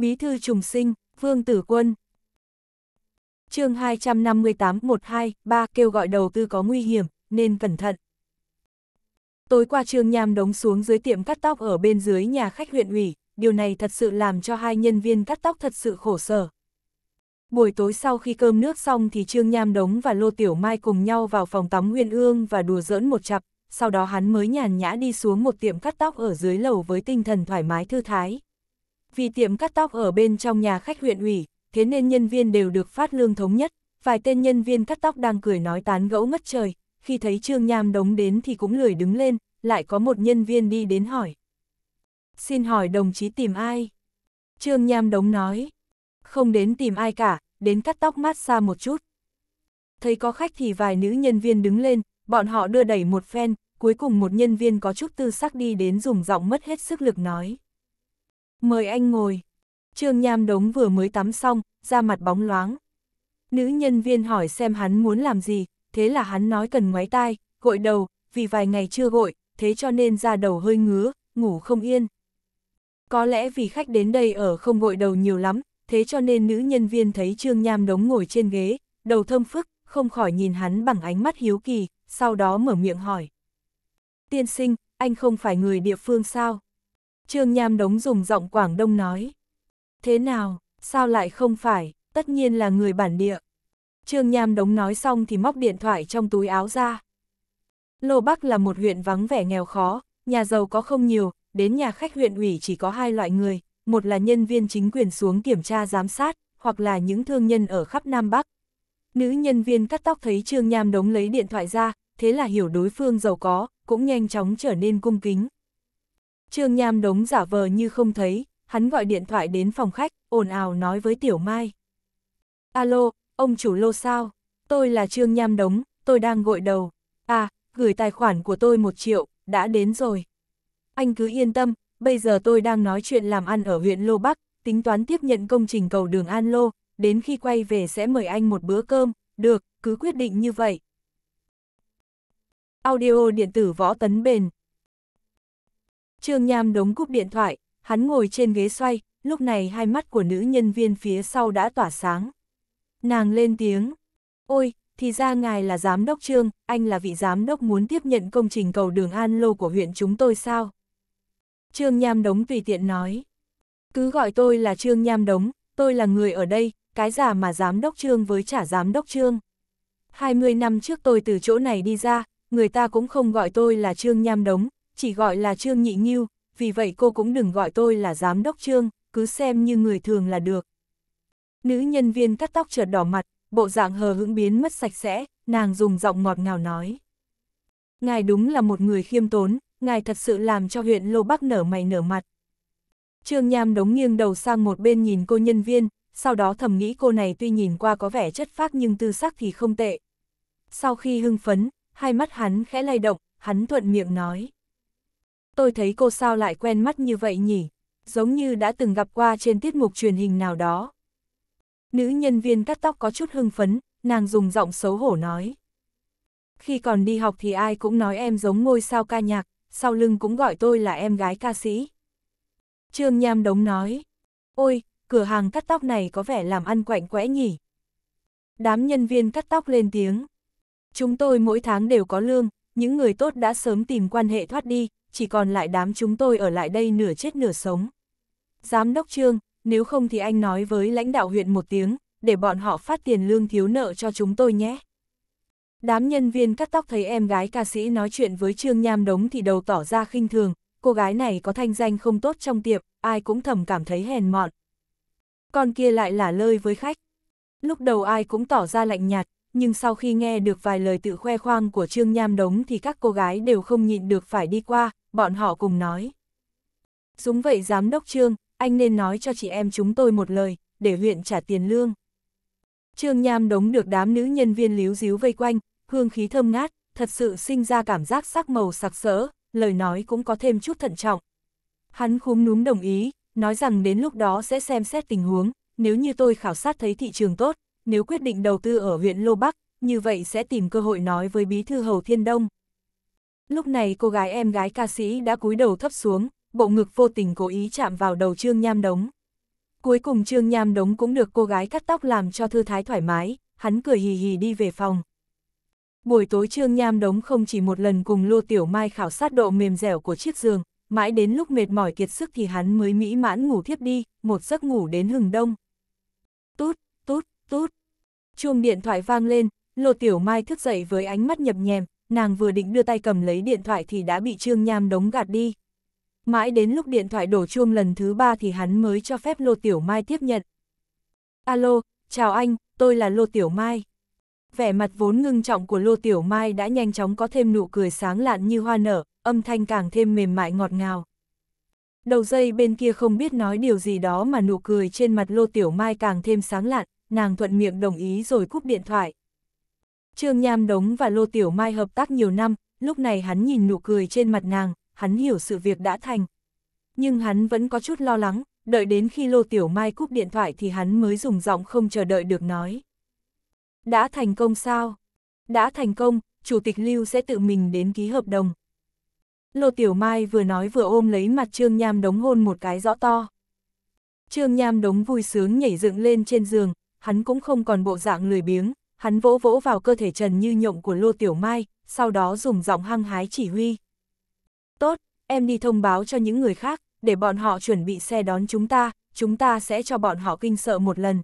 Bí thư trùng sinh, Vương Tử Quân. chương 258-12, 3 kêu gọi đầu tư có nguy hiểm, nên cẩn thận. Tối qua Trương Nham đống xuống dưới tiệm cắt tóc ở bên dưới nhà khách huyện ủy, điều này thật sự làm cho hai nhân viên cắt tóc thật sự khổ sở. Buổi tối sau khi cơm nước xong thì Trương Nham Đống và Lô Tiểu Mai cùng nhau vào phòng tắm Nguyên Ương và đùa giỡn một chặp, sau đó hắn mới nhàn nhã đi xuống một tiệm cắt tóc ở dưới lầu với tinh thần thoải mái thư thái. Vì tiệm cắt tóc ở bên trong nhà khách huyện ủy, thế nên nhân viên đều được phát lương thống nhất, vài tên nhân viên cắt tóc đang cười nói tán gẫu ngất trời, khi thấy Trương Nham Đống đến thì cũng lười đứng lên, lại có một nhân viên đi đến hỏi. Xin hỏi đồng chí tìm ai? Trương Nham Đống nói. Không đến tìm ai cả, đến cắt tóc mát xa một chút. Thấy có khách thì vài nữ nhân viên đứng lên, bọn họ đưa đẩy một phen, cuối cùng một nhân viên có chút tư sắc đi đến dùng giọng mất hết sức lực nói. Mời anh ngồi. Trương Nham Đống vừa mới tắm xong, da mặt bóng loáng. Nữ nhân viên hỏi xem hắn muốn làm gì, thế là hắn nói cần ngoái tai, gội đầu, vì vài ngày chưa gội, thế cho nên da đầu hơi ngứa, ngủ không yên. Có lẽ vì khách đến đây ở không gội đầu nhiều lắm, thế cho nên nữ nhân viên thấy Trương Nham đống ngồi trên ghế, đầu thơm phức, không khỏi nhìn hắn bằng ánh mắt hiếu kỳ, sau đó mở miệng hỏi. Tiên sinh, anh không phải người địa phương sao? Trương Nham đống dùng giọng Quảng Đông nói. Thế nào, sao lại không phải, tất nhiên là người bản địa. Trương Nham đống nói xong thì móc điện thoại trong túi áo ra. Lô Bắc là một huyện vắng vẻ nghèo khó, nhà giàu có không nhiều, đến nhà khách huyện ủy chỉ có hai loại người, một là nhân viên chính quyền xuống kiểm tra giám sát, hoặc là những thương nhân ở khắp Nam Bắc. Nữ nhân viên cắt tóc thấy Trương Nham đống lấy điện thoại ra, thế là hiểu đối phương giàu có, cũng nhanh chóng trở nên cung kính. Trương Nham đống giả vờ như không thấy, hắn gọi điện thoại đến phòng khách, ồn ào nói với Tiểu Mai. Alo, ông chủ lô sao? Tôi là Trương Nham đống, tôi đang gội đầu. À, gửi tài khoản của tôi một triệu, đã đến rồi. Anh cứ yên tâm, bây giờ tôi đang nói chuyện làm ăn ở huyện Lô Bắc, tính toán tiếp nhận công trình cầu đường An Lô, đến khi quay về sẽ mời anh một bữa cơm, được, cứ quyết định như vậy. Audio điện tử võ tấn bền Trương Nham đống cúp điện thoại, hắn ngồi trên ghế xoay, lúc này hai mắt của nữ nhân viên phía sau đã tỏa sáng. Nàng lên tiếng, ôi, thì ra ngài là giám đốc Trương, anh là vị giám đốc muốn tiếp nhận công trình cầu đường An Lô của huyện chúng tôi sao? Trương Nham Đống tùy tiện nói. Cứ gọi tôi là Trương Nham Đống, tôi là người ở đây, cái giả mà giám đốc Trương với trả giám đốc Trương. 20 năm trước tôi từ chỗ này đi ra, người ta cũng không gọi tôi là Trương Nham Đống, chỉ gọi là Trương Nhị Nghiêu, vì vậy cô cũng đừng gọi tôi là giám đốc Trương, cứ xem như người thường là được. Nữ nhân viên cắt tóc chợt đỏ mặt, bộ dạng hờ hững biến mất sạch sẽ, nàng dùng giọng ngọt ngào nói. Ngài đúng là một người khiêm tốn, ngài thật sự làm cho huyện Lô Bắc nở mày nở mặt. Trương Nham đống nghiêng đầu sang một bên nhìn cô nhân viên, sau đó thầm nghĩ cô này tuy nhìn qua có vẻ chất phác nhưng tư sắc thì không tệ. Sau khi hưng phấn, hai mắt hắn khẽ lay động, hắn thuận miệng nói. Tôi thấy cô sao lại quen mắt như vậy nhỉ, giống như đã từng gặp qua trên tiết mục truyền hình nào đó. Nữ nhân viên cắt tóc có chút hưng phấn, nàng dùng giọng xấu hổ nói. Khi còn đi học thì ai cũng nói em giống ngôi sao ca nhạc, sau lưng cũng gọi tôi là em gái ca sĩ. Trương Nham Đống nói, ôi, cửa hàng cắt tóc này có vẻ làm ăn quạnh quẽ nhỉ. Đám nhân viên cắt tóc lên tiếng. Chúng tôi mỗi tháng đều có lương, những người tốt đã sớm tìm quan hệ thoát đi, chỉ còn lại đám chúng tôi ở lại đây nửa chết nửa sống. Giám đốc Trương, nếu không thì anh nói với lãnh đạo huyện một tiếng, để bọn họ phát tiền lương thiếu nợ cho chúng tôi nhé. Đám nhân viên cắt tóc thấy em gái ca sĩ nói chuyện với Trương Nham Đống thì đầu tỏ ra khinh thường, cô gái này có thanh danh không tốt trong tiệm, ai cũng thầm cảm thấy hèn mọn. Con kia lại là lơi với khách. Lúc đầu ai cũng tỏ ra lạnh nhạt, nhưng sau khi nghe được vài lời tự khoe khoang của Trương Nham Đống thì các cô gái đều không nhịn được phải đi qua, bọn họ cùng nói. Đúng vậy giám đốc Trương, anh nên nói cho chị em chúng tôi một lời, để huyện trả tiền lương. Trương Nham Đống được đám nữ nhân viên líu díu vây quanh, hương khí thơm ngát, thật sự sinh ra cảm giác sắc màu sặc sỡ, lời nói cũng có thêm chút thận trọng. Hắn khúm núm đồng ý, nói rằng đến lúc đó sẽ xem xét tình huống, nếu như tôi khảo sát thấy thị trường tốt, nếu quyết định đầu tư ở huyện Lô Bắc, như vậy sẽ tìm cơ hội nói với bí thư Hầu Thiên Đông. Lúc này cô gái em gái ca sĩ đã cúi đầu thấp xuống, bộ ngực vô tình cố ý chạm vào đầu Trương Nham Đống. Cuối cùng Trương Nham Đống cũng được cô gái cắt tóc làm cho thư thái thoải mái, hắn cười hì hì đi về phòng. Buổi tối Trương Nham Đống không chỉ một lần cùng Lô Tiểu Mai khảo sát độ mềm dẻo của chiếc giường, mãi đến lúc mệt mỏi kiệt sức thì hắn mới mỹ mãn ngủ thiếp đi, một giấc ngủ đến hừng đông. Tút, tút, tút. Chuông điện thoại vang lên, Lô Tiểu Mai thức dậy với ánh mắt nhập nhèm, nàng vừa định đưa tay cầm lấy điện thoại thì đã bị Trương Nham Đống gạt đi. Mãi đến lúc điện thoại đổ chuông lần thứ ba thì hắn mới cho phép Lô Tiểu Mai tiếp nhận. Alo, chào anh, tôi là Lô Tiểu Mai. Vẻ mặt vốn ngưng trọng của Lô Tiểu Mai đã nhanh chóng có thêm nụ cười sáng lạn như hoa nở, âm thanh càng thêm mềm mại ngọt ngào. Đầu dây bên kia không biết nói điều gì đó mà nụ cười trên mặt Lô Tiểu Mai càng thêm sáng lạn, nàng thuận miệng đồng ý rồi cúp điện thoại. Trương Nham Đống và Lô Tiểu Mai hợp tác nhiều năm, lúc này hắn nhìn nụ cười trên mặt nàng, hắn hiểu sự việc đã thành. Nhưng hắn vẫn có chút lo lắng, đợi đến khi Lô Tiểu Mai cúp điện thoại thì hắn mới dùng giọng không chờ đợi được nói. Đã thành công sao? Đã thành công, Chủ tịch Lưu sẽ tự mình đến ký hợp đồng. Lô Tiểu Mai vừa nói vừa ôm lấy mặt Trương Nham Đống hôn một cái rõ to. Trương Nham Đống vui sướng nhảy dựng lên trên giường, hắn cũng không còn bộ dạng lười biếng, hắn vỗ vỗ vào cơ thể trần như nhộng của Lô Tiểu Mai, sau đó dùng giọng hăng hái chỉ huy. Tốt, em đi thông báo cho những người khác, để bọn họ chuẩn bị xe đón chúng ta, chúng ta sẽ cho bọn họ kinh sợ một lần.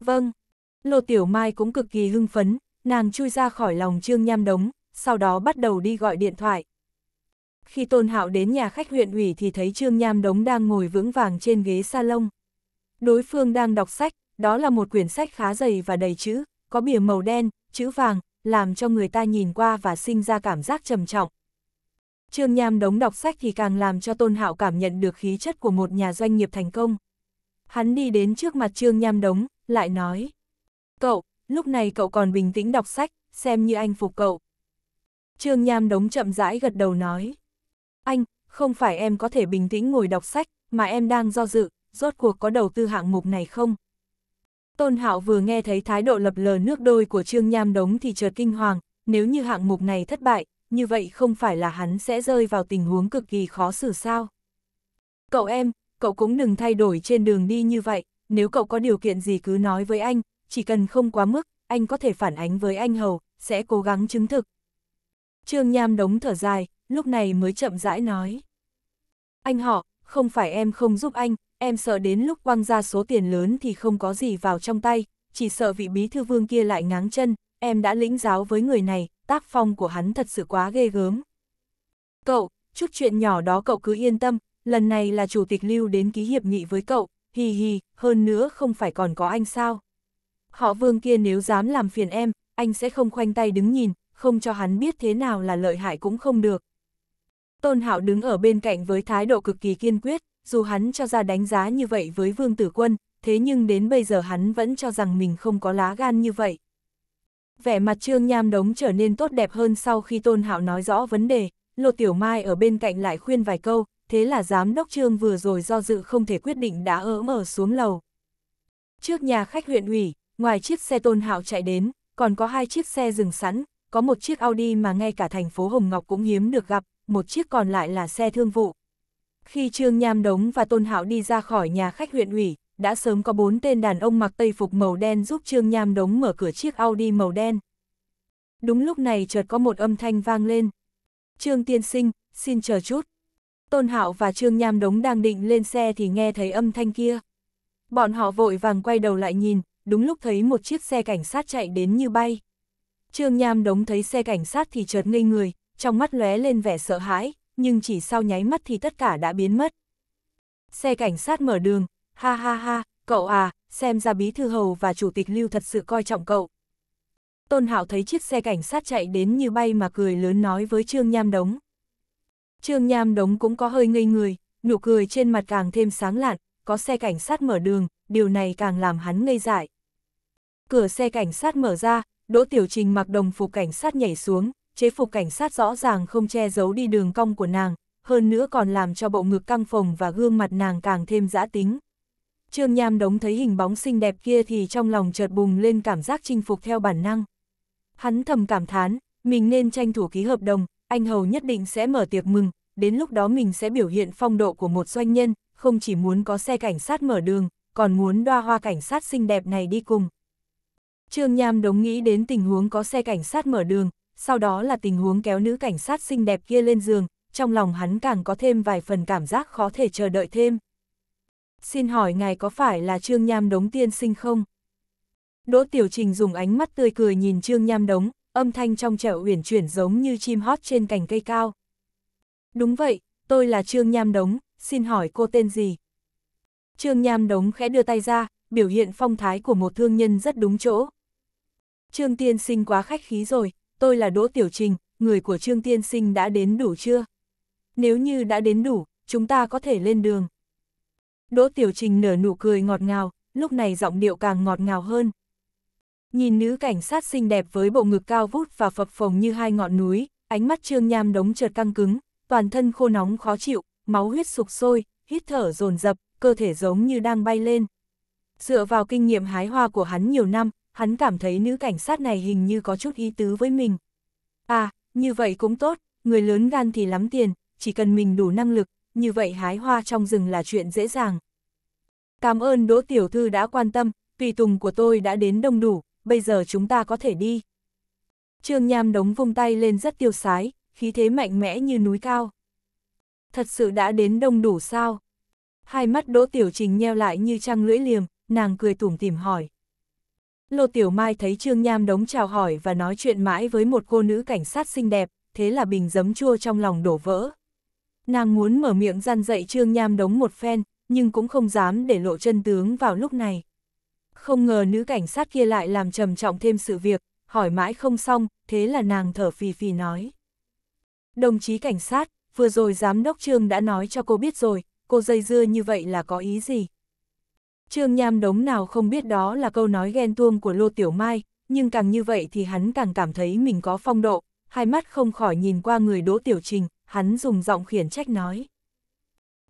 Vâng, Lô Tiểu Mai cũng cực kỳ hưng phấn, nàng chui ra khỏi lòng Trương Nham Đống, sau đó bắt đầu đi gọi điện thoại. Khi Tôn Hạo đến nhà khách huyện ủy thì thấy Trương Nham Đống đang ngồi vững vàng trên ghế salon. Đối phương đang đọc sách, đó là một quyển sách khá dày và đầy chữ, có bìa màu đen, chữ vàng, làm cho người ta nhìn qua và sinh ra cảm giác trầm trọng. Trương Nham Đống đọc sách thì càng làm cho Tôn Hạo cảm nhận được khí chất của một nhà doanh nghiệp thành công. Hắn đi đến trước mặt Trương Nham Đống, lại nói. Cậu, lúc này cậu còn bình tĩnh đọc sách, xem như anh phục cậu. Trương Nham Đống chậm rãi gật đầu nói. Anh, không phải em có thể bình tĩnh ngồi đọc sách, mà em đang do dự, rốt cuộc có đầu tư hạng mục này không? Tôn Hạo vừa nghe thấy thái độ lập lờ nước đôi của Trương Nham Đống thì chợt kinh hoàng, nếu như hạng mục này thất bại, như vậy không phải là hắn sẽ rơi vào tình huống cực kỳ khó xử sao? Cậu em, cậu cũng đừng thay đổi trên đường đi như vậy, nếu cậu có điều kiện gì cứ nói với anh, chỉ cần không quá mức, anh có thể phản ánh với anh Hầu, sẽ cố gắng chứng thực. Trương Nham đống thở dài, lúc này mới chậm rãi nói. Anh họ, không phải em không giúp anh, em sợ đến lúc quăng ra số tiền lớn thì không có gì vào trong tay, chỉ sợ vị bí thư vương kia lại ngáng chân, em đã lĩnh giáo với người này, tác phong của hắn thật sự quá ghê gớm. Cậu, chút chuyện nhỏ đó cậu cứ yên tâm, lần này là chủ tịch lưu đến ký hiệp nghị với cậu, hì hì, hơn nữa không phải còn có anh sao. Họ vương kia nếu dám làm phiền em, anh sẽ không khoanh tay đứng nhìn, không cho hắn biết thế nào là lợi hại cũng không được. Tôn Hạo đứng ở bên cạnh với thái độ cực kỳ kiên quyết, dù hắn cho ra đánh giá như vậy với Vương Tử Quân, thế nhưng đến bây giờ hắn vẫn cho rằng mình không có lá gan như vậy. Vẻ mặt Trương Nham Đống trở nên tốt đẹp hơn sau khi Tôn Hạo nói rõ vấn đề, Lô Tiểu Mai ở bên cạnh lại khuyên vài câu, thế là giám đốc Trương vừa rồi do dự không thể quyết định đã ỡ mở xuống lầu. Trước nhà khách huyện ủy, ngoài chiếc xe Tôn Hạo chạy đến, còn có hai chiếc xe dừng sẵn, có một chiếc Audi mà ngay cả thành phố Hồng Ngọc cũng hiếm được gặp, một chiếc còn lại là xe thương vụ. Khi Trương Nham Đống và Tôn Hạo đi ra khỏi nhà khách huyện ủy, đã sớm có bốn tên đàn ông mặc tây phục màu đen giúp Trương Nham Đống mở cửa chiếc Audi màu đen. Đúng lúc này chợt có một âm thanh vang lên. Trương Tiên Sinh, xin chờ chút. Tôn Hạo và Trương Nham Đống đang định lên xe thì nghe thấy âm thanh kia. Bọn họ vội vàng quay đầu lại nhìn, đúng lúc thấy một chiếc xe cảnh sát chạy đến như bay. Trương Nham Đống thấy xe cảnh sát thì chợt ngây người, trong mắt lóe lên vẻ sợ hãi, nhưng chỉ sau nháy mắt thì tất cả đã biến mất. Xe cảnh sát mở đường, ha ha ha, cậu à, xem ra bí thư hầu và chủ tịch lưu thật sự coi trọng cậu. Tôn Hạo thấy chiếc xe cảnh sát chạy đến như bay mà cười lớn nói với Trương Nham Đống. Trương Nham Đống cũng có hơi ngây người, nụ cười trên mặt càng thêm sáng lạn, có xe cảnh sát mở đường, điều này càng làm hắn ngây dại. Cửa xe cảnh sát mở ra, Đỗ Tiểu Trình mặc đồng phục cảnh sát nhảy xuống, chế phục cảnh sát rõ ràng không che giấu đi đường cong của nàng, hơn nữa còn làm cho bộ ngực căng phồng và gương mặt nàng càng thêm giã tính. Trương Nham Đống thấy hình bóng xinh đẹp kia thì trong lòng chợt bùng lên cảm giác chinh phục theo bản năng. Hắn thầm cảm thán, mình nên tranh thủ ký hợp đồng, anh Hầu nhất định sẽ mở tiệc mừng, đến lúc đó mình sẽ biểu hiện phong độ của một doanh nhân, không chỉ muốn có xe cảnh sát mở đường, còn muốn đoa hoa cảnh sát xinh đẹp này đi cùng. Trương Nham đống nghĩ đến tình huống có xe cảnh sát mở đường, sau đó là tình huống kéo nữ cảnh sát xinh đẹp kia lên giường, trong lòng hắn càng có thêm vài phần cảm giác khó thể chờ đợi thêm. Xin hỏi ngài có phải là Trương Nham đống tiên sinh không? Đỗ Tiểu Trình dùng ánh mắt tươi cười nhìn Trương Nham đống, âm thanh trong trẻo uyển chuyển giống như chim hót trên cành cây cao. Đúng vậy, tôi là Trương Nham đống, xin hỏi cô tên gì? Trương Nham đống khẽ đưa tay ra, biểu hiện phong thái của một thương nhân rất đúng chỗ. Trương Tiên Sinh quá khách khí rồi, tôi là Đỗ Tiểu Trình, người của Trương Tiên Sinh đã đến đủ chưa? Nếu như đã đến đủ, chúng ta có thể lên đường. Đỗ Tiểu Trình nở nụ cười ngọt ngào, lúc này giọng điệu càng ngọt ngào hơn. Nhìn nữ cảnh sát xinh đẹp với bộ ngực cao vút và phập phồng như hai ngọn núi, ánh mắt Trương Nham đống chợt căng cứng, toàn thân khô nóng khó chịu, máu huyết sục sôi, hít thở dồn dập, cơ thể giống như đang bay lên. Dựa vào kinh nghiệm hái hoa của hắn nhiều năm, hắn cảm thấy nữ cảnh sát này hình như có chút ý tứ với mình. À, như vậy cũng tốt, người lớn gan thì lắm tiền, chỉ cần mình đủ năng lực, như vậy hái hoa trong rừng là chuyện dễ dàng. Cảm ơn Đỗ Tiểu Thư đã quan tâm, tùy tùng của tôi đã đến đông đủ, bây giờ chúng ta có thể đi. Trương Nham đống vung tay lên rất tiêu sái, khí thế mạnh mẽ như núi cao. Thật sự đã đến đông đủ sao? Hai mắt Đỗ Tiểu Trình nheo lại như trăng lưỡi liềm, nàng cười tủm tìm hỏi. Lô Tiểu Mai thấy Trương Nham đống chào hỏi và nói chuyện mãi với một cô nữ cảnh sát xinh đẹp, thế là bình giấm chua trong lòng đổ vỡ. Nàng muốn mở miệng gian dạy Trương Nham đống một phen, nhưng cũng không dám để lộ chân tướng vào lúc này. Không ngờ nữ cảnh sát kia lại làm trầm trọng thêm sự việc, hỏi mãi không xong, thế là nàng thở phì phì nói. Đồng chí cảnh sát, vừa rồi giám đốc Trương đã nói cho cô biết rồi, cô dây dưa như vậy là có ý gì? Trương Nham đống nào không biết đó là câu nói ghen tuông của Lô Tiểu Mai, nhưng càng như vậy thì hắn càng cảm thấy mình có phong độ, hai mắt không khỏi nhìn qua người Đỗ Tiểu Trình, hắn dùng giọng khiển trách nói.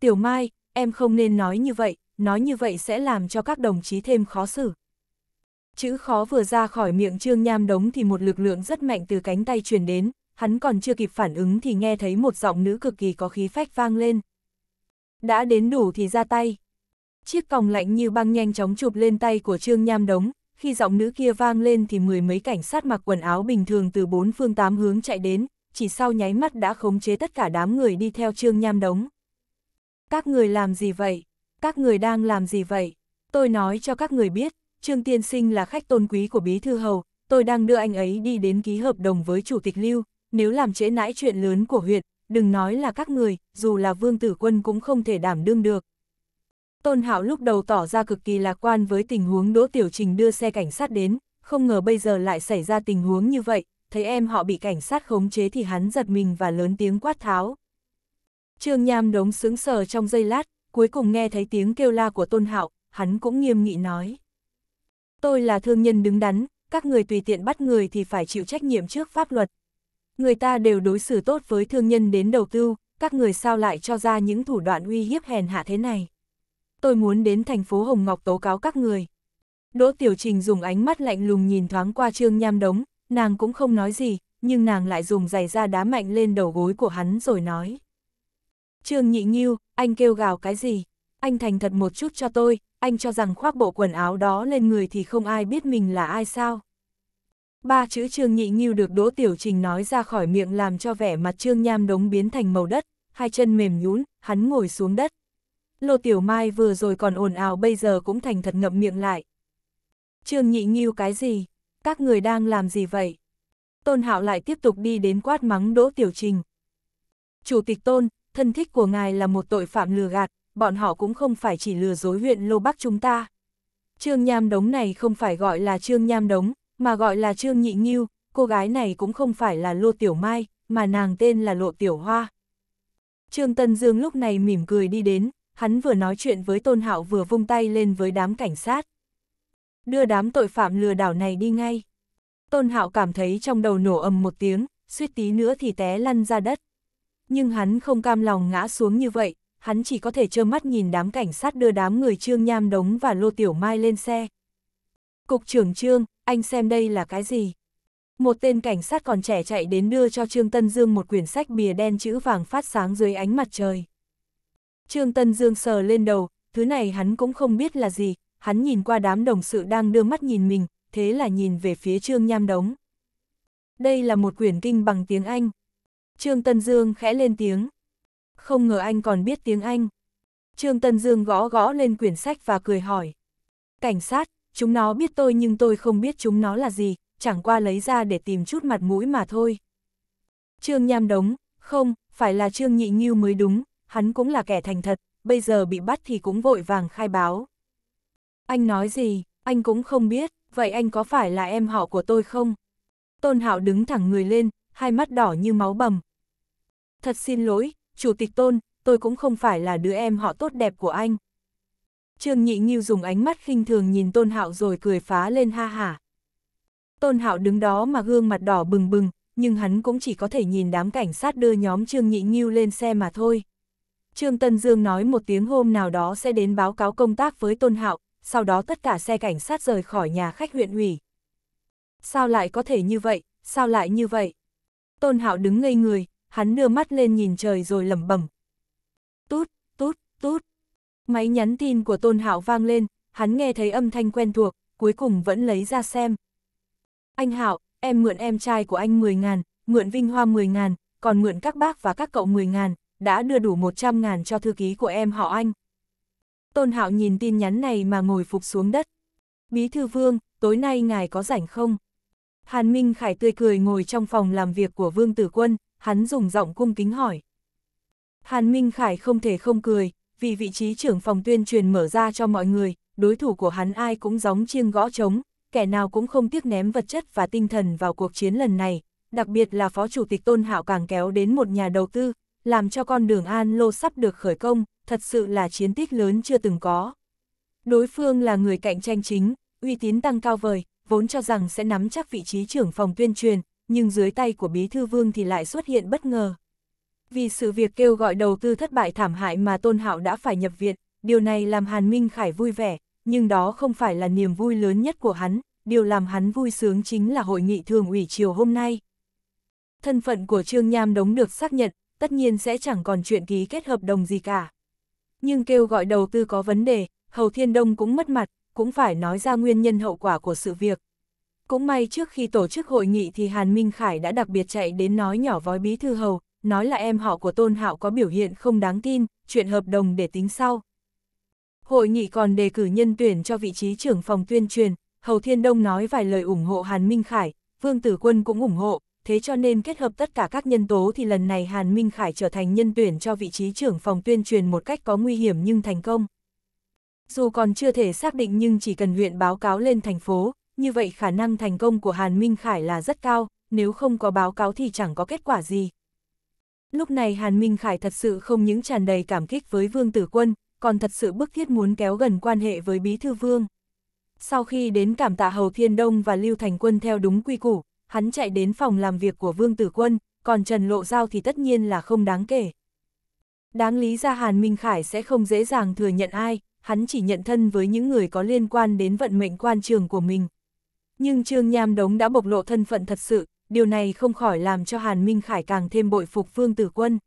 Tiểu Mai, em không nên nói như vậy, nói như vậy sẽ làm cho các đồng chí thêm khó xử. Chữ khó vừa ra khỏi miệng Trương Nham đống thì một lực lượng rất mạnh từ cánh tay truyền đến, hắn còn chưa kịp phản ứng thì nghe thấy một giọng nữ cực kỳ có khí phách vang lên. Đã đến đủ thì ra tay. Chiếc còng lạnh như băng nhanh chóng chụp lên tay của Trương Nham Đống, khi giọng nữ kia vang lên thì mười mấy cảnh sát mặc quần áo bình thường từ bốn phương tám hướng chạy đến, chỉ sau nháy mắt đã khống chế tất cả đám người đi theo Trương Nham Đống. Các người làm gì vậy? Các người đang làm gì vậy? Tôi nói cho các người biết, Trương Tiên Sinh là khách tôn quý của Bí Thư Hầu, tôi đang đưa anh ấy đi đến ký hợp đồng với Chủ tịch Lưu, nếu làm trễ nãi chuyện lớn của huyện, đừng nói là các người, dù là Vương Tử Quân cũng không thể đảm đương được. Tôn Hạo lúc đầu tỏ ra cực kỳ lạc quan với tình huống Đỗ Tiểu Trình đưa xe cảnh sát đến, không ngờ bây giờ lại xảy ra tình huống như vậy, thấy em họ bị cảnh sát khống chế thì hắn giật mình và lớn tiếng quát tháo. Trương Nham đống sướng sờ trong giây lát, cuối cùng nghe thấy tiếng kêu la của Tôn Hạo, hắn cũng nghiêm nghị nói. Tôi là thương nhân đứng đắn, các người tùy tiện bắt người thì phải chịu trách nhiệm trước pháp luật. Người ta đều đối xử tốt với thương nhân đến đầu tư, các người sao lại cho ra những thủ đoạn uy hiếp hèn hạ thế này tôi muốn đến thành phố Hồng Ngọc tố cáo các người. Đỗ Tiểu Trình dùng ánh mắt lạnh lùng nhìn thoáng qua Trương Nham Đống, nàng cũng không nói gì, nhưng nàng lại dùng giày da đá mạnh lên đầu gối của hắn rồi nói. Trương Nhị Nghiêu, anh kêu gào cái gì? Anh thành thật một chút cho tôi, anh cho rằng khoác bộ quần áo đó lên người thì không ai biết mình là ai sao? Ba chữ Trương Nhị Nghiêu được Đỗ Tiểu Trình nói ra khỏi miệng làm cho vẻ mặt Trương Nham Đống biến thành màu đất, hai chân mềm nhũn, hắn ngồi xuống đất. Lô Tiểu Mai vừa rồi còn ồn ào bây giờ cũng thành thật ngậm miệng lại. Trương nhị nghiêu cái gì? Các người đang làm gì vậy? Tôn Hạo lại tiếp tục đi đến quát mắng Đỗ Tiểu Trình. Chủ tịch Tôn, thân thích của ngài là một tội phạm lừa gạt, bọn họ cũng không phải chỉ lừa dối huyện Lô Bắc chúng ta. Trương Nham Đống này không phải gọi là Trương Nham Đống, mà gọi là Trương Nhị Nghiêu, cô gái này cũng không phải là Lô Tiểu Mai, mà nàng tên là Lộ Tiểu Hoa. Trương Tân Dương lúc này mỉm cười đi đến, hắn vừa nói chuyện với Tôn Hạo vừa vung tay lên với đám cảnh sát. Đưa đám tội phạm lừa đảo này đi ngay. Tôn Hạo cảm thấy trong đầu nổ ầm một tiếng, suýt tí nữa thì té lăn ra đất. Nhưng hắn không cam lòng ngã xuống như vậy, hắn chỉ có thể trơ mắt nhìn đám cảnh sát đưa đám người Trương Nham Đống và Lô Tiểu Mai lên xe. Cục trưởng Trương, anh xem đây là cái gì? Một tên cảnh sát còn trẻ chạy đến đưa cho Trương Tân Dương một quyển sách bìa đen chữ vàng phát sáng dưới ánh mặt trời. Trương Tân Dương sờ lên đầu, thứ này hắn cũng không biết là gì, hắn nhìn qua đám đồng sự đang đưa mắt nhìn mình, thế là nhìn về phía Trương Nham Đống. Đây là một quyển kinh bằng tiếng Anh. Trương Tân Dương khẽ lên tiếng. Không ngờ anh còn biết tiếng Anh. Trương Tân Dương gõ gõ lên quyển sách và cười hỏi. Cảnh sát, chúng nó biết tôi nhưng tôi không biết chúng nó là gì, chẳng qua lấy ra để tìm chút mặt mũi mà thôi. Trương Nham Đống, không, phải là Trương Nhị Nghiêu mới đúng, hắn cũng là kẻ thành thật, bây giờ bị bắt thì cũng vội vàng khai báo. Anh nói gì, anh cũng không biết, vậy anh có phải là em họ của tôi không? Tôn Hạo đứng thẳng người lên, hai mắt đỏ như máu bầm. Thật xin lỗi, Chủ tịch Tôn, tôi cũng không phải là đứa em họ tốt đẹp của anh. Trương Nhị Nghiêu dùng ánh mắt khinh thường nhìn Tôn Hạo rồi cười phá lên ha hả. Tôn Hạo đứng đó mà gương mặt đỏ bừng bừng, nhưng hắn cũng chỉ có thể nhìn đám cảnh sát đưa nhóm Trương Nhị Nghiêu lên xe mà thôi. Trương Tân Dương nói một tiếng hôm nào đó sẽ đến báo cáo công tác với Tôn Hạo, sau đó tất cả xe cảnh sát rời khỏi nhà khách huyện ủy. Sao lại có thể như vậy, sao lại như vậy? Tôn Hạo đứng ngây người, hắn đưa mắt lên nhìn trời rồi lẩm bẩm. Tút, tút, tút. Máy nhắn tin của Tôn Hạo vang lên, hắn nghe thấy âm thanh quen thuộc, cuối cùng vẫn lấy ra xem. Anh Hạo, em mượn em trai của anh 10 ngàn, mượn Vinh Hoa 10 ngàn, còn mượn các bác và các cậu 10 ngàn, đã đưa đủ 100 ngàn cho thư ký của em họ anh. Tôn Hạo nhìn tin nhắn này mà ngồi phục xuống đất. Bí thư vương, tối nay ngài có rảnh không? Hàn Minh Khải tươi cười ngồi trong phòng làm việc của Vương Tử Quân, hắn dùng giọng cung kính hỏi. Hàn Minh Khải không thể không cười, vì vị trí trưởng phòng tuyên truyền mở ra cho mọi người, đối thủ của hắn ai cũng gióng chiêng gõ trống, kẻ nào cũng không tiếc ném vật chất và tinh thần vào cuộc chiến lần này, đặc biệt là Phó Chủ tịch Tôn Hạo càng kéo đến một nhà đầu tư, làm cho con đường An Lô sắp được khởi công, thật sự là chiến tích lớn chưa từng có. Đối phương là người cạnh tranh chính, uy tín tăng cao vời, vốn cho rằng sẽ nắm chắc vị trí trưởng phòng tuyên truyền, nhưng dưới tay của Bí Thư Vương thì lại xuất hiện bất ngờ. Vì sự việc kêu gọi đầu tư thất bại thảm hại mà Tôn Hạo đã phải nhập viện, điều này làm Hàn Minh Khải vui vẻ, nhưng đó không phải là niềm vui lớn nhất của hắn, điều làm hắn vui sướng chính là hội nghị thường ủy chiều hôm nay. Thân phận của Trương Nham Đống được xác nhận, tất nhiên sẽ chẳng còn chuyện ký kết hợp đồng gì cả. Nhưng kêu gọi đầu tư có vấn đề, Hầu Thiên Đông cũng mất mặt, cũng phải nói ra nguyên nhân hậu quả của sự việc. Cũng may trước khi tổ chức hội nghị thì Hàn Minh Khải đã đặc biệt chạy đến nói nhỏ với Bí Thư Hầu, nói là em họ của Tôn Hạo có biểu hiện không đáng tin, chuyện hợp đồng để tính sau. Hội nghị còn đề cử nhân tuyển cho vị trí trưởng phòng tuyên truyền, Hầu Thiên Đông nói vài lời ủng hộ Hàn Minh Khải, Vương Tử Quân cũng ủng hộ, thế cho nên kết hợp tất cả các nhân tố thì lần này Hàn Minh Khải trở thành nhân tuyển cho vị trí trưởng phòng tuyên truyền một cách có nguy hiểm nhưng thành công. Dù còn chưa thể xác định nhưng chỉ cần huyện báo cáo lên thành phố, như vậy khả năng thành công của Hàn Minh Khải là rất cao, nếu không có báo cáo thì chẳng có kết quả gì. Lúc này Hàn Minh Khải thật sự không những tràn đầy cảm kích với Vương Tử Quân, còn thật sự bức thiết muốn kéo gần quan hệ với Bí Thư Vương. Sau khi đến cảm tạ Hầu Thiên Đông và Lưu Thành Quân theo đúng quy củ, hắn chạy đến phòng làm việc của Vương Tử Quân, còn Trần Lộ Giao thì tất nhiên là không đáng kể. Đáng lý ra Hàn Minh Khải sẽ không dễ dàng thừa nhận ai, hắn chỉ nhận thân với những người có liên quan đến vận mệnh quan trường của mình. Nhưng Trương Nham Đống đã bộc lộ thân phận thật sự, điều này không khỏi làm cho Hàn Minh Khải càng thêm bội phục Vương Tử Quân.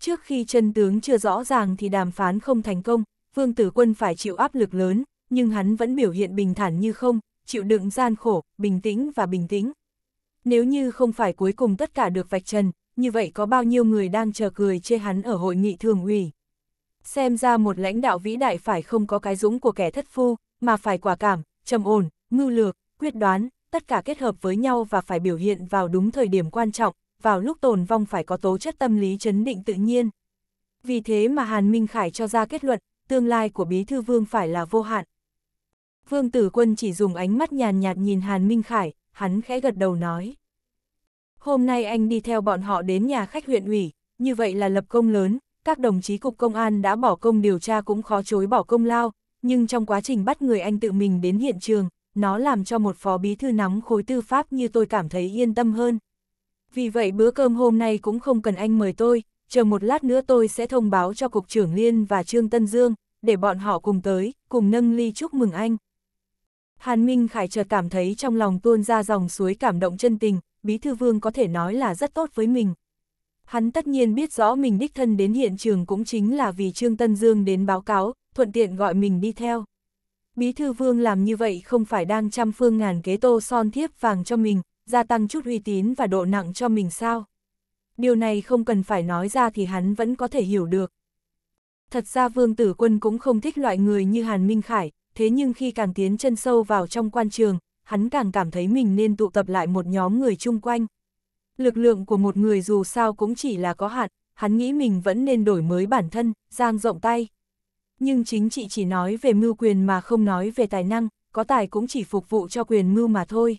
Trước khi chân tướng chưa rõ ràng thì đàm phán không thành công, Vương Tử Quân phải chịu áp lực lớn, nhưng hắn vẫn biểu hiện bình thản như không, chịu đựng gian khổ, bình tĩnh và bình tĩnh. Nếu như không phải cuối cùng tất cả được vạch trần, như vậy có bao nhiêu người đang chờ cười chê hắn ở hội nghị thường ủy. Xem ra một lãnh đạo vĩ đại phải không có cái dũng của kẻ thất phu, mà phải quả cảm, trầm ổn, mưu lược, quyết đoán, tất cả kết hợp với nhau và phải biểu hiện vào đúng thời điểm quan trọng, vào lúc tồn vong phải có tố chất tâm lý chấn định tự nhiên. Vì thế mà Hàn Minh Khải cho ra kết luận, tương lai của Bí Thư Vương phải là vô hạn. Vương Tử Quân chỉ dùng ánh mắt nhàn nhạt nhìn Hàn Minh Khải, hắn khẽ gật đầu nói. Hôm nay anh đi theo bọn họ đến nhà khách huyện ủy, như vậy là lập công lớn, các đồng chí cục công an đã bỏ công điều tra cũng khó chối bỏ công lao, nhưng trong quá trình bắt người anh tự mình đến hiện trường, nó làm cho một phó bí thư nắm khối tư pháp như tôi cảm thấy yên tâm hơn. Vì vậy bữa cơm hôm nay cũng không cần anh mời tôi, chờ một lát nữa tôi sẽ thông báo cho Cục trưởng Liên và Trương Tân Dương, để bọn họ cùng tới, cùng nâng ly chúc mừng anh. Hàn Minh Khải chợt cảm thấy trong lòng tuôn ra dòng suối cảm động chân tình, Bí Thư Vương có thể nói là rất tốt với mình. Hắn tất nhiên biết rõ mình đích thân đến hiện trường cũng chính là vì Trương Tân Dương đến báo cáo, thuận tiện gọi mình đi theo. Bí thư vương làm như vậy không phải đang trăm phương ngàn kế tô son thiếp vàng cho mình, gia tăng chút uy tín và độ nặng cho mình sao? Điều này không cần phải nói ra thì hắn vẫn có thể hiểu được. Thật ra vương tử quân cũng không thích loại người như Hàn Minh Khải, thế nhưng khi càng tiến chân sâu vào trong quan trường, hắn càng cảm thấy mình nên tụ tập lại một nhóm người chung quanh. Lực lượng của một người dù sao cũng chỉ là có hạn, hắn nghĩ mình vẫn nên đổi mới bản thân, giang rộng tay. Nhưng chính trị chỉ nói về mưu quyền mà không nói về tài năng, có tài cũng chỉ phục vụ cho quyền mưu mà thôi.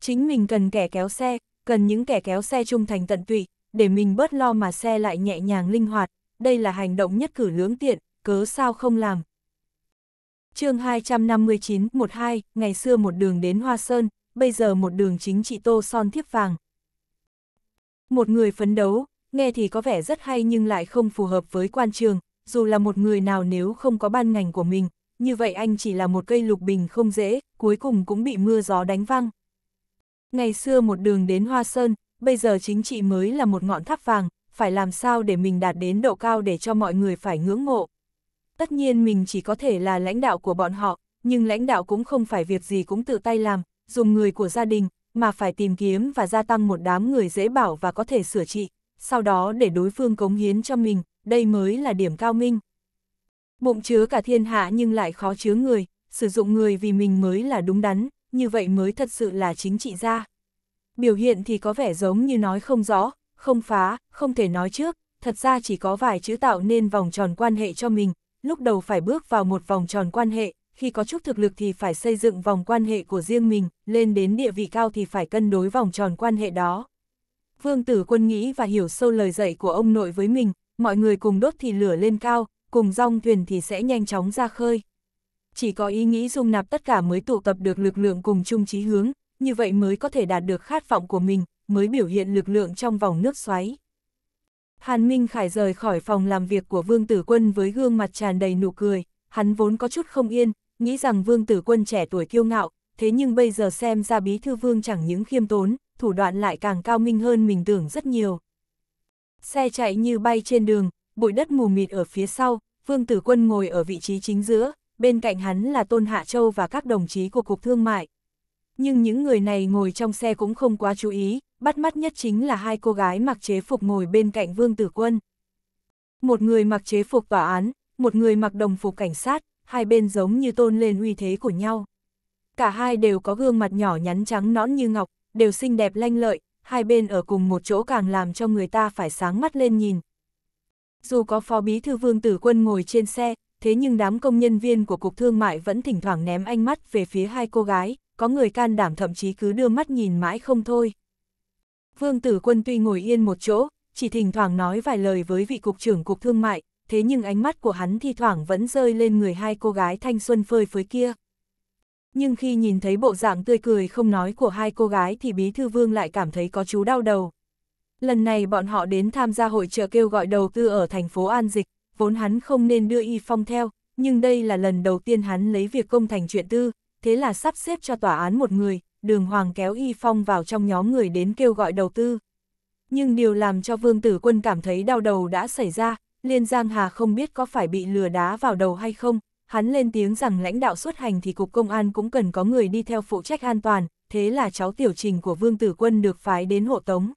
Chính mình cần kẻ kéo xe, cần những kẻ kéo xe trung thành tận tụy, để mình bớt lo mà xe lại nhẹ nhàng linh hoạt, đây là hành động nhất cử lưỡng tiện, cớ sao không làm chương 259, 12, ngày xưa một đường đến Hoa Sơn, bây giờ một đường chính trị tô son thiếp vàng. Một người phấn đấu, nghe thì có vẻ rất hay nhưng lại không phù hợp với quan trường, dù là một người nào nếu không có ban ngành của mình, như vậy anh chỉ là một cây lục bình không dễ, cuối cùng cũng bị mưa gió đánh văng. Ngày xưa một đường đến Hoa Sơn, bây giờ chính trị mới là một ngọn tháp vàng, phải làm sao để mình đạt đến độ cao để cho mọi người phải ngưỡng mộ. Tất nhiên mình chỉ có thể là lãnh đạo của bọn họ, nhưng lãnh đạo cũng không phải việc gì cũng tự tay làm, dùng người của gia đình, mà phải tìm kiếm và gia tăng một đám người dễ bảo và có thể sửa trị, sau đó để đối phương cống hiến cho mình, đây mới là điểm cao minh. Bụng chứa cả thiên hạ nhưng lại khó chứa người, sử dụng người vì mình mới là đúng đắn, như vậy mới thật sự là chính trị gia. Biểu hiện thì có vẻ giống như nói không rõ, không phá, không thể nói trước, thật ra chỉ có vài chữ tạo nên vòng tròn quan hệ cho mình, lúc đầu phải bước vào một vòng tròn quan hệ, khi có chút thực lực thì phải xây dựng vòng quan hệ của riêng mình, lên đến địa vị cao thì phải cân đối vòng tròn quan hệ đó. Vương tử quân nghĩ và hiểu sâu lời dạy của ông nội với mình, mọi người cùng đốt thì lửa lên cao, cùng rong thuyền thì sẽ nhanh chóng ra khơi. Chỉ có ý nghĩ dung nạp tất cả mới tụ tập được lực lượng cùng chung chí hướng, như vậy mới có thể đạt được khát vọng của mình, mới biểu hiện lực lượng trong vòng nước xoáy. Hàn Minh Khải rời khỏi phòng làm việc của Vương Tử Quân với gương mặt tràn đầy nụ cười, hắn vốn có chút không yên, nghĩ rằng Vương Tử Quân trẻ tuổi kiêu ngạo, thế nhưng bây giờ xem ra bí thư Vương chẳng những khiêm tốn, thủ đoạn lại càng cao minh hơn mình tưởng rất nhiều. Xe chạy như bay trên đường, bụi đất mù mịt ở phía sau, Vương Tử Quân ngồi ở vị trí chính giữa, bên cạnh hắn là Tôn Hạ Châu và các đồng chí của Cục Thương mại. Nhưng những người này ngồi trong xe cũng không quá chú ý, bắt mắt nhất chính là hai cô gái mặc chế phục ngồi bên cạnh Vương Tử Quân. Một người mặc chế phục tòa án, một người mặc đồng phục cảnh sát, hai bên giống như tôn lên uy thế của nhau. Cả hai đều có gương mặt nhỏ nhắn trắng nõn như ngọc, đều xinh đẹp lanh lợi, hai bên ở cùng một chỗ càng làm cho người ta phải sáng mắt lên nhìn. Dù có phó bí thư vương tử quân ngồi trên xe, thế nhưng đám công nhân viên của Cục Thương mại vẫn thỉnh thoảng ném ánh mắt về phía hai cô gái, có người can đảm thậm chí cứ đưa mắt nhìn mãi không thôi. Vương tử quân tuy ngồi yên một chỗ, chỉ thỉnh thoảng nói vài lời với vị cục trưởng Cục Thương mại, thế nhưng ánh mắt của hắn thi thoảng vẫn rơi lên người hai cô gái thanh xuân phơi phới kia. Nhưng khi nhìn thấy bộ dạng tươi cười không nói của hai cô gái thì bí thư vương lại cảm thấy có chú đau đầu. Lần này bọn họ đến tham gia hội trợ kêu gọi đầu tư ở thành phố An Dịch, vốn hắn không nên đưa Y Phong theo, nhưng đây là lần đầu tiên hắn lấy việc công thành chuyện tư, thế là sắp xếp cho tòa án một người, đường hoàng kéo Y Phong vào trong nhóm người đến kêu gọi đầu tư. Nhưng điều làm cho Vương Tử Quân cảm thấy đau đầu đã xảy ra, Liên Giang Hà không biết có phải bị lừa đá vào đầu hay không, hắn lên tiếng rằng lãnh đạo xuất hành thì Cục Công an cũng cần có người đi theo phụ trách an toàn, thế là cháu tiểu trình của Vương Tử Quân được phái đến hộ tống.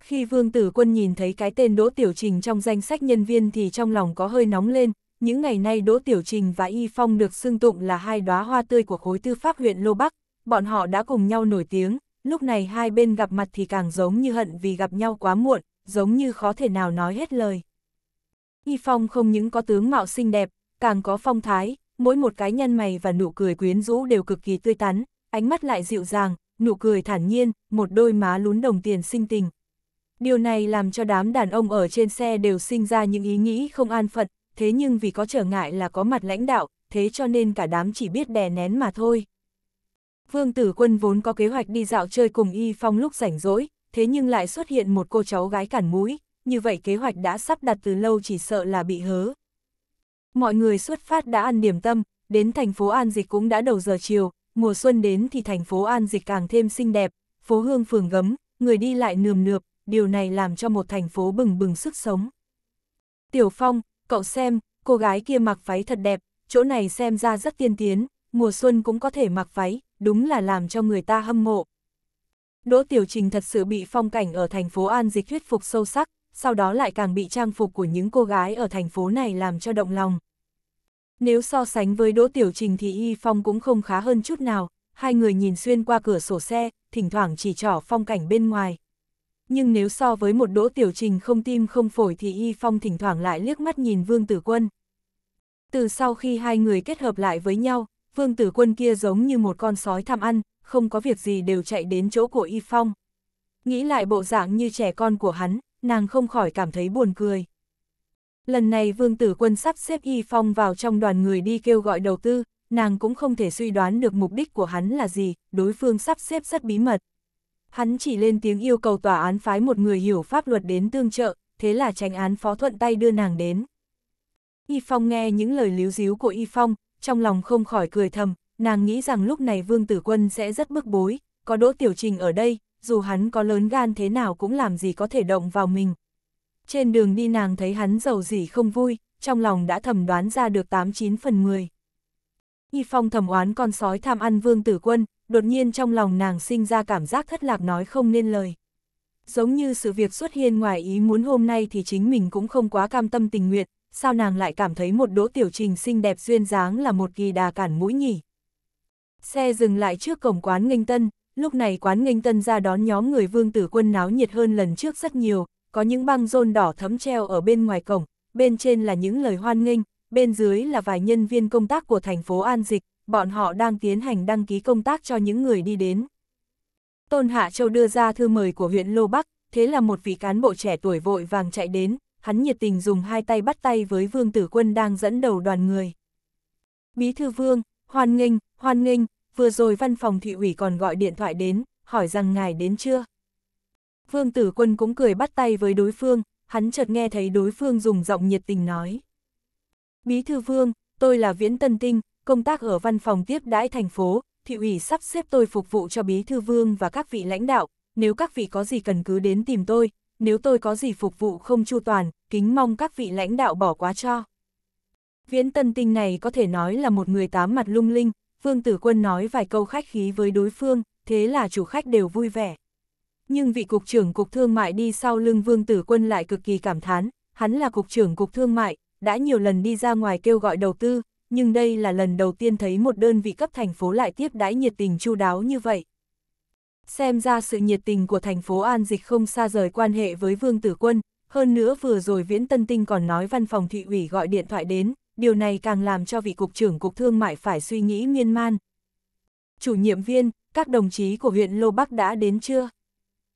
Khi Vương Tử Quân nhìn thấy cái tên Đỗ Tiểu Trình trong danh sách nhân viên thì trong lòng có hơi nóng lên, những ngày nay Đỗ Tiểu Trình và Y Phong được xưng tụng là hai đóa hoa tươi của khối tư pháp huyện Lô Bắc, bọn họ đã cùng nhau nổi tiếng, lúc này hai bên gặp mặt thì càng giống như hận vì gặp nhau quá muộn, giống như khó thể nào nói hết lời. Y Phong không những có tướng mạo xinh đẹp, càng có phong thái, mỗi một cái nhân mày và nụ cười quyến rũ đều cực kỳ tươi tắn, ánh mắt lại dịu dàng, nụ cười thản nhiên, một đôi má lún đồng tiền sinh tình. Điều này làm cho đám đàn ông ở trên xe đều sinh ra những ý nghĩ không an phận, thế nhưng vì có trở ngại là có mặt lãnh đạo, thế cho nên cả đám chỉ biết đè nén mà thôi. Vương Tử Quân vốn có kế hoạch đi dạo chơi cùng Y Phong lúc rảnh rỗi, thế nhưng lại xuất hiện một cô cháu gái cản mũi, như vậy kế hoạch đã sắp đặt từ lâu chỉ sợ là bị hớ. Mọi người xuất phát đã ăn điểm tâm, đến thành phố An Dịch cũng đã đầu giờ chiều, mùa xuân đến thì thành phố An Dịch càng thêm xinh đẹp, phố hương phường gấm, người đi lại nườm nượp, điều này làm cho một thành phố bừng bừng sức sống. Tiểu Phong, cậu xem, cô gái kia mặc váy thật đẹp, chỗ này xem ra rất tiên tiến, mùa xuân cũng có thể mặc váy, đúng là làm cho người ta hâm mộ. Đỗ Tiểu Trình thật sự bị phong cảnh ở thành phố An Dịch thuyết phục sâu sắc, sau đó lại càng bị trang phục của những cô gái ở thành phố này làm cho động lòng. Nếu so sánh với Đỗ Tiểu Trình thì Y Phong cũng không khá hơn chút nào, hai người nhìn xuyên qua cửa sổ xe, thỉnh thoảng chỉ trỏ phong cảnh bên ngoài. Nhưng nếu so với một Đỗ Tiểu Trình không tim không phổi thì Y Phong thỉnh thoảng lại liếc mắt nhìn Vương Tử Quân. Từ sau khi hai người kết hợp lại với nhau, Vương Tử Quân kia giống như một con sói tham ăn, không có việc gì đều chạy đến chỗ của Y Phong. Nghĩ lại bộ dạng như trẻ con của hắn, nàng không khỏi cảm thấy buồn cười. Lần này Vương Tử Quân sắp xếp Y Phong vào trong đoàn người đi kêu gọi đầu tư, nàng cũng không thể suy đoán được mục đích của hắn là gì, đối phương sắp xếp rất bí mật. Hắn chỉ lên tiếng yêu cầu tòa án phái một người hiểu pháp luật đến tương trợ, thế là tránh án phó thuận tay đưa nàng đến. Y Phong nghe những lời líu díu của Y Phong, trong lòng không khỏi cười thầm, nàng nghĩ rằng lúc này Vương Tử Quân sẽ rất bức bối, có Đỗ Tiểu Trình ở đây, dù hắn có lớn gan thế nào cũng làm gì có thể động vào mình. Trên đường đi nàng thấy hắn giàu gì không vui, trong lòng đã thầm đoán ra được 89 phần 10. Y Phong thầm oán con sói tham ăn Vương Tử Quân, đột nhiên trong lòng nàng sinh ra cảm giác thất lạc nói không nên lời. Giống như sự việc xuất hiện ngoài ý muốn hôm nay thì chính mình cũng không quá cam tâm tình nguyện, sao nàng lại cảm thấy một đỗ tiểu trình xinh đẹp duyên dáng là một kỳ đà cản mũi nhỉ. Xe dừng lại trước cổng quán nghênh tân, lúc này quán nghênh tân ra đón nhóm người vương tử quân náo nhiệt hơn lần trước rất nhiều, có những băng rôn đỏ thấm treo ở bên ngoài cổng, bên trên là những lời hoan nghênh, bên dưới là vài nhân viên công tác của thành phố An Dịch, bọn họ đang tiến hành đăng ký công tác cho những người đi đến. Tôn Hạ Châu đưa ra thư mời của huyện Lô Bắc, thế là một vị cán bộ trẻ tuổi vội vàng chạy đến, hắn nhiệt tình dùng hai tay bắt tay với Vương Tử Quân đang dẫn đầu đoàn người. Bí thư Vương, hoan nghênh, hoan nghênh, vừa rồi văn phòng thị ủy còn gọi điện thoại đến, hỏi rằng ngài đến chưa? Vương Tử Quân cũng cười bắt tay với đối phương, hắn chợt nghe thấy đối phương dùng giọng nhiệt tình nói. Bí thư Vương, tôi là Viễn Tân Tinh, công tác ở văn phòng tiếp đãi thành phố, thị ủy sắp xếp tôi phục vụ cho Bí thư Vương và các vị lãnh đạo, nếu các vị có gì cần cứ đến tìm tôi, nếu tôi có gì phục vụ không chu toàn, kính mong các vị lãnh đạo bỏ quá cho. Viễn Tân Tinh này có thể nói là một người tám mặt lung linh, Vương Tử Quân nói vài câu khách khí với đối phương, thế là chủ khách đều vui vẻ. Nhưng vị cục trưởng cục thương mại đi sau lưng Vương Tử Quân lại cực kỳ cảm thán, hắn là cục trưởng cục thương mại, đã nhiều lần đi ra ngoài kêu gọi đầu tư, nhưng đây là lần đầu tiên thấy một đơn vị cấp thành phố lại tiếp đãi nhiệt tình chu đáo như vậy. Xem ra sự nhiệt tình của thành phố An Dịch không xa rời quan hệ với Vương Tử Quân, hơn nữa vừa rồi Viễn Tân Tinh còn nói văn phòng thị ủy gọi điện thoại đến, điều này càng làm cho vị cục trưởng cục thương mại phải suy nghĩ miên man. Chủ nhiệm viên, các đồng chí của huyện Lô Bắc đã đến chưa?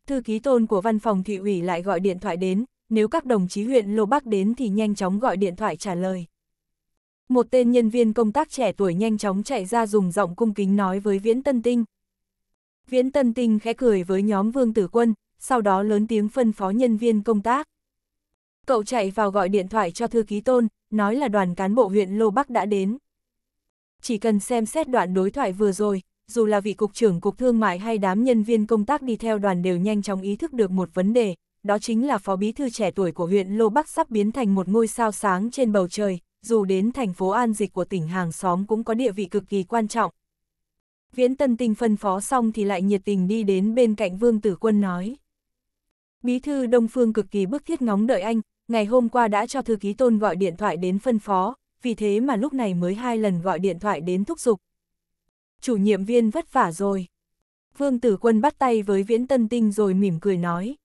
Thư ký tôn của văn phòng thị ủy lại gọi điện thoại đến, nếu các đồng chí huyện Lô Bắc đến thì nhanh chóng gọi điện thoại trả lời. Một tên nhân viên công tác trẻ tuổi nhanh chóng chạy ra dùng giọng cung kính nói với Viễn Tân Tinh. Viễn Tân Tinh khẽ cười với nhóm Vương Tử Quân, sau đó lớn tiếng phân phó nhân viên công tác. Cậu chạy vào gọi điện thoại cho thư ký tôn, nói là đoàn cán bộ huyện Lô Bắc đã đến. Chỉ cần xem xét đoạn đối thoại vừa rồi, dù là vị cục trưởng cục thương mại hay đám nhân viên công tác đi theo đoàn đều nhanh chóng ý thức được một vấn đề, đó chính là phó bí thư trẻ tuổi của huyện Lô Bắc sắp biến thành một ngôi sao sáng trên bầu trời, dù đến thành phố an dịch của tỉnh hàng xóm cũng có địa vị cực kỳ quan trọng. Viễn Tân Tinh phân phó xong thì lại nhiệt tình đi đến bên cạnh Vương Tử Quân nói. Bí thư Đông Phương cực kỳ bức thiết ngóng đợi anh, ngày hôm qua đã cho thư ký tôn gọi điện thoại đến phân phó, vì thế mà lúc này mới hai lần gọi điện thoại đến thúc giục. Chủ nhiệm viên vất vả rồi. Vương Tử Quân bắt tay với Viễn Tân Tinh rồi mỉm cười nói.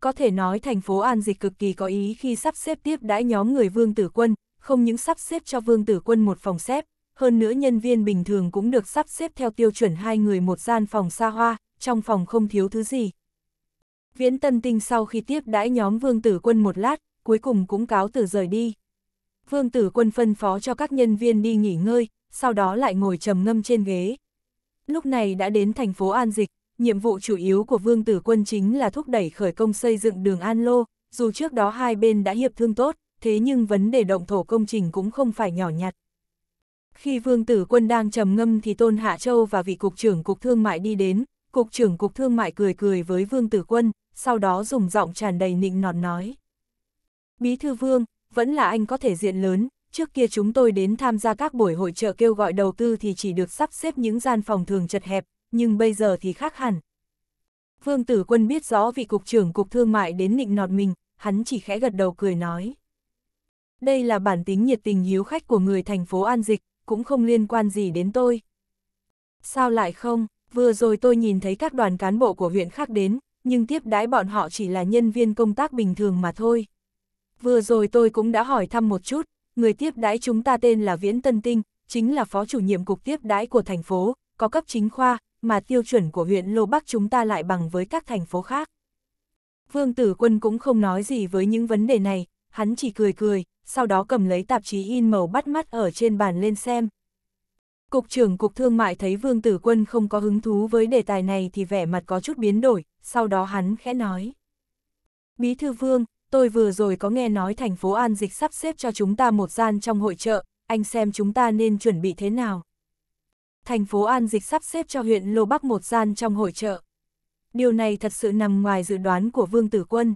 Có thể nói thành phố An Dịch cực kỳ có ý khi sắp xếp tiếp đãi nhóm người Vương Tử Quân, không những sắp xếp cho Vương Tử Quân một phòng xếp, hơn nữa nhân viên bình thường cũng được sắp xếp theo tiêu chuẩn hai người một gian phòng xa hoa, trong phòng không thiếu thứ gì. Viễn Tân Tinh sau khi tiếp đãi nhóm Vương Tử Quân một lát, cuối cùng cũng cáo từ rời đi. Vương Tử Quân phân phó cho các nhân viên đi nghỉ ngơi, sau đó lại ngồi trầm ngâm trên ghế. Lúc này đã đến thành phố An Dịch, nhiệm vụ chủ yếu của Vương Tử Quân chính là thúc đẩy khởi công xây dựng đường An Lô, dù trước đó hai bên đã hiệp thương tốt, thế nhưng vấn đề động thổ công trình cũng không phải nhỏ nhặt. Khi Vương Tử Quân đang trầm ngâm thì Tôn Hạ Châu và vị Cục trưởng Cục Thương mại đi đến, Cục trưởng Cục Thương mại cười cười với Vương Tử Quân, sau đó dùng giọng tràn đầy nịnh nọt nói. Bí thư vương, vẫn là anh có thể diện lớn, trước kia chúng tôi đến tham gia các buổi hội trợ kêu gọi đầu tư thì chỉ được sắp xếp những gian phòng thường chật hẹp, nhưng bây giờ thì khác hẳn. Vương Tử Quân biết rõ vị cục trưởng cục thương mại đến nịnh nọt mình, hắn chỉ khẽ gật đầu cười nói. Đây là bản tính nhiệt tình hiếu khách của người thành phố An Dịch, cũng không liên quan gì đến tôi. Sao lại không, vừa rồi tôi nhìn thấy các đoàn cán bộ của huyện khác đến, nhưng tiếp đái bọn họ chỉ là nhân viên công tác bình thường mà thôi. Vừa rồi tôi cũng đã hỏi thăm một chút, người tiếp đái chúng ta tên là Viễn Tân Tinh, chính là phó chủ nhiệm cục tiếp đái của thành phố, có cấp chính khoa, mà tiêu chuẩn của huyện Lô Bắc chúng ta lại bằng với các thành phố khác. Vương Tử Quân cũng không nói gì với những vấn đề này, hắn chỉ cười cười, sau đó cầm lấy tạp chí in màu bắt mắt ở trên bàn lên xem. Cục trưởng Cục Thương mại thấy Vương Tử Quân không có hứng thú với đề tài này thì vẻ mặt có chút biến đổi, sau đó hắn khẽ nói. Bí thư Vương, tôi vừa rồi có nghe nói thành phố An Dịch sắp xếp cho chúng ta một gian trong hội trợ, anh xem chúng ta nên chuẩn bị thế nào. Thành phố An Dịch sắp xếp cho huyện Lô Bắc một gian trong hội trợ. Điều này thật sự nằm ngoài dự đoán của Vương Tử Quân.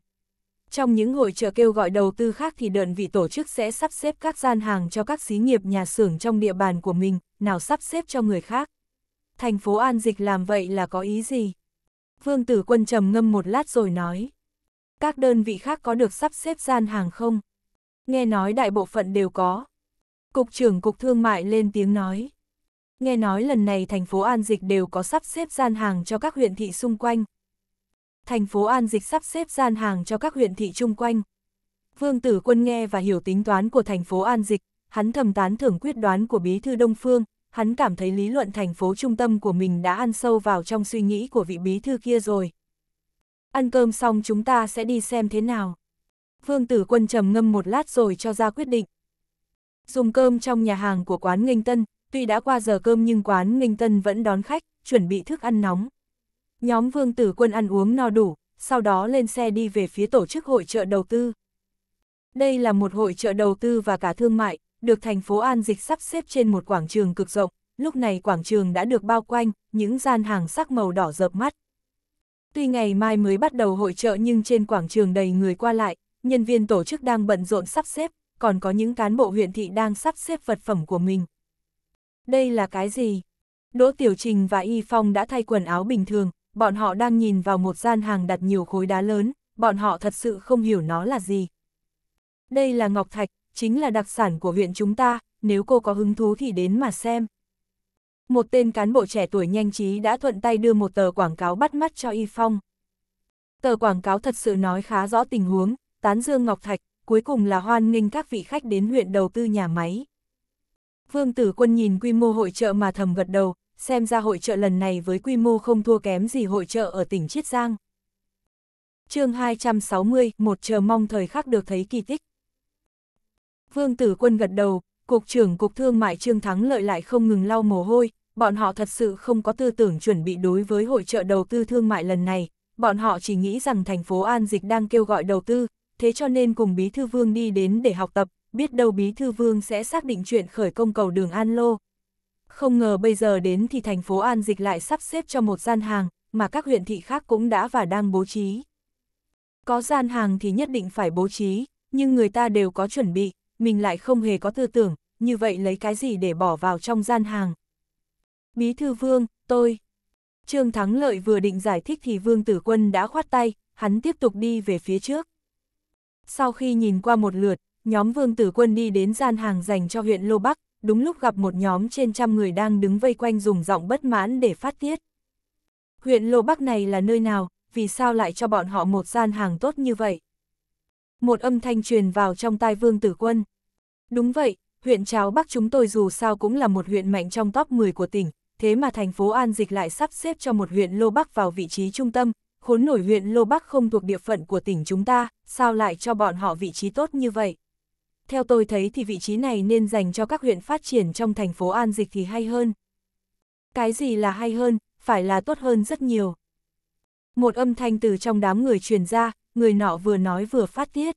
Trong những hội trợ kêu gọi đầu tư khác thì đơn vị tổ chức sẽ sắp xếp các gian hàng cho các xí nghiệp nhà xưởng trong địa bàn của mình, nào sắp xếp cho người khác. Thành phố An Dịch làm vậy là có ý gì? Vương Tử Quân trầm ngâm một lát rồi nói. Các đơn vị khác có được sắp xếp gian hàng không? Nghe nói đại bộ phận đều có. Cục trưởng Cục Thương mại lên tiếng nói. Nghe nói lần này thành phố An Dịch đều có sắp xếp gian hàng cho các huyện thị xung quanh. Thành phố An Dịch sắp xếp gian hàng cho các huyện thị chung quanh. Vương Tử Quân nghe và hiểu tính toán của thành phố An Dịch, hắn thầm tán thưởng quyết đoán của Bí thư Đông Phương, hắn cảm thấy lý luận thành phố trung tâm của mình đã ăn sâu vào trong suy nghĩ của vị bí thư kia rồi. Ăn cơm xong chúng ta sẽ đi xem thế nào. Vương Tử Quân trầm ngâm một lát rồi cho ra quyết định. Dùng cơm trong nhà hàng của quán Nghênh Tân, tuy đã qua giờ cơm nhưng quán Nghênh Tân vẫn đón khách, chuẩn bị thức ăn nóng. Nhóm Vương Tử Quân ăn uống no đủ, sau đó lên xe đi về phía tổ chức hội trợ đầu tư. Đây là một hội trợ đầu tư và cả thương mại, được thành phố An Dịch sắp xếp trên một quảng trường cực rộng, lúc này quảng trường đã được bao quanh, những gian hàng sắc màu đỏ rợp mắt. Tuy ngày mai mới bắt đầu hội trợ nhưng trên quảng trường đầy người qua lại, nhân viên tổ chức đang bận rộn sắp xếp, còn có những cán bộ huyện thị đang sắp xếp vật phẩm của mình. Đây là cái gì? Đỗ Tiểu Trình và Y Phong đã thay quần áo bình thường, bọn họ đang nhìn vào một gian hàng đặt nhiều khối đá lớn, bọn họ thật sự không hiểu nó là gì. Đây là Ngọc Thạch, chính là đặc sản của huyện chúng ta, nếu cô có hứng thú thì đến mà xem. Một tên cán bộ trẻ tuổi nhanh trí đã thuận tay đưa một tờ quảng cáo bắt mắt cho Y Phong. Tờ quảng cáo thật sự nói khá rõ tình huống, tán dương Ngọc Thạch, cuối cùng là hoan nghênh các vị khách đến huyện đầu tư nhà máy. Vương Tử Quân nhìn quy mô hội trợ mà thầm gật đầu, xem ra hội trợ lần này với quy mô không thua kém gì hội trợ ở tỉnh Chiết Giang. chương 260, một chờ mong thời khắc được thấy kỳ tích. Vương Tử Quân gật đầu, Cục trưởng Cục Thương mại Trương Thắng lợi lại không ngừng lau mồ hôi, bọn họ thật sự không có tư tưởng chuẩn bị đối với hội trợ đầu tư thương mại lần này, bọn họ chỉ nghĩ rằng thành phố An Dịch đang kêu gọi đầu tư, thế cho nên cùng Bí Thư Vương đi đến để học tập, biết đâu Bí Thư Vương sẽ xác định chuyện khởi công cầu đường An Lô. Không ngờ bây giờ đến thì thành phố An Dịch lại sắp xếp cho một gian hàng, mà các huyện thị khác cũng đã và đang bố trí. Có gian hàng thì nhất định phải bố trí, nhưng người ta đều có chuẩn bị, mình lại không hề có tư tưởng, như vậy lấy cái gì để bỏ vào trong gian hàng. Bí thư vương, tôi. Trương Thắng Lợi vừa định giải thích thì Vương Tử Quân đã khoát tay, hắn tiếp tục đi về phía trước. Sau khi nhìn qua một lượt, nhóm Vương Tử Quân đi đến gian hàng dành cho huyện Lô Bắc, đúng lúc gặp một nhóm trên trăm người đang đứng vây quanh dùng giọng bất mãn để phát tiết. Huyện Lô Bắc này là nơi nào, vì sao lại cho bọn họ một gian hàng tốt như vậy? Một âm thanh truyền vào trong tai Vương Tử Quân. Đúng vậy, huyện Cháo Bắc chúng tôi dù sao cũng là một huyện mạnh trong top 10 của tỉnh, thế mà thành phố An Dịch lại sắp xếp cho một huyện Lô Bắc vào vị trí trung tâm, khốn nổi huyện Lô Bắc không thuộc địa phận của tỉnh chúng ta, sao lại cho bọn họ vị trí tốt như vậy? Theo tôi thấy thì vị trí này nên dành cho các huyện phát triển trong thành phố An Dịch thì hay hơn. Cái gì là hay hơn, phải là tốt hơn rất nhiều. Một âm thanh từ trong đám người truyền ra, người nọ vừa nói vừa phát tiết.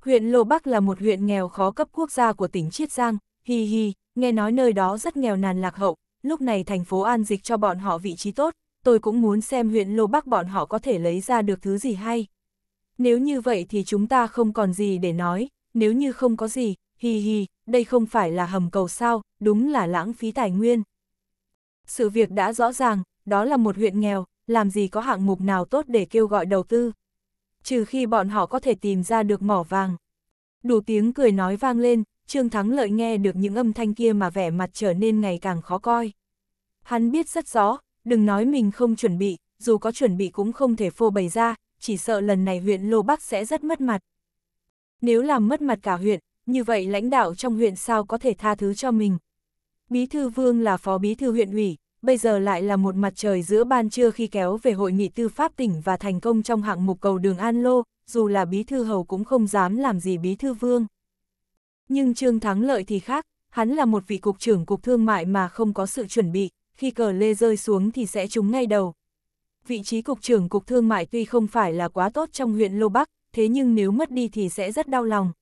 Huyện Lô Bắc là một huyện nghèo khó cấp quốc gia của tỉnh Chiết Giang, hi hi, nghe nói nơi đó rất nghèo nàn lạc hậu, lúc này thành phố An Dịch cho bọn họ vị trí tốt, tôi cũng muốn xem huyện Lô Bắc bọn họ có thể lấy ra được thứ gì hay. Nếu như vậy thì chúng ta không còn gì để nói, nếu như không có gì, hi hi, đây không phải là hầm cầu sao, đúng là lãng phí tài nguyên. Sự việc đã rõ ràng, đó là một huyện nghèo, làm gì có hạng mục nào tốt để kêu gọi đầu tư. Trừ khi bọn họ có thể tìm ra được mỏ vàng. Đủ tiếng cười nói vang lên, Trương Thắng Lợi nghe được những âm thanh kia mà vẻ mặt trở nên ngày càng khó coi. Hắn biết rất rõ, đừng nói mình không chuẩn bị, dù có chuẩn bị cũng không thể phô bày ra, chỉ sợ lần này huyện Lô Bắc sẽ rất mất mặt. Nếu làm mất mặt cả huyện, như vậy lãnh đạo trong huyện sao có thể tha thứ cho mình. Bí thư vương là phó bí thư huyện ủy, bây giờ lại là một mặt trời giữa ban trưa khi kéo về hội nghị tư pháp tỉnh và thành công trong hạng mục cầu đường An Lô, dù là bí thư hầu cũng không dám làm gì bí thư vương. Nhưng Trương Thắng Lợi thì khác, hắn là một vị cục trưởng cục thương mại mà không có sự chuẩn bị, khi cờ lê rơi xuống thì sẽ trúng ngay đầu. Vị trí cục trưởng cục thương mại tuy không phải là quá tốt trong huyện Lô Bắc, thế nhưng nếu mất đi thì sẽ rất đau lòng.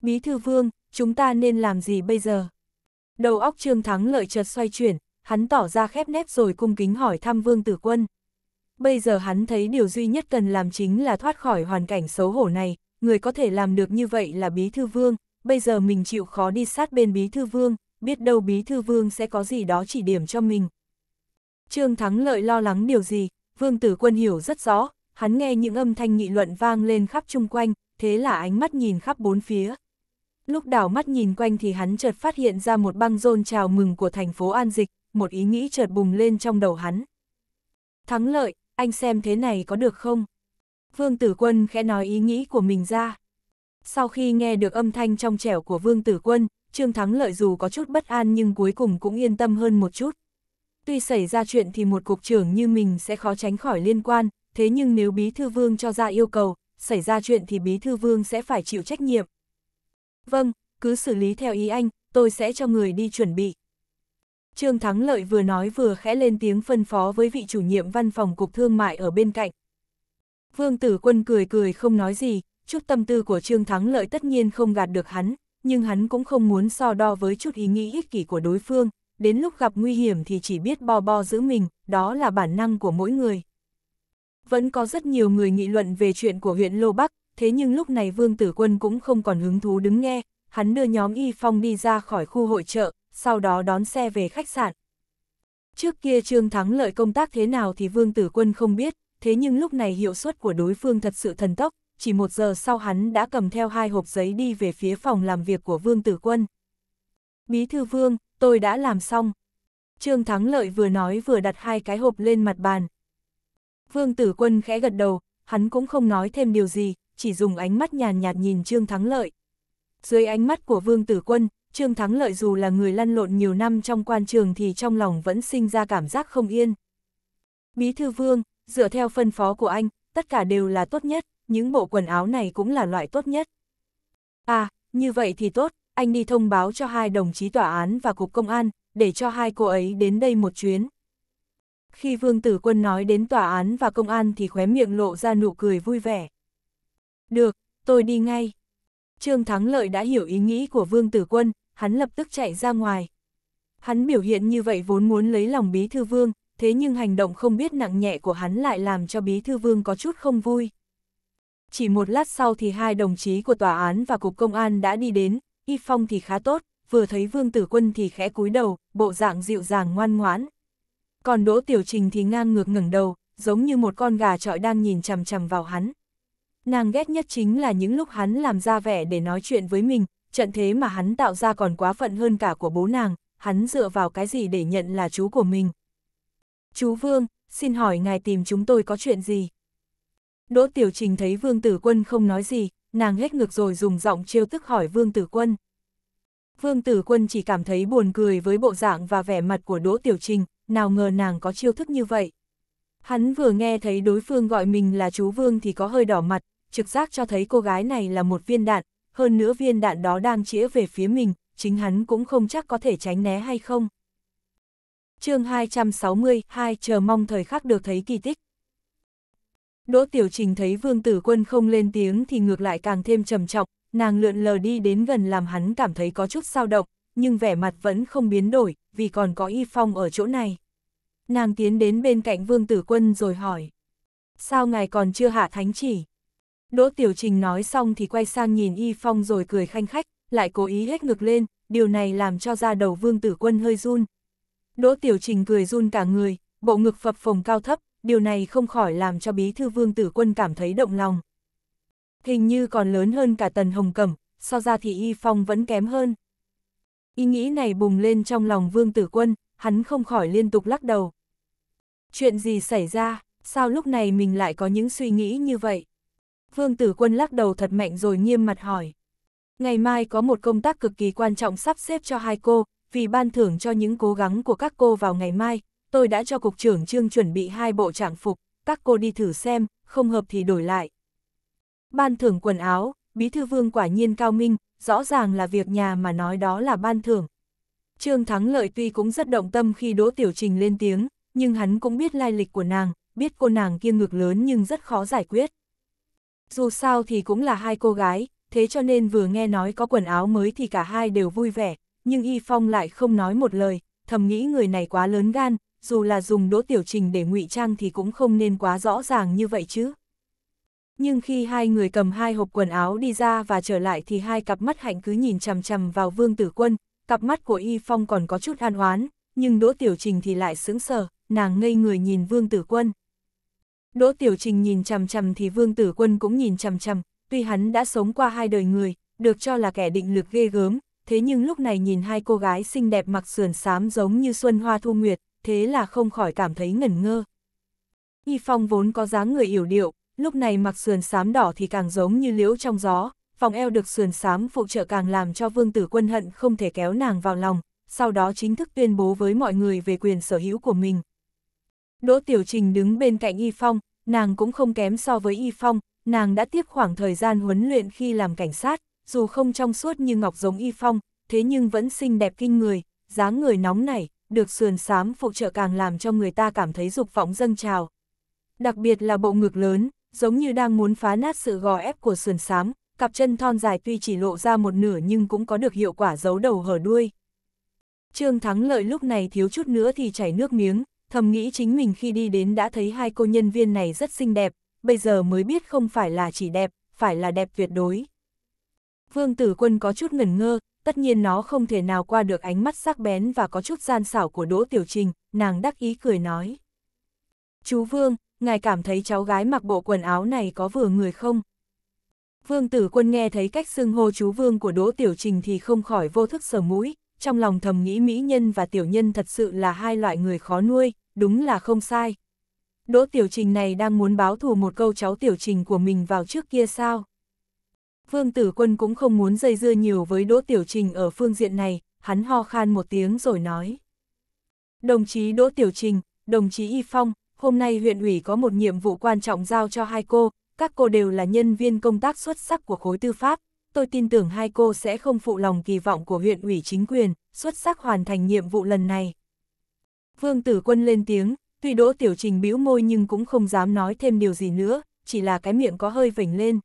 Bí thư vương, chúng ta nên làm gì bây giờ? Đầu óc Trương Thắng lợi chợt xoay chuyển, hắn tỏ ra khép nép rồi cung kính hỏi thăm vương tử quân. Bây giờ hắn thấy điều duy nhất cần làm chính là thoát khỏi hoàn cảnh xấu hổ này, người có thể làm được như vậy là bí thư vương, bây giờ mình chịu khó đi sát bên bí thư vương, biết đâu bí thư vương sẽ có gì đó chỉ điểm cho mình. Trương Thắng Lợi lo lắng điều gì, vương tử quân hiểu rất rõ, hắn nghe những âm thanh nghị luận vang lên khắp chung quanh, thế là ánh mắt nhìn khắp bốn phía. Lúc đảo mắt nhìn quanh thì hắn chợt phát hiện ra một băng rôn chào mừng của thành phố An Dịch, một ý nghĩ chợt bùng lên trong đầu hắn. Thắng lợi, anh xem thế này có được không? Vương Tử Quân khẽ nói ý nghĩ của mình ra. Sau khi nghe được âm thanh trong trẻo của Vương Tử Quân, Trương Thắng Lợi dù có chút bất an nhưng cuối cùng cũng yên tâm hơn một chút. Tuy xảy ra chuyện thì một cục trưởng như mình sẽ khó tránh khỏi liên quan, thế nhưng nếu Bí Thư Vương cho ra yêu cầu, xảy ra chuyện thì Bí Thư Vương sẽ phải chịu trách nhiệm. Vâng, cứ xử lý theo ý anh, tôi sẽ cho người đi chuẩn bị. Trương Thắng Lợi vừa nói vừa khẽ lên tiếng phân phó với vị chủ nhiệm văn phòng cục thương mại ở bên cạnh. Vương Tử Quân cười cười không nói gì, chút tâm tư của Trương Thắng Lợi tất nhiên không gạt được hắn, nhưng hắn cũng không muốn so đo với chút ý nghĩ ích kỷ của đối phương, đến lúc gặp nguy hiểm thì chỉ biết bo bo giữ mình, đó là bản năng của mỗi người. Vẫn có rất nhiều người nghị luận về chuyện của huyện Lô Bắc, thế nhưng lúc này Vương Tử Quân cũng không còn hứng thú đứng nghe, hắn đưa nhóm Y Phong đi ra khỏi khu hội trợ, sau đó đón xe về khách sạn. Trước kia Trương Thắng lợi công tác thế nào thì Vương Tử Quân không biết, thế nhưng lúc này hiệu suất của đối phương thật sự thần tốc, chỉ một giờ sau hắn đã cầm theo hai hộp giấy đi về phía phòng làm việc của Vương Tử Quân. Bí thư Vương, tôi đã làm xong. Trương Thắng Lợi vừa nói vừa đặt hai cái hộp lên mặt bàn. Vương Tử Quân khẽ gật đầu, hắn cũng không nói thêm điều gì, chỉ dùng ánh mắt nhàn nhạt nhìn Trương Thắng Lợi. Dưới ánh mắt của Vương Tử Quân, Trương Thắng Lợi dù là người lăn lộn nhiều năm trong quan trường thì trong lòng vẫn sinh ra cảm giác không yên. Bí thư Vương, dựa theo phân phó của anh, tất cả đều là tốt nhất, những bộ quần áo này cũng là loại tốt nhất. À, như vậy thì tốt, anh đi thông báo cho hai đồng chí tòa án và cục công an, để cho hai cô ấy đến đây một chuyến. Khi Vương Tử Quân nói đến tòa án và công an thì khóe miệng lộ ra nụ cười vui vẻ. Được, tôi đi ngay. Trương Thắng Lợi đã hiểu ý nghĩ của Vương Tử Quân, hắn lập tức chạy ra ngoài. Hắn biểu hiện như vậy vốn muốn lấy lòng Bí Thư Vương, thế nhưng hành động không biết nặng nhẹ của hắn lại làm cho Bí Thư Vương có chút không vui. Chỉ một lát sau thì hai đồng chí của tòa án và cục công an đã đi đến, Y Phong thì khá tốt, vừa thấy Vương Tử Quân thì khẽ cúi đầu, bộ dạng dịu dàng ngoan ngoãn. Còn Đỗ Tiểu Trình thì ngang ngược ngẩng đầu, giống như một con gà trọi đang nhìn chằm chằm vào hắn. Nàng ghét nhất chính là những lúc hắn làm ra vẻ để nói chuyện với mình, trận thế mà hắn tạo ra còn quá phận hơn cả của bố nàng, hắn dựa vào cái gì để nhận là chú của mình. Chú Vương, xin hỏi ngài tìm chúng tôi có chuyện gì? Đỗ Tiểu Trình thấy Vương Tử Quân không nói gì, nàng hết ngược rồi dùng giọng trêu tức hỏi Vương Tử Quân. Vương Tử Quân chỉ cảm thấy buồn cười với bộ dạng và vẻ mặt của Đỗ Tiểu Trình, nào ngờ nàng có chiêu thức như vậy. Hắn vừa nghe thấy đối phương gọi mình là chú Vương thì có hơi đỏ mặt, trực giác cho thấy cô gái này là một viên đạn, hơn nữa viên đạn đó đang chĩa về phía mình, chính hắn cũng không chắc có thể tránh né hay không. chương 260, hai chờ mong thời khắc được thấy kỳ tích. Đỗ Tiểu Trình thấy Vương Tử Quân không lên tiếng thì ngược lại càng thêm trầm trọng, nàng lượn lờ đi đến gần làm hắn cảm thấy có chút sao động, nhưng vẻ mặt vẫn không biến đổi, vì còn có Y Phong ở chỗ này. Nàng tiến đến bên cạnh Vương Tử Quân rồi hỏi. Sao ngài còn chưa hạ thánh chỉ? Đỗ Tiểu Trình nói xong thì quay sang nhìn Y Phong rồi cười khanh khách, lại cố ý hết ngực lên, điều này làm cho da đầu Vương Tử Quân hơi run. Đỗ Tiểu Trình cười run cả người, bộ ngực phập phồng cao thấp, điều này không khỏi làm cho bí thư Vương Tử Quân cảm thấy động lòng. Hình như còn lớn hơn cả Tần Hồng Cẩm, so ra thì Y Phong vẫn kém hơn. Ý nghĩ này bùng lên trong lòng Vương Tử Quân, hắn không khỏi liên tục lắc đầu. Chuyện gì xảy ra, sao lúc này mình lại có những suy nghĩ như vậy? Vương Tử Quân lắc đầu thật mạnh rồi nghiêm mặt hỏi. Ngày mai có một công tác cực kỳ quan trọng sắp xếp cho hai cô, vì ban thưởng cho những cố gắng của các cô vào ngày mai, tôi đã cho cục trưởng trương chuẩn bị hai bộ trạng phục, các cô đi thử xem, không hợp thì đổi lại. Ban thưởng quần áo, bí thư vương quả nhiên cao minh, rõ ràng là việc nhà mà nói đó là ban thưởng. Trương Thắng Lợi tuy cũng rất động tâm khi Đỗ Tiểu Trình lên tiếng, nhưng hắn cũng biết lai lịch của nàng, biết cô nàng kia ngược lớn nhưng rất khó giải quyết. Dù sao thì cũng là hai cô gái, thế cho nên vừa nghe nói có quần áo mới thì cả hai đều vui vẻ, nhưng Y Phong lại không nói một lời, thầm nghĩ người này quá lớn gan, dù là dùng đỗ tiểu trình để ngụy trang thì cũng không nên quá rõ ràng như vậy chứ. Nhưng khi hai người cầm hai hộp quần áo đi ra và trở lại thì hai cặp mắt hạnh cứ nhìn chằm chằm vào Vương Tử Quân, cặp mắt của Y Phong còn có chút an oán, nhưng Đỗ Tiểu Trình thì lại sững sờ, nàng ngây người nhìn Vương Tử Quân. Đỗ Tiểu Trình nhìn chằm chằm thì Vương Tử Quân cũng nhìn chằm chằm, tuy hắn đã sống qua hai đời người, được cho là kẻ định lực ghê gớm, thế nhưng lúc này nhìn hai cô gái xinh đẹp mặc sườn xám giống như Xuân Hoa Thu Nguyệt, thế là không khỏi cảm thấy ngẩn ngơ. Y Phong vốn có dáng người yểu điệu, lúc này mặc sườn xám đỏ thì càng giống như liễu trong gió, vòng eo được sườn xám phụ trợ càng làm cho Vương Tử Quân hận không thể kéo nàng vào lòng, sau đó chính thức tuyên bố với mọi người về quyền sở hữu của mình. Đỗ Tiểu Trình đứng bên cạnh Y Phong, nàng cũng không kém so với Y Phong, nàng đã tiếp khoảng thời gian huấn luyện khi làm cảnh sát, dù không trong suốt như ngọc giống Y Phong, thế nhưng vẫn xinh đẹp kinh người, dáng người nóng nảy, được sườn xám phụ trợ càng làm cho người ta cảm thấy dục vọng dâng trào. Đặc biệt là bộ ngực lớn, giống như đang muốn phá nát sự gò ép của sườn xám, cặp chân thon dài tuy chỉ lộ ra một nửa nhưng cũng có được hiệu quả giấu đầu hở đuôi. Trương Thắng Lợi lúc này thiếu chút nữa thì chảy nước miếng, thầm nghĩ chính mình khi đi đến đã thấy hai cô nhân viên này rất xinh đẹp, bây giờ mới biết không phải là chỉ đẹp, phải là đẹp tuyệt đối. Vương Tử Quân có chút ngẩn ngơ, tất nhiên nó không thể nào qua được ánh mắt sắc bén và có chút gian xảo của Đỗ Tiểu Trình, nàng đắc ý cười nói. Chú Vương, ngài cảm thấy cháu gái mặc bộ quần áo này có vừa người không? Vương Tử Quân nghe thấy cách xưng hô chú Vương của Đỗ Tiểu Trình thì không khỏi vô thức sờ mũi, trong lòng thầm nghĩ mỹ nhân và tiểu nhân thật sự là hai loại người khó nuôi, đúng là không sai. Đỗ Tiểu Trình này đang muốn báo thù một câu cháu Tiểu Trình của mình vào trước kia sao? Vương Tử Quân cũng không muốn dây dưa nhiều với Đỗ Tiểu Trình ở phương diện này, hắn ho khan một tiếng rồi nói. Đồng chí Đỗ Tiểu Trình, đồng chí Y Phong, hôm nay huyện ủy có một nhiệm vụ quan trọng giao cho hai cô, các cô đều là nhân viên công tác xuất sắc của khối tư pháp, tôi tin tưởng hai cô sẽ không phụ lòng kỳ vọng của huyện ủy chính quyền, xuất sắc hoàn thành nhiệm vụ lần này. Vương Tử Quân lên tiếng, tuy Đỗ Tiểu Trình bĩu môi nhưng cũng không dám nói thêm điều gì nữa, chỉ là cái miệng có hơi vểnh lên.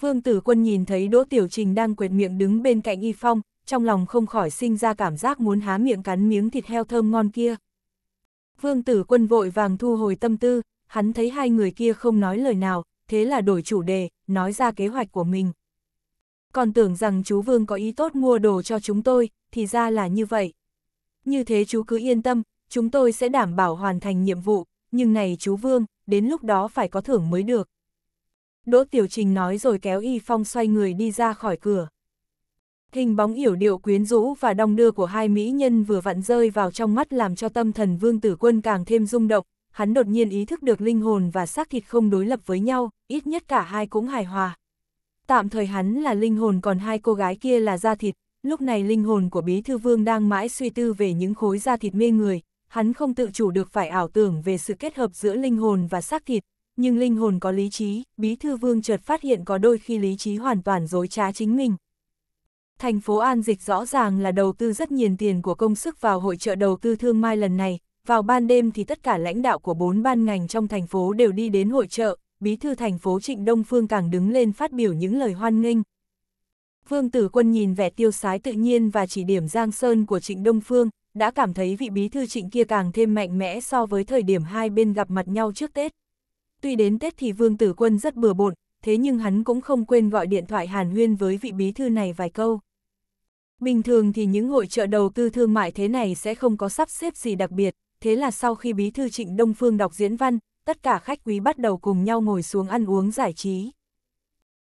Vương Tử Quân nhìn thấy Đỗ Tiểu Trình đang quệt miệng đứng bên cạnh Y Phong, trong lòng không khỏi sinh ra cảm giác muốn há miệng cắn miếng thịt heo thơm ngon kia. Vương Tử Quân vội vàng thu hồi tâm tư, hắn thấy hai người kia không nói lời nào, thế là đổi chủ đề, nói ra kế hoạch của mình. Còn tưởng rằng chú Vương có ý tốt mua đồ cho chúng tôi, thì ra là như vậy. Như thế chú cứ yên tâm, chúng tôi sẽ đảm bảo hoàn thành nhiệm vụ, nhưng này chú Vương, đến lúc đó phải có thưởng mới được. Đỗ Tiểu Trình nói rồi kéo Y Phong xoay người đi ra khỏi cửa. Hình bóng yểu điệu quyến rũ và đong đưa của hai mỹ nhân vừa vặn rơi vào trong mắt làm cho tâm thần vương tử quân càng thêm rung động, hắn đột nhiên ý thức được linh hồn và xác thịt không đối lập với nhau, ít nhất cả hai cũng hài hòa. Tạm thời hắn là linh hồn còn hai cô gái kia là da thịt, lúc này linh hồn của bí thư vương đang mãi suy tư về những khối da thịt mê người, hắn không tự chủ được phải ảo tưởng về sự kết hợp giữa linh hồn và xác thịt, nhưng linh hồn có lý trí, bí thư vương chợt phát hiện có đôi khi lý trí hoàn toàn dối trá chính mình. Thành phố An Dịch rõ ràng là đầu tư rất nhiều tiền của công sức vào hội trợ đầu tư thương mai lần này, vào ban đêm thì tất cả lãnh đạo của bốn ban ngành trong thành phố đều đi đến hội trợ, bí thư thành phố Trịnh Đông Phương càng đứng lên phát biểu những lời hoan nghênh. Vương Tử Quân nhìn vẻ tiêu sái tự nhiên và chỉ điểm Giang Sơn của Trịnh Đông Phương, đã cảm thấy vị bí thư trịnh kia càng thêm mạnh mẽ so với thời điểm hai bên gặp mặt nhau trước Tết. Tuy đến Tết thì Vương Tử Quân rất bừa bộn, thế nhưng hắn cũng không quên gọi điện thoại hàn huyên với vị bí thư này vài câu. Bình thường thì những hội trợ đầu tư thương mại thế này sẽ không có sắp xếp gì đặc biệt, thế là sau khi bí thư trịnh Đông Phương đọc diễn văn, tất cả khách quý bắt đầu cùng nhau ngồi xuống ăn uống giải trí.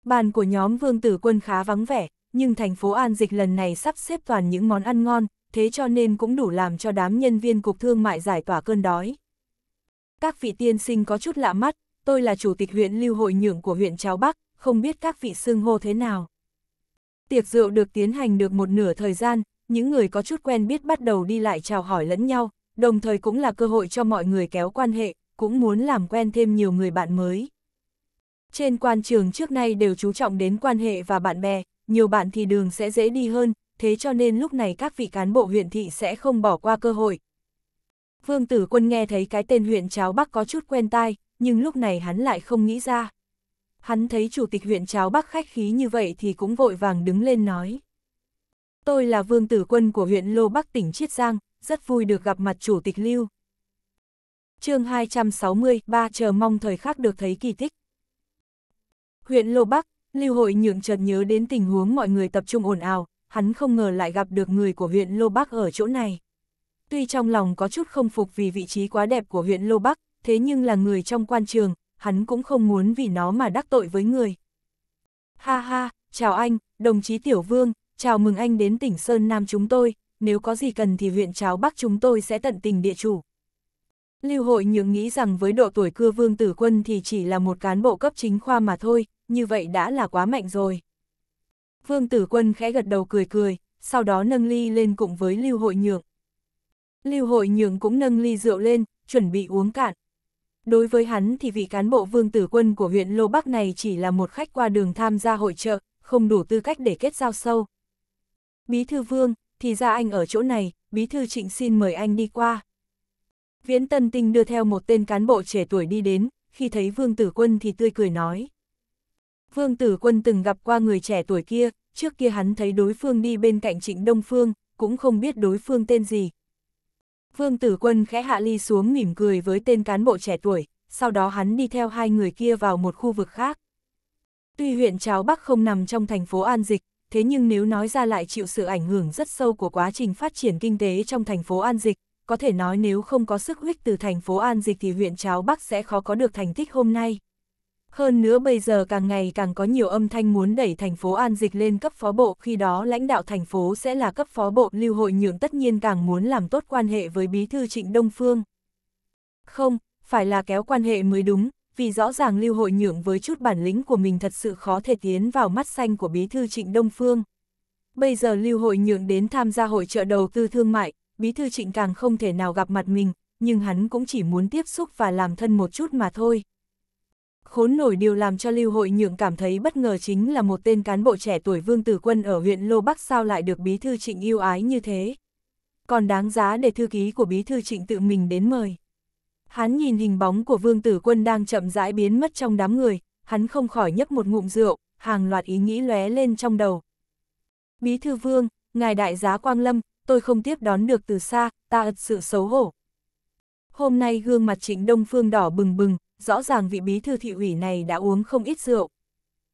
Bàn của nhóm Vương Tử Quân khá vắng vẻ, nhưng thành phố An Dịch lần này sắp xếp toàn những món ăn ngon, thế cho nên cũng đủ làm cho đám nhân viên cục thương mại giải tỏa cơn đói. Các vị tiên sinh có chút lạ mắt, tôi là chủ tịch huyện lưu hội nhượng của huyện Cháo Bắc, không biết các vị xưng hô thế nào. Tiệc rượu được tiến hành được một nửa thời gian, những người có chút quen biết bắt đầu đi lại chào hỏi lẫn nhau, đồng thời cũng là cơ hội cho mọi người kéo quan hệ, cũng muốn làm quen thêm nhiều người bạn mới. Trên quan trường trước nay đều chú trọng đến quan hệ và bạn bè, nhiều bạn thì đường sẽ dễ đi hơn, thế cho nên lúc này các vị cán bộ huyện thị sẽ không bỏ qua cơ hội. Vương Tử Quân nghe thấy cái tên huyện Cháo Bắc có chút quen tai, nhưng lúc này hắn lại không nghĩ ra. Hắn thấy chủ tịch huyện Cháo Bắc khách khí như vậy thì cũng vội vàng đứng lên nói. Tôi là Vương Tử Quân của huyện Lô Bắc tỉnh Chiết Giang, rất vui được gặp mặt chủ tịch Lưu. chương 260, ba chờ mong thời khắc được thấy kỳ tích. Huyện Lô Bắc, Lưu Hội Nhượng chợt nhớ đến tình huống mọi người tập trung ồn ào, hắn không ngờ lại gặp được người của huyện Lô Bắc ở chỗ này. Tuy trong lòng có chút không phục vì vị trí quá đẹp của huyện Lô Bắc, thế nhưng là người trong quan trường, hắn cũng không muốn vì nó mà đắc tội với người. Ha ha, chào anh, đồng chí Tiểu Vương, chào mừng anh đến tỉnh Sơn Nam chúng tôi, nếu có gì cần thì huyện Cháo Bắc chúng tôi sẽ tận tình địa chủ. Lưu hội nhượng nghĩ rằng với độ tuổi cưa Vương Tử Quân thì chỉ là một cán bộ cấp chính khoa mà thôi, như vậy đã là quá mạnh rồi. Vương Tử Quân khẽ gật đầu cười cười, sau đó nâng ly lên cùng với Lưu Hội Nhượng. Lưu Hội Nhượng cũng nâng ly rượu lên, chuẩn bị uống cạn. Đối với hắn thì vị cán bộ Vương Tử Quân của huyện Lô Bắc này chỉ là một khách qua đường tham gia hội trợ, không đủ tư cách để kết giao sâu. Bí thư Vương, thì ra anh ở chỗ này, Bí thư Trịnh xin mời anh đi qua. Viễn Tân Tinh đưa theo một tên cán bộ trẻ tuổi đi đến, khi thấy Vương Tử Quân thì tươi cười nói. Vương Tử Quân từng gặp qua người trẻ tuổi kia, trước kia hắn thấy đối phương đi bên cạnh Trịnh Đông Phương, cũng không biết đối phương tên gì. Vương Tử Quân khẽ hạ ly xuống mỉm cười với tên cán bộ trẻ tuổi, sau đó hắn đi theo hai người kia vào một khu vực khác. Tuy huyện Cháo Bắc không nằm trong thành phố An Dịch, thế nhưng nếu nói ra lại chịu sự ảnh hưởng rất sâu của quá trình phát triển kinh tế trong thành phố An Dịch, có thể nói nếu không có sức huyết từ thành phố An Dịch thì huyện Cháo Bắc sẽ khó có được thành tích hôm nay. Hơn nữa bây giờ càng ngày càng có nhiều âm thanh muốn đẩy thành phố An Dịch lên cấp phó bộ, khi đó lãnh đạo thành phố sẽ là cấp phó bộ lưu hội nhượng tất nhiên càng muốn làm tốt quan hệ với bí thư trịnh Đông Phương. Không, phải là kéo quan hệ mới đúng, vì rõ ràng lưu hội nhượng với chút bản lĩnh của mình thật sự khó thể tiến vào mắt xanh của bí thư trịnh Đông Phương. Bây giờ lưu hội nhượng đến tham gia hội trợ đầu tư thương mại, bí thư trịnh càng không thể nào gặp mặt mình, nhưng hắn cũng chỉ muốn tiếp xúc và làm thân một chút mà thôi. Khốn nổi điều làm cho Lưu Hội Nhượng cảm thấy bất ngờ chính là một tên cán bộ trẻ tuổi Vương Tử Quân ở huyện Lô Bắc sao lại được bí thư trịnh yêu ái như thế. Còn đáng giá để thư ký của bí thư trịnh tự mình đến mời. Hắn nhìn hình bóng của Vương Tử Quân đang chậm rãi biến mất trong đám người, hắn không khỏi nhấp một ngụm rượu, hàng loạt ý nghĩ lóe lên trong đầu. Bí thư Vương, ngài đại giá Quang Lâm, tôi không tiếp đón được từ xa, ta thật sự xấu hổ. Hôm nay gương mặt trịnh Đông Phương đỏ bừng bừng, rõ ràng vị bí thư thị ủy này đã uống không ít rượu.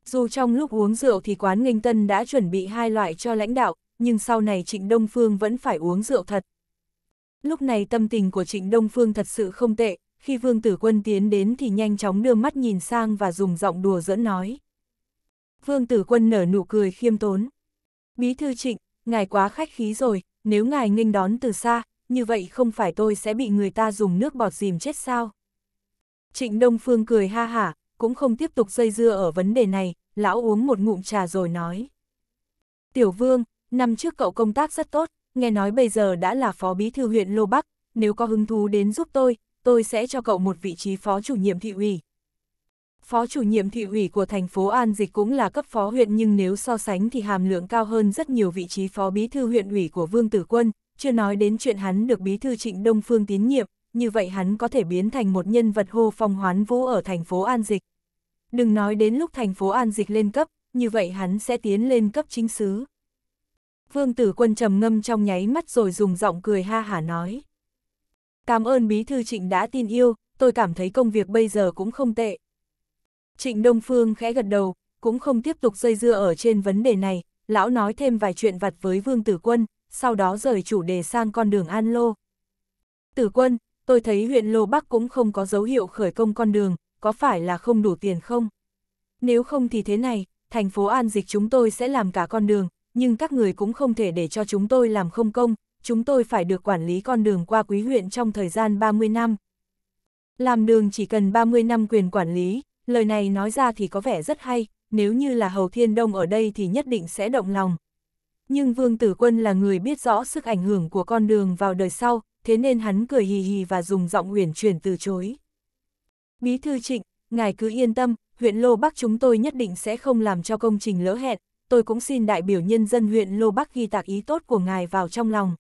Dù trong lúc uống rượu thì quán nghênh tân đã chuẩn bị hai loại cho lãnh đạo, nhưng sau này Trịnh Đông Phương vẫn phải uống rượu thật. Lúc này tâm tình của Trịnh Đông Phương thật sự không tệ, khi Vương Tử Quân tiến đến thì nhanh chóng đưa mắt nhìn sang và dùng giọng đùa giỡn nói. Vương Tử Quân nở nụ cười khiêm tốn. Bí thư Trịnh, ngài quá khách khí rồi, nếu ngài nghênh đón từ xa, như vậy không phải tôi sẽ bị người ta dùng nước bọt dìm chết sao? Trịnh Đông Phương cười ha hả, cũng không tiếp tục dây dưa ở vấn đề này, lão uống một ngụm trà rồi nói. Tiểu Vương, năm trước cậu công tác rất tốt, nghe nói bây giờ đã là phó bí thư huyện Lô Bắc, nếu có hứng thú đến giúp tôi, tôi sẽ cho cậu một vị trí phó chủ nhiệm thị ủy. Phó chủ nhiệm thị ủy của thành phố An Dịch cũng là cấp phó huyện nhưng nếu so sánh thì hàm lượng cao hơn rất nhiều vị trí phó bí thư huyện ủy của Vương Tử Quân, chưa nói đến chuyện hắn được bí thư trịnh Đông Phương tín nhiệm, như vậy hắn có thể biến thành một nhân vật hô phong hoán vũ ở thành phố An Dịch. Đừng nói đến lúc thành phố An Dịch lên cấp, như vậy hắn sẽ tiến lên cấp chính xứ. Vương Tử Quân trầm ngâm trong nháy mắt rồi dùng giọng cười ha hả nói. Cảm ơn Bí Thư Trịnh đã tin yêu, tôi cảm thấy công việc bây giờ cũng không tệ. Trịnh Đông Phương khẽ gật đầu, cũng không tiếp tục dây dưa ở trên vấn đề này, lão nói thêm vài chuyện vặt với Vương Tử Quân, sau đó rời chủ đề sang con đường An Lô. Tử Quân, tôi thấy huyện Lô Bắc cũng không có dấu hiệu khởi công con đường, có phải là không đủ tiền không? Nếu không thì thế này, thành phố An Dịch chúng tôi sẽ làm cả con đường, nhưng các người cũng không thể để cho chúng tôi làm không công, chúng tôi phải được quản lý con đường qua quý huyện trong thời gian 30 năm. Làm đường chỉ cần 30 năm quyền quản lý, lời này nói ra thì có vẻ rất hay, nếu như là Hầu Thiên Đông ở đây thì nhất định sẽ động lòng. Nhưng Vương Tử Quân là người biết rõ sức ảnh hưởng của con đường vào đời sau, thế nên hắn cười hì hì và dùng giọng uyển chuyển từ chối. Bí thư trịnh, ngài cứ yên tâm, huyện Lô Bắc chúng tôi nhất định sẽ không làm cho công trình lỡ hẹn, tôi cũng xin đại biểu nhân dân huyện Lô Bắc ghi tạc ý tốt của ngài vào trong lòng.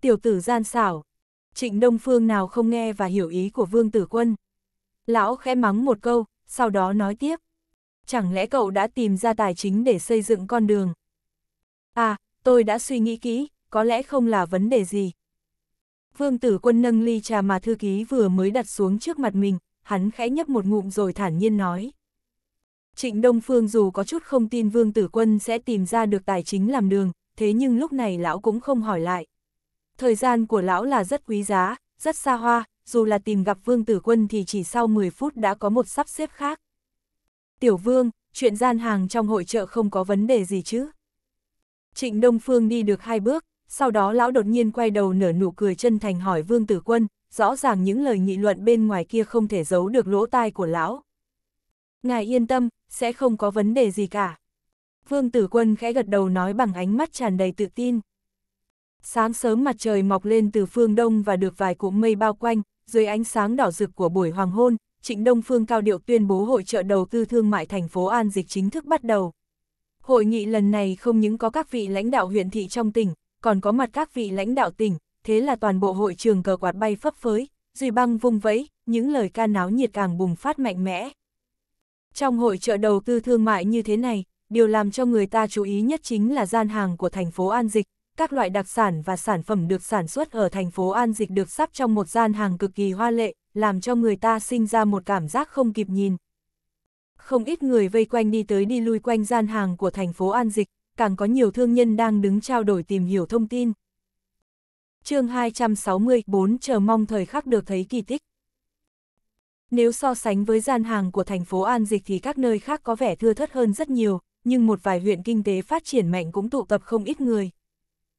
Tiểu tử gian xảo, trịnh Đông Phương nào không nghe và hiểu ý của Vương Tử Quân. Lão khẽ mắng một câu, sau đó nói tiếp. Chẳng lẽ cậu đã tìm ra tài chính để xây dựng con đường? À, tôi đã suy nghĩ kỹ, có lẽ không là vấn đề gì. Vương Tử Quân nâng ly trà mà thư ký vừa mới đặt xuống trước mặt mình, hắn khẽ nhấp một ngụm rồi thản nhiên nói. Trịnh Đông Phương dù có chút không tin Vương Tử Quân sẽ tìm ra được tài chính làm đường, thế nhưng lúc này lão cũng không hỏi lại. Thời gian của lão là rất quý giá, rất xa hoa, dù là tìm gặp Vương Tử Quân thì chỉ sau 10 phút đã có một sắp xếp khác. Tiểu Vương, chuyện gian hàng trong hội trợ không có vấn đề gì chứ? Trịnh Đông Phương đi được hai bước, sau đó lão đột nhiên quay đầu nở nụ cười chân thành hỏi Vương Tử Quân, rõ ràng những lời nghị luận bên ngoài kia không thể giấu được lỗ tai của lão. Ngài yên tâm, sẽ không có vấn đề gì cả. Vương Tử Quân khẽ gật đầu nói bằng ánh mắt tràn đầy tự tin. Sáng sớm mặt trời mọc lên từ phương đông và được vài cụm mây bao quanh, dưới ánh sáng đỏ rực của buổi hoàng hôn, Trịnh Đông Phương cao điệu tuyên bố hội trợ đầu tư thương mại thành phố An Dịch chính thức bắt đầu. Hội nghị lần này không những có các vị lãnh đạo huyện thị trong tỉnh, còn có mặt các vị lãnh đạo tỉnh, thế là toàn bộ hội trường cờ quạt bay phấp phới, duy băng vung vẫy, những lời ca náo nhiệt càng bùng phát mạnh mẽ. Trong hội trợ đầu tư thương mại như thế này, điều làm cho người ta chú ý nhất chính là gian hàng của thành phố An Dịch, các loại đặc sản và sản phẩm được sản xuất ở thành phố An Dịch được sắp trong một gian hàng cực kỳ hoa lệ, làm cho người ta sinh ra một cảm giác không kịp nhìn. Không ít người vây quanh đi tới đi lui quanh gian hàng của thành phố An Dịch, càng có nhiều thương nhân đang đứng trao đổi tìm hiểu thông tin. chương 264 chờ mong thời khắc được thấy kỳ tích. Nếu so sánh với gian hàng của thành phố An Dịch thì các nơi khác có vẻ thưa thất hơn rất nhiều, nhưng một vài huyện kinh tế phát triển mạnh cũng tụ tập không ít người.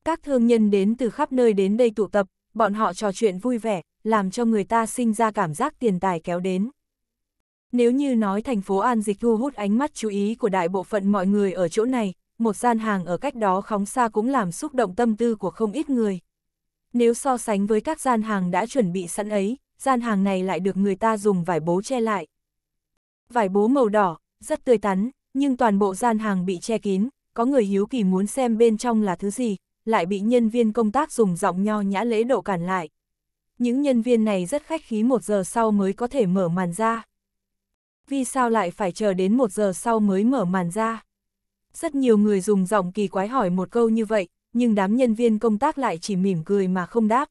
Các thương nhân đến từ khắp nơi đến đây tụ tập, bọn họ trò chuyện vui vẻ, làm cho người ta sinh ra cảm giác tiền tài kéo đến. Nếu như nói thành phố An Dịch thu hút ánh mắt chú ý của đại bộ phận mọi người ở chỗ này, một gian hàng ở cách đó khóng xa cũng làm xúc động tâm tư của không ít người. Nếu so sánh với các gian hàng đã chuẩn bị sẵn ấy, gian hàng này lại được người ta dùng vải bố che lại. Vải bố màu đỏ, rất tươi tắn, nhưng toàn bộ gian hàng bị che kín, có người hiếu kỳ muốn xem bên trong là thứ gì, lại bị nhân viên công tác dùng giọng nho nhã lễ độ cản lại. Những nhân viên này rất khách khí một giờ sau mới có thể mở màn ra. Vì sao lại phải chờ đến một giờ sau mới mở màn ra? Rất nhiều người dùng giọng kỳ quái hỏi một câu như vậy, nhưng đám nhân viên công tác lại chỉ mỉm cười mà không đáp.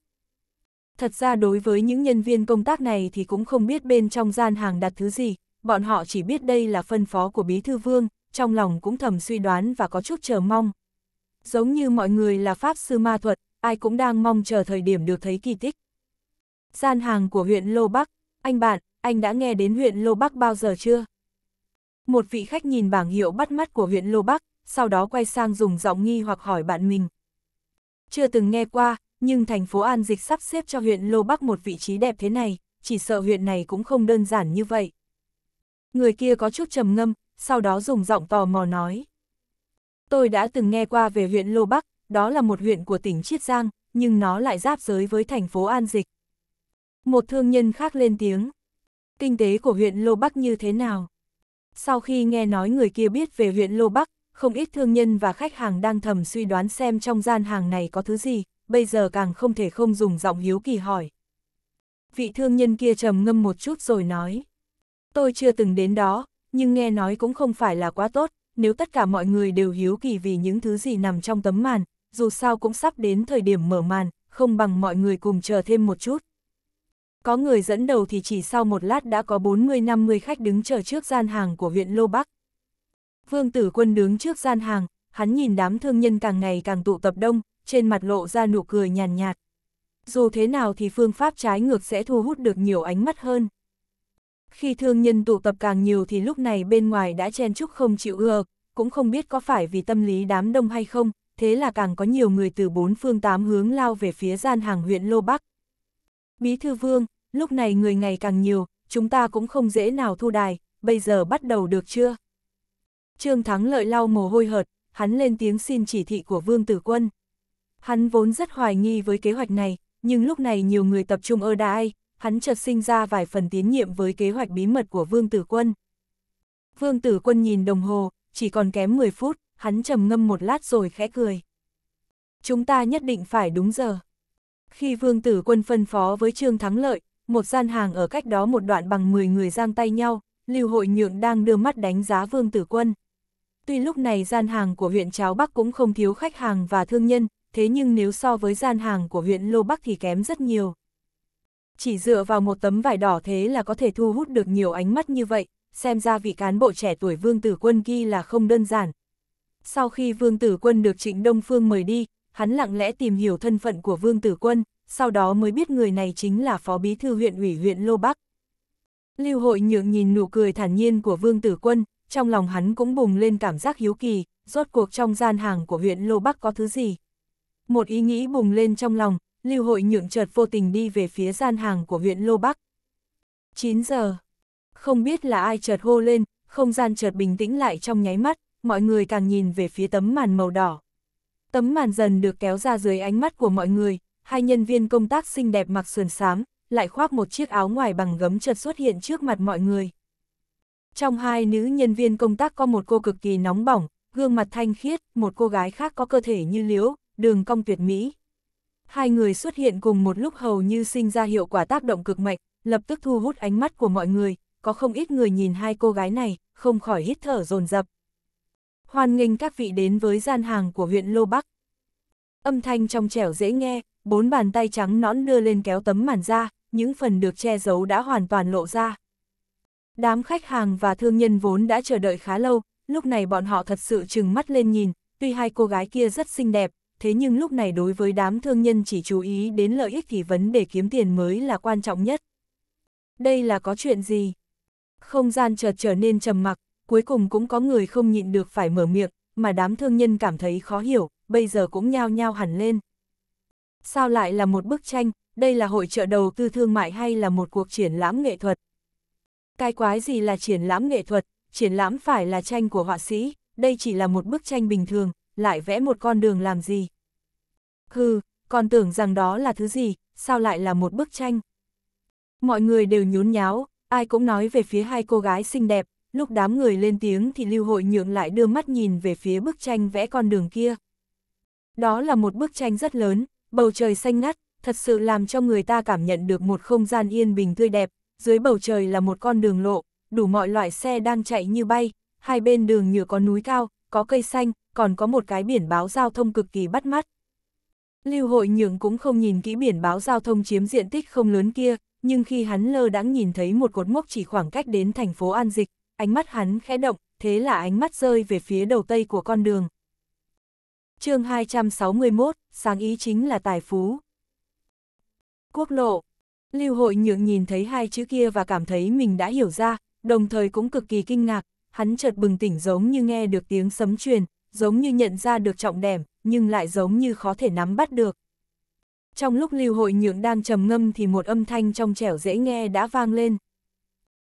Thật ra đối với những nhân viên công tác này thì cũng không biết bên trong gian hàng đặt thứ gì, bọn họ chỉ biết đây là phân phó của Bí Thư Vương, trong lòng cũng thầm suy đoán và có chút chờ mong. Giống như mọi người là Pháp Sư Ma Thuật, ai cũng đang mong chờ thời điểm được thấy kỳ tích. Gian hàng của huyện Lô Bắc, anh bạn, anh đã nghe đến huyện Lô Bắc bao giờ chưa? Một vị khách nhìn bảng hiệu bắt mắt của huyện Lô Bắc, sau đó quay sang dùng giọng nghi hoặc hỏi bạn mình. Chưa từng nghe qua, nhưng thành phố An Dịch sắp xếp cho huyện Lô Bắc một vị trí đẹp thế này, chỉ sợ huyện này cũng không đơn giản như vậy. Người kia có chút trầm ngâm, sau đó dùng giọng tò mò nói. Tôi đã từng nghe qua về huyện Lô Bắc, đó là một huyện của tỉnh Chiết Giang, nhưng nó lại giáp giới với thành phố An Dịch. Một thương nhân khác lên tiếng. Kinh tế của huyện Lô Bắc như thế nào? Sau khi nghe nói người kia biết về huyện Lô Bắc, không ít thương nhân và khách hàng đang thầm suy đoán xem trong gian hàng này có thứ gì, bây giờ càng không thể không dùng giọng hiếu kỳ hỏi. Vị thương nhân kia trầm ngâm một chút rồi nói. Tôi chưa từng đến đó, nhưng nghe nói cũng không phải là quá tốt, nếu tất cả mọi người đều hiếu kỳ vì những thứ gì nằm trong tấm màn, dù sao cũng sắp đến thời điểm mở màn, không bằng mọi người cùng chờ thêm một chút. Có người dẫn đầu thì chỉ sau một lát đã có 40-50 khách đứng chờ trước gian hàng của huyện Lô Bắc. Vương Tử Quân đứng trước gian hàng, hắn nhìn đám thương nhân càng ngày càng tụ tập đông, trên mặt lộ ra nụ cười nhàn nhạt, Dù thế nào thì phương pháp trái ngược sẽ thu hút được nhiều ánh mắt hơn. Khi thương nhân tụ tập càng nhiều thì lúc này bên ngoài đã chen chúc không chịu ưa, cũng không biết có phải vì tâm lý đám đông hay không, thế là càng có nhiều người từ bốn phương tám hướng lao về phía gian hàng huyện Lô Bắc. Bí thư vương, lúc này người ngày càng nhiều, chúng ta cũng không dễ nào thu đài, bây giờ bắt đầu được chưa? Trương Thắng lợi lau mồ hôi hợt, hắn lên tiếng xin chỉ thị của Vương Tử Quân. Hắn vốn rất hoài nghi với kế hoạch này, nhưng lúc này nhiều người tập trung ở đài, hắn chợt sinh ra vài phần tín nhiệm với kế hoạch bí mật của Vương Tử Quân. Vương Tử Quân nhìn đồng hồ, chỉ còn kém 10 phút, hắn trầm ngâm một lát rồi khẽ cười. Chúng ta nhất định phải đúng giờ. Khi Vương Tử Quân phân phó với Trương Thắng Lợi, một gian hàng ở cách đó một đoạn bằng 10 người giang tay nhau, Lưu Hội Nhượng đang đưa mắt đánh giá Vương Tử Quân. Tuy lúc này gian hàng của huyện Cháo Bắc cũng không thiếu khách hàng và thương nhân, thế nhưng nếu so với gian hàng của huyện Lô Bắc thì kém rất nhiều. Chỉ dựa vào một tấm vải đỏ thế là có thể thu hút được nhiều ánh mắt như vậy, xem ra vị cán bộ trẻ tuổi Vương Tử Quân ghi là không đơn giản. Sau khi Vương Tử Quân được Trịnh Đông Phương mời đi, hắn lặng lẽ tìm hiểu thân phận của Vương Tử Quân, sau đó mới biết người này chính là Phó Bí Thư huyện ủy huyện Lô Bắc. Lưu hội nhượng nhìn nụ cười thản nhiên của Vương Tử Quân, trong lòng hắn cũng bùng lên cảm giác hiếu kỳ, rốt cuộc trong gian hàng của huyện Lô Bắc có thứ gì. Một ý nghĩ bùng lên trong lòng, Lưu hội nhượng chợt vô tình đi về phía gian hàng của huyện Lô Bắc. 9 giờ. Không biết là ai chợt hô lên, không gian chợt bình tĩnh lại trong nháy mắt, mọi người càng nhìn về phía tấm màn màu đỏ. Tấm màn dần được kéo ra dưới ánh mắt của mọi người, hai nhân viên công tác xinh đẹp mặc sườn xám, lại khoác một chiếc áo ngoài bằng gấm chợt xuất hiện trước mặt mọi người. Trong hai nữ nhân viên công tác có một cô cực kỳ nóng bỏng, gương mặt thanh khiết, một cô gái khác có cơ thể như liễu, đường cong tuyệt mỹ. Hai người xuất hiện cùng một lúc hầu như sinh ra hiệu quả tác động cực mạnh, lập tức thu hút ánh mắt của mọi người, có không ít người nhìn hai cô gái này, không khỏi hít thở dồn dập. Hoan nghênh các vị đến với gian hàng của huyện Lô Bắc. Âm thanh trong trẻo dễ nghe, bốn bàn tay trắng nõn đưa lên kéo tấm màn ra, những phần được che giấu đã hoàn toàn lộ ra. Đám khách hàng và thương nhân vốn đã chờ đợi khá lâu, lúc này bọn họ thật sự trừng mắt lên nhìn, tuy hai cô gái kia rất xinh đẹp, thế nhưng lúc này đối với đám thương nhân chỉ chú ý đến lợi ích thì vấn đề kiếm tiền mới là quan trọng nhất. Đây là có chuyện gì? Không gian chợt trở nên trầm mặc, cuối cùng cũng có người không nhịn được phải mở miệng, mà đám thương nhân cảm thấy khó hiểu, bây giờ cũng nhao nhao hẳn lên. Sao lại là một bức tranh, đây là hội trợ đầu tư thương mại hay là một cuộc triển lãm nghệ thuật? Cái quái gì là triển lãm nghệ thuật, triển lãm phải là tranh của họa sĩ, đây chỉ là một bức tranh bình thường, lại vẽ một con đường làm gì? Hừ, còn tưởng rằng đó là thứ gì, sao lại là một bức tranh? Mọi người đều nhún nháo, ai cũng nói về phía hai cô gái xinh đẹp, lúc đám người lên tiếng thì lưu hội nhượng lại đưa mắt nhìn về phía bức tranh vẽ con đường kia. Đó là một bức tranh rất lớn, bầu trời xanh ngắt, thật sự làm cho người ta cảm nhận được một không gian yên bình tươi đẹp, dưới bầu trời là một con đường lộ, đủ mọi loại xe đang chạy như bay, hai bên đường nhựa có núi cao, có cây xanh, còn có một cái biển báo giao thông cực kỳ bắt mắt. Lưu hội nhượng cũng không nhìn kỹ biển báo giao thông chiếm diện tích không lớn kia, nhưng khi hắn lơ đãng nhìn thấy một cột mốc chỉ khoảng cách đến thành phố An Dịch, ánh mắt hắn khẽ động, thế là ánh mắt rơi về phía đầu tây của con đường chương 261, sáng ý chính là tài phú. Quốc lộ Lưu hội nhượng nhìn thấy hai chữ kia và cảm thấy mình đã hiểu ra, đồng thời cũng cực kỳ kinh ngạc, hắn chợt bừng tỉnh giống như nghe được tiếng sấm truyền, giống như nhận ra được trọng đẻm, nhưng lại giống như khó thể nắm bắt được. Trong lúc lưu hội nhượng đang trầm ngâm thì một âm thanh trong trẻo dễ nghe đã vang lên.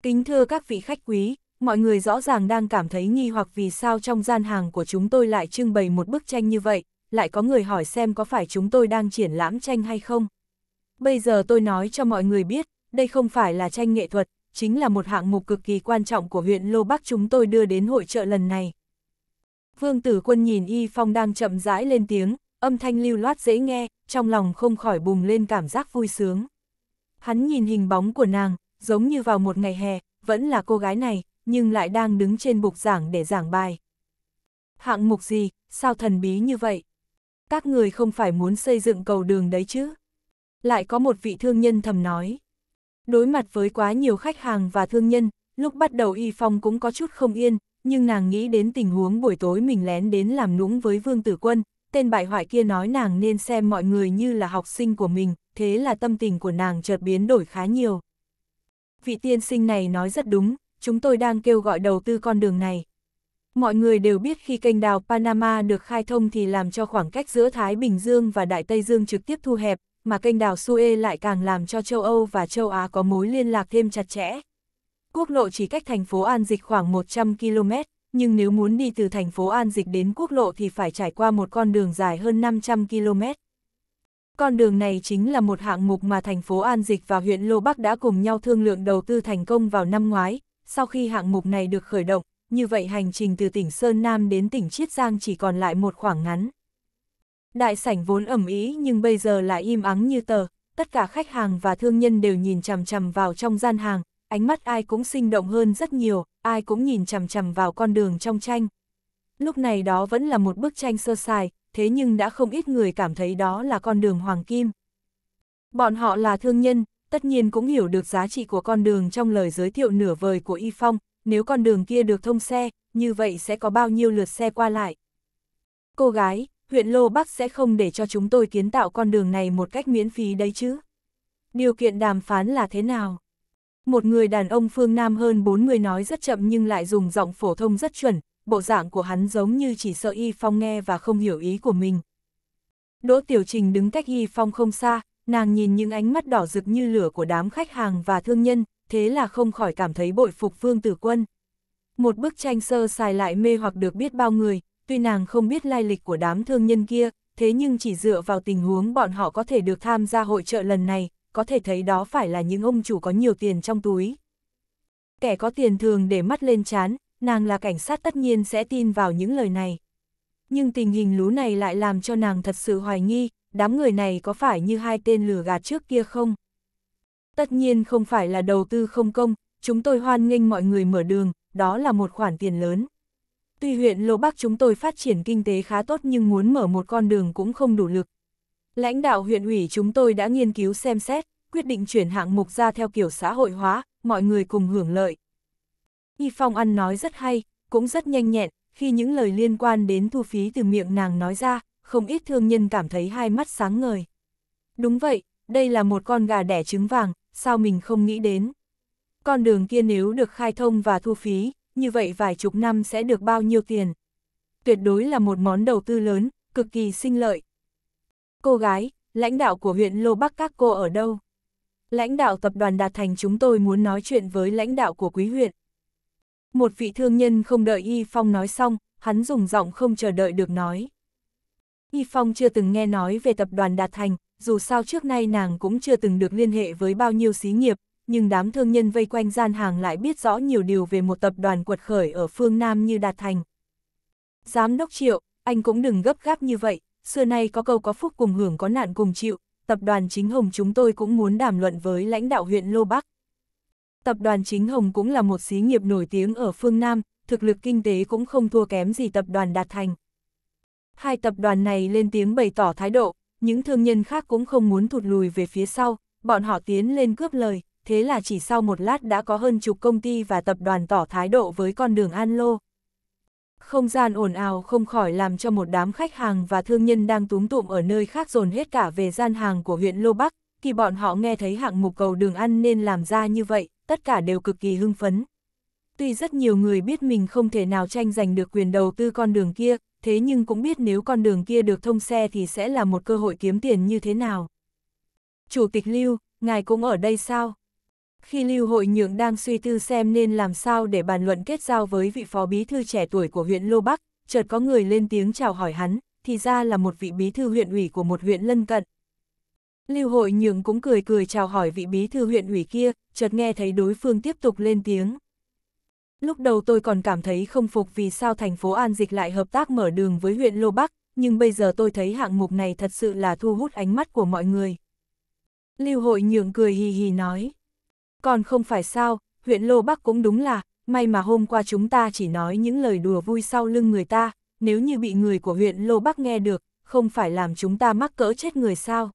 Kính thưa các vị khách quý, mọi người rõ ràng đang cảm thấy nghi hoặc vì sao trong gian hàng của chúng tôi lại trưng bày một bức tranh như vậy, lại có người hỏi xem có phải chúng tôi đang triển lãm tranh hay không. Bây giờ tôi nói cho mọi người biết, đây không phải là tranh nghệ thuật, chính là một hạng mục cực kỳ quan trọng của huyện Lô Bắc chúng tôi đưa đến hội trợ lần này. Vương Tử Quân nhìn Y Phong đang chậm rãi lên tiếng, âm thanh lưu loát dễ nghe, trong lòng không khỏi bùng lên cảm giác vui sướng. Hắn nhìn hình bóng của nàng, giống như vào một ngày hè, vẫn là cô gái này, nhưng lại đang đứng trên bục giảng để giảng bài. Hạng mục gì, sao thần bí như vậy? Các người không phải muốn xây dựng cầu đường đấy chứ? Lại có một vị thương nhân thầm nói. Đối mặt với quá nhiều khách hàng và thương nhân, lúc bắt đầu Y Phong cũng có chút không yên, nhưng nàng nghĩ đến tình huống buổi tối mình lén đến làm nũng với Vương Tử Quân, tên bại hoại kia nói nàng nên xem mọi người như là học sinh của mình, thế là tâm tình của nàng chợt biến đổi khá nhiều. Vị tiên sinh này nói rất đúng, chúng tôi đang kêu gọi đầu tư con đường này. Mọi người đều biết khi kênh đào Panama được khai thông thì làm cho khoảng cách giữa Thái Bình Dương và Đại Tây Dương trực tiếp thu hẹp, mà kênh đào Suez lại càng làm cho châu Âu và châu Á có mối liên lạc thêm chặt chẽ. Quốc lộ chỉ cách thành phố An Dịch khoảng 100 km, nhưng nếu muốn đi từ thành phố An Dịch đến quốc lộ thì phải trải qua một con đường dài hơn 500 km. Con đường này chính là một hạng mục mà thành phố An Dịch và huyện Lô Bắc đã cùng nhau thương lượng đầu tư thành công vào năm ngoái. Sau khi hạng mục này được khởi động, như vậy hành trình từ tỉnh Sơn Nam đến tỉnh Chiết Giang chỉ còn lại một khoảng ngắn. Đại sảnh vốn ẩm ý nhưng bây giờ lại im ắng như tờ, tất cả khách hàng và thương nhân đều nhìn chằm chằm vào trong gian hàng, ánh mắt ai cũng sinh động hơn rất nhiều, ai cũng nhìn chằm chằm vào con đường trong tranh. Lúc này đó vẫn là một bức tranh sơ sài, thế nhưng đã không ít người cảm thấy đó là con đường hoàng kim. Bọn họ là thương nhân, tất nhiên cũng hiểu được giá trị của con đường trong lời giới thiệu nửa vời của Y Phong, nếu con đường kia được thông xe, như vậy sẽ có bao nhiêu lượt xe qua lại. Cô gái, huyện Lô Bắc sẽ không để cho chúng tôi kiến tạo con đường này một cách miễn phí đấy chứ. Điều kiện đàm phán là thế nào? Một người đàn ông phương Nam hơn 40 nói rất chậm nhưng lại dùng giọng phổ thông rất chuẩn, bộ dạng của hắn giống như chỉ sợ Y Phong nghe và không hiểu ý của mình. Đỗ Tiểu Trình đứng cách Y Phong không xa, nàng nhìn những ánh mắt đỏ rực như lửa của đám khách hàng và thương nhân, thế là không khỏi cảm thấy bội phục Vương Tử Quân. Một bức tranh sơ xài lại mê hoặc được biết bao người, tuy nàng không biết lai lịch của đám thương nhân kia, thế nhưng chỉ dựa vào tình huống bọn họ có thể được tham gia hội trợ lần này, có thể thấy đó phải là những ông chủ có nhiều tiền trong túi. Kẻ có tiền thường để mắt lên chán, nàng là cảnh sát tất nhiên sẽ tin vào những lời này. Nhưng tình hình lú này lại làm cho nàng thật sự hoài nghi, đám người này có phải như hai tên lừa gạt trước kia không? Tất nhiên không phải là đầu tư không công, chúng tôi hoan nghênh mọi người mở đường, đó là một khoản tiền lớn. Tuy huyện Lô Bắc chúng tôi phát triển kinh tế khá tốt nhưng muốn mở một con đường cũng không đủ lực. Lãnh đạo huyện ủy chúng tôi đã nghiên cứu xem xét, quyết định chuyển hạng mục ra theo kiểu xã hội hóa, mọi người cùng hưởng lợi. Y Phong ăn nói rất hay, cũng rất nhanh nhẹn, khi những lời liên quan đến thu phí từ miệng nàng nói ra, không ít thương nhân cảm thấy hai mắt sáng ngời. Đúng vậy, đây là một con gà đẻ trứng vàng, sao mình không nghĩ đến. Con đường kia nếu được khai thông và thu phí, như vậy vài chục năm sẽ được bao nhiêu tiền. Tuyệt đối là một món đầu tư lớn, cực kỳ sinh lợi. Cô gái, lãnh đạo của huyện Lô Bắc các cô ở đâu? Lãnh đạo tập đoàn Đạt Thành chúng tôi muốn nói chuyện với lãnh đạo của quý huyện. Một vị thương nhân không đợi Y Phong nói xong, hắn dùng giọng không chờ đợi được nói. Y Phong chưa từng nghe nói về tập đoàn Đạt Thành, dù sao trước nay nàng cũng chưa từng được liên hệ với bao nhiêu xí nghiệp, nhưng đám thương nhân vây quanh gian hàng lại biết rõ nhiều điều về một tập đoàn quật khởi ở phương Nam như Đạt Thành. Giám đốc Triệu, anh cũng đừng gấp gáp như vậy, xưa nay có câu có phúc cùng hưởng có nạn cùng chịu, tập đoàn Chính Hồng chúng tôi cũng muốn đàm luận với lãnh đạo huyện Lô Bắc. Tập đoàn Chính Hồng cũng là một xí nghiệp nổi tiếng ở phương Nam, thực lực kinh tế cũng không thua kém gì tập đoàn Đạt Thành. Hai tập đoàn này lên tiếng bày tỏ thái độ, những thương nhân khác cũng không muốn thụt lùi về phía sau, bọn họ tiến lên cướp lời, thế là chỉ sau một lát đã có hơn chục công ty và tập đoàn tỏ thái độ với con đường An Lô. Không gian ồn ào không khỏi làm cho một đám khách hàng và thương nhân đang túm tụm ở nơi khác dồn hết cả về gian hàng của huyện Lô Bắc, khi bọn họ nghe thấy hạng mục cầu đường ăn nên làm ra như vậy, tất cả đều cực kỳ hưng phấn. Tuy rất nhiều người biết mình không thể nào tranh giành được quyền đầu tư con đường kia, thế nhưng cũng biết nếu con đường kia được thông xe thì sẽ là một cơ hội kiếm tiền như thế nào. Chủ tịch Lưu, ngài cũng ở đây sao? Khi Lưu Hội Nhượng đang suy tư xem nên làm sao để bàn luận kết giao với vị phó bí thư trẻ tuổi của huyện Lô Bắc, chợt có người lên tiếng chào hỏi hắn, thì ra là một vị bí thư huyện ủy của một huyện lân cận. Lưu Hội Nhượng cũng cười cười chào hỏi vị bí thư huyện ủy kia, chợt nghe thấy đối phương tiếp tục lên tiếng. Lúc đầu tôi còn cảm thấy không phục vì sao thành phố An Dịch lại hợp tác mở đường với huyện Lô Bắc, nhưng bây giờ tôi thấy hạng mục này thật sự là thu hút ánh mắt của mọi người. Lưu Hội Nhượng cười hì hì nói. Còn không phải sao, huyện Lô Bắc cũng đúng là, may mà hôm qua chúng ta chỉ nói những lời đùa vui sau lưng người ta, nếu như bị người của huyện Lô Bắc nghe được, không phải làm chúng ta mắc cỡ chết người sao.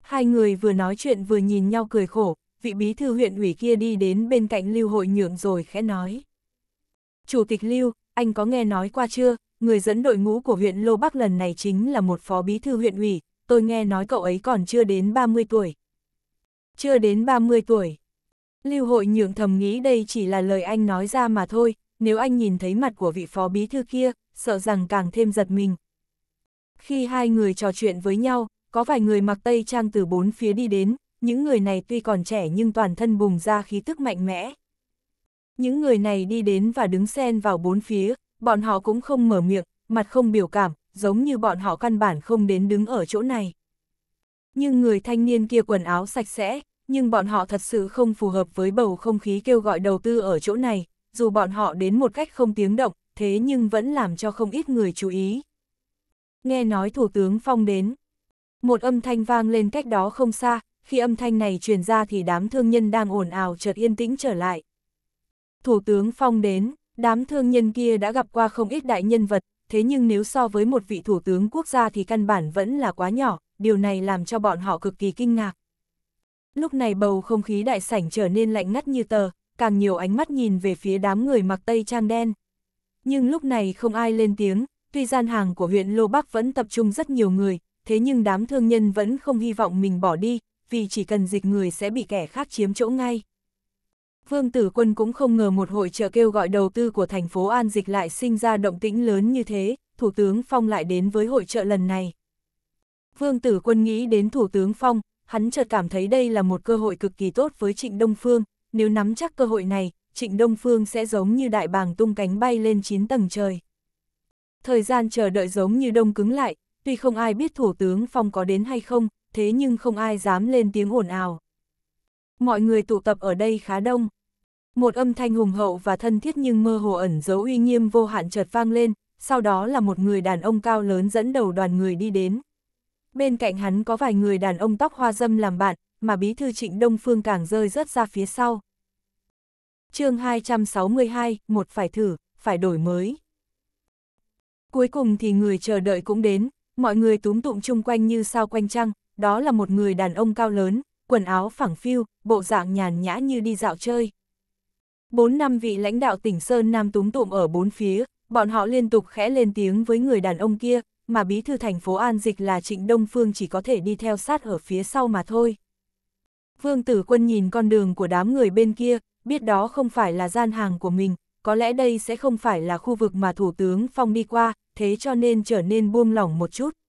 Hai người vừa nói chuyện vừa nhìn nhau cười khổ, vị bí thư huyện ủy kia đi đến bên cạnh Lưu Hội Nhượng rồi khẽ nói. Chủ tịch Lưu, anh có nghe nói qua chưa, người dẫn đội ngũ của huyện Lô Bắc lần này chính là một phó bí thư huyện ủy, tôi nghe nói cậu ấy còn chưa đến 30 tuổi. Chưa đến 30 tuổi. Lưu Hội Nhượng thầm nghĩ đây chỉ là lời anh nói ra mà thôi, nếu anh nhìn thấy mặt của vị phó bí thư kia, sợ rằng càng thêm giật mình. Khi hai người trò chuyện với nhau, có vài người mặc tây trang từ bốn phía đi đến, những người này tuy còn trẻ nhưng toàn thân bùng ra khí tức mạnh mẽ. Những người này đi đến và đứng xen vào bốn phía, bọn họ cũng không mở miệng, mặt không biểu cảm, giống như bọn họ căn bản không đến đứng ở chỗ này. Nhưng người thanh niên kia quần áo sạch sẽ, nhưng bọn họ thật sự không phù hợp với bầu không khí kêu gọi đầu tư ở chỗ này, dù bọn họ đến một cách không tiếng động, thế nhưng vẫn làm cho không ít người chú ý. Nghe nói Thủ tướng Phong đến. Một âm thanh vang lên cách đó không xa, khi âm thanh này truyền ra thì đám thương nhân đang ồn ào chợt yên tĩnh trở lại. Thủ tướng Phong đến, đám thương nhân kia đã gặp qua không ít đại nhân vật, thế nhưng nếu so với một vị thủ tướng quốc gia thì căn bản vẫn là quá nhỏ, điều này làm cho bọn họ cực kỳ kinh ngạc. Lúc này bầu không khí đại sảnh trở nên lạnh ngắt như tờ, càng nhiều ánh mắt nhìn về phía đám người mặc tây trang đen. Nhưng lúc này không ai lên tiếng, tuy gian hàng của huyện Lô Bắc vẫn tập trung rất nhiều người, thế nhưng đám thương nhân vẫn không hy vọng mình bỏ đi, vì chỉ cần dịch người sẽ bị kẻ khác chiếm chỗ ngay. Vương Tử Quân cũng không ngờ một hội trợ kêu gọi đầu tư của thành phố An Dịch lại sinh ra động tĩnh lớn như thế, Thủ tướng Phong lại đến với hội trợ lần này. Vương Tử Quân nghĩ đến Thủ tướng Phong, hắn chợt cảm thấy đây là một cơ hội cực kỳ tốt với Trịnh Đông Phương, nếu nắm chắc cơ hội này, Trịnh Đông Phương sẽ giống như đại bàng tung cánh bay lên 9 tầng trời. Thời gian chờ đợi giống như đông cứng lại, tuy không ai biết Thủ tướng Phong có đến hay không, thế nhưng không ai dám lên tiếng ồn ào. Mọi người tụ tập ở đây khá đông. Một âm thanh hùng hậu và thân thiết nhưng mơ hồ ẩn dấu uy nghiêm vô hạn chợt vang lên, sau đó là một người đàn ông cao lớn dẫn đầu đoàn người đi đến. Bên cạnh hắn có vài người đàn ông tóc hoa dâm làm bạn, mà bí thư trịnh Đông Phương càng rơi rớt ra phía sau. chương 262, một phải thử, phải đổi mới. Cuối cùng thì người chờ đợi cũng đến, mọi người túm tụm chung quanh như sao quanh trăng, đó là một người đàn ông cao lớn, quần áo phẳng phiu, bộ dạng nhàn nhã như đi dạo chơi. Bốn năm vị lãnh đạo tỉnh Sơn Nam túm tụm ở bốn phía, bọn họ liên tục khẽ lên tiếng với người đàn ông kia, mà bí thư thành phố An Dịch là Trịnh Đông Phương chỉ có thể đi theo sát ở phía sau mà thôi. Vương Tử Quân nhìn con đường của đám người bên kia, biết đó không phải là gian hàng của mình, có lẽ đây sẽ không phải là khu vực mà Thủ tướng Phong đi qua, thế cho nên trở nên buông lỏng một chút.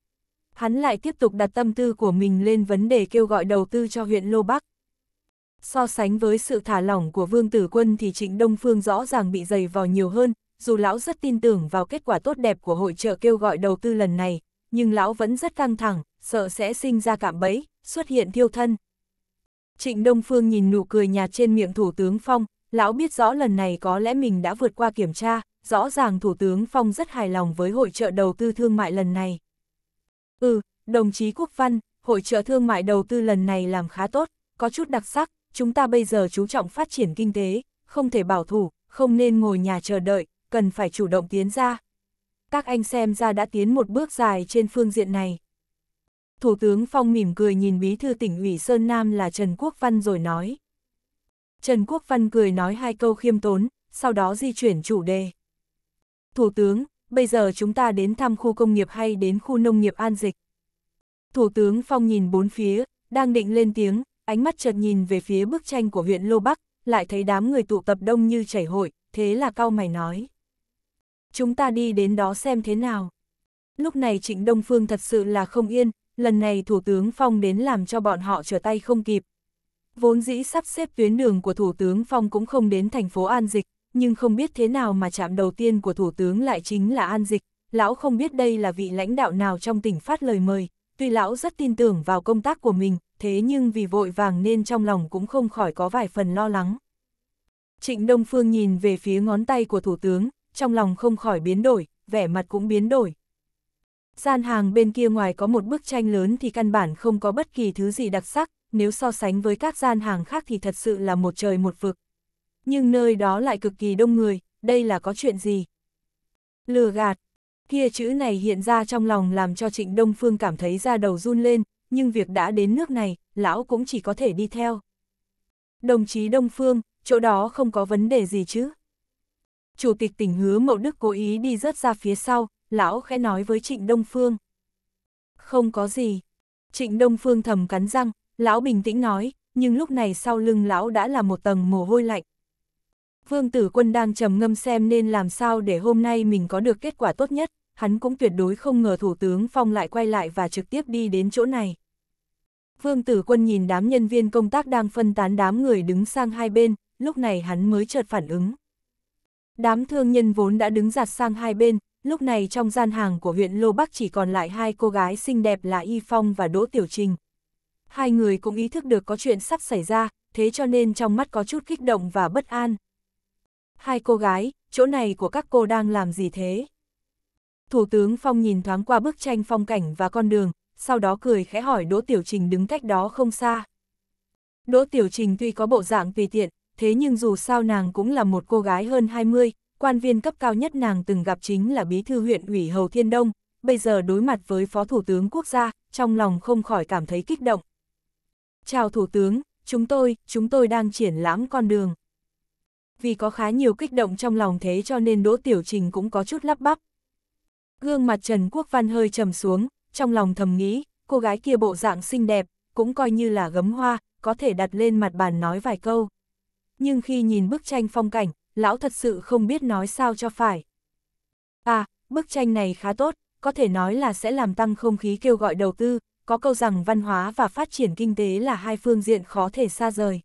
Hắn lại tiếp tục đặt tâm tư của mình lên vấn đề kêu gọi đầu tư cho huyện Lô Bắc. So sánh với sự thả lỏng của Vương Tử Quân thì Trịnh Đông Phương rõ ràng bị dày vò nhiều hơn, dù lão rất tin tưởng vào kết quả tốt đẹp của hội trợ kêu gọi đầu tư lần này, nhưng lão vẫn rất căng thẳng, sợ sẽ sinh ra cạm bẫy, xuất hiện thiêu thân. Trịnh Đông Phương nhìn nụ cười nhạt trên miệng Thủ tướng Phong, lão biết rõ lần này có lẽ mình đã vượt qua kiểm tra, rõ ràng Thủ tướng Phong rất hài lòng với hội trợ đầu tư thương mại lần này. Ừ, đồng chí Quốc Văn, hội trợ thương mại đầu tư lần này làm khá tốt, có chút đặc sắc, chúng ta bây giờ chú trọng phát triển kinh tế, không thể bảo thủ, không nên ngồi nhà chờ đợi, cần phải chủ động tiến ra. Các anh xem ra đã tiến một bước dài trên phương diện này. Thủ tướng Phong mỉm cười nhìn bí thư tỉnh ủy Sơn Nam là Trần Quốc Văn rồi nói. Trần Quốc Văn cười nói hai câu khiêm tốn, sau đó di chuyển chủ đề. Thủ tướng, bây giờ chúng ta đến thăm khu công nghiệp hay đến khu nông nghiệp an dịch. Thủ tướng Phong nhìn bốn phía, đang định lên tiếng, ánh mắt chợt nhìn về phía bức tranh của huyện Lô Bắc, lại thấy đám người tụ tập đông như chảy hội, thế là cao mày nói. Chúng ta đi đến đó xem thế nào. Lúc này Trịnh Đông Phương thật sự là không yên, lần này Thủ tướng Phong đến làm cho bọn họ trở tay không kịp. Vốn dĩ sắp xếp tuyến đường của Thủ tướng Phong cũng không đến thành phố An Dịch, nhưng không biết thế nào mà chạm đầu tiên của Thủ tướng lại chính là An Dịch, lão không biết đây là vị lãnh đạo nào trong tỉnh phát lời mời, tuy lão rất tin tưởng vào công tác của mình, thế nhưng vì vội vàng nên trong lòng cũng không khỏi có vài phần lo lắng. Trịnh Đông Phương nhìn về phía ngón tay của Thủ tướng, trong lòng không khỏi biến đổi, vẻ mặt cũng biến đổi. Gian hàng bên kia ngoài có một bức tranh lớn thì căn bản không có bất kỳ thứ gì đặc sắc, nếu so sánh với các gian hàng khác thì thật sự là một trời một vực. Nhưng nơi đó lại cực kỳ đông người, đây là có chuyện gì? Lừa gạt. Kia chữ này hiện ra trong lòng làm cho Trịnh Đông Phương cảm thấy da đầu run lên, nhưng việc đã đến nước này, lão cũng chỉ có thể đi theo. Đồng chí Đông Phương, chỗ đó không có vấn đề gì chứ? Chủ tịch tỉnh hứa Mậu Đức cố ý đi rớt ra phía sau, lão khẽ nói với Trịnh Đông Phương. Không có gì. Trịnh Đông Phương thầm cắn răng, lão bình tĩnh nói, nhưng lúc này sau lưng lão đã là một tầng mồ hôi lạnh. Vương Tử Quân đang trầm ngâm xem nên làm sao để hôm nay mình có được kết quả tốt nhất, hắn cũng tuyệt đối không ngờ Thủ tướng Phong lại quay lại và trực tiếp đi đến chỗ này. Vương Tử Quân nhìn đám nhân viên công tác đang phân tán đám người đứng sang hai bên, lúc này hắn mới chợt phản ứng. Đám thương nhân vốn đã đứng giặt sang hai bên, lúc này trong gian hàng của huyện Lô Bắc chỉ còn lại hai cô gái xinh đẹp là Y Phong và Đỗ Tiểu Trình. Hai người cũng ý thức được có chuyện sắp xảy ra, thế cho nên trong mắt có chút kích động và bất an. Hai cô gái, chỗ này của các cô đang làm gì thế? Thủ tướng Phong nhìn thoáng qua bức tranh phong cảnh và con đường, sau đó cười khẽ hỏi Đỗ Tiểu Trình đứng cách đó không xa. Đỗ Tiểu Trình tuy có bộ dạng tùy tiện, thế nhưng dù sao nàng cũng là một cô gái hơn 20, quan viên cấp cao nhất nàng từng gặp chính là bí thư huyện ủy Hầu Thiên Đông, bây giờ đối mặt với Phó Thủ tướng Quốc gia, trong lòng không khỏi cảm thấy kích động. Chào Thủ tướng, chúng tôi, chúng tôi đang triển lãm con đường. Vì có khá nhiều kích động trong lòng thế cho nên Đỗ Tiểu Trình cũng có chút lắp bắp. Gương mặt Trần Quốc Văn hơi trầm xuống, trong lòng thầm nghĩ, cô gái kia bộ dạng xinh đẹp, cũng coi như là gấm hoa, có thể đặt lên mặt bàn nói vài câu. Nhưng khi nhìn bức tranh phong cảnh, lão thật sự không biết nói sao cho phải. À, bức tranh này khá tốt, có thể nói là sẽ làm tăng không khí kêu gọi đầu tư, có câu rằng văn hóa và phát triển kinh tế là hai phương diện khó thể xa rời.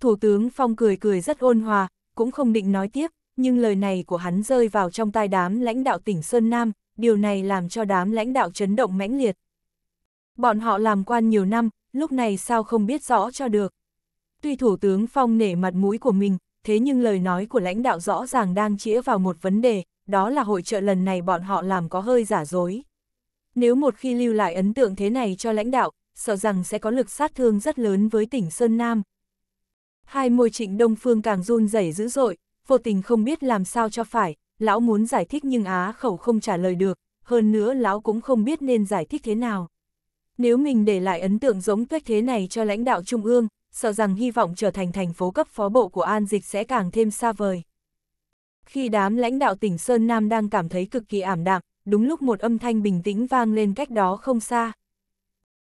Thủ tướng Phong cười cười rất ôn hòa, cũng không định nói tiếp, nhưng lời này của hắn rơi vào trong tai đám lãnh đạo tỉnh Sơn Nam, điều này làm cho đám lãnh đạo chấn động mãnh liệt. Bọn họ làm quan nhiều năm, lúc này sao không biết rõ cho được. Tuy Thủ tướng Phong nể mặt mũi của mình, thế nhưng lời nói của lãnh đạo rõ ràng đang chĩa vào một vấn đề, đó là hội trợ lần này bọn họ làm có hơi giả dối. Nếu một khi lưu lại ấn tượng thế này cho lãnh đạo, sợ rằng sẽ có lực sát thương rất lớn với tỉnh Sơn Nam. Hai môi trịnh Đông Phương càng run rẩy dữ dội, vô tình không biết làm sao cho phải, lão muốn giải thích nhưng á khẩu không trả lời được, hơn nữa lão cũng không biết nên giải thích thế nào. Nếu mình để lại ấn tượng giống tuếch thế này cho lãnh đạo trung ương, sợ rằng hy vọng trở thành thành phố cấp phó bộ của An Dịch sẽ càng thêm xa vời. Khi đám lãnh đạo tỉnh Sơn Nam đang cảm thấy cực kỳ ảm đạm, đúng lúc một âm thanh bình tĩnh vang lên cách đó không xa.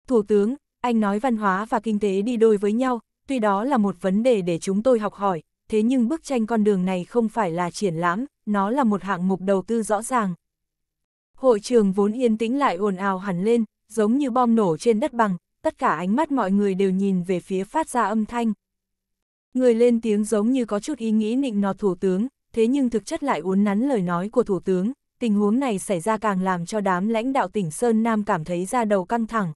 Thủ tướng, anh nói văn hóa và kinh tế đi đôi với nhau, tuy đó là một vấn đề để chúng tôi học hỏi, thế nhưng bức tranh con đường này không phải là triển lãm, nó là một hạng mục đầu tư rõ ràng. Hội trường vốn yên tĩnh lại ồn ào hẳn lên, giống như bom nổ trên đất bằng, tất cả ánh mắt mọi người đều nhìn về phía phát ra âm thanh. Người lên tiếng giống như có chút ý nghĩ nịnh nọt thủ tướng, thế nhưng thực chất lại uốn nắn lời nói của thủ tướng, tình huống này xảy ra càng làm cho đám lãnh đạo tỉnh Sơn Nam cảm thấy ra đầu căng thẳng.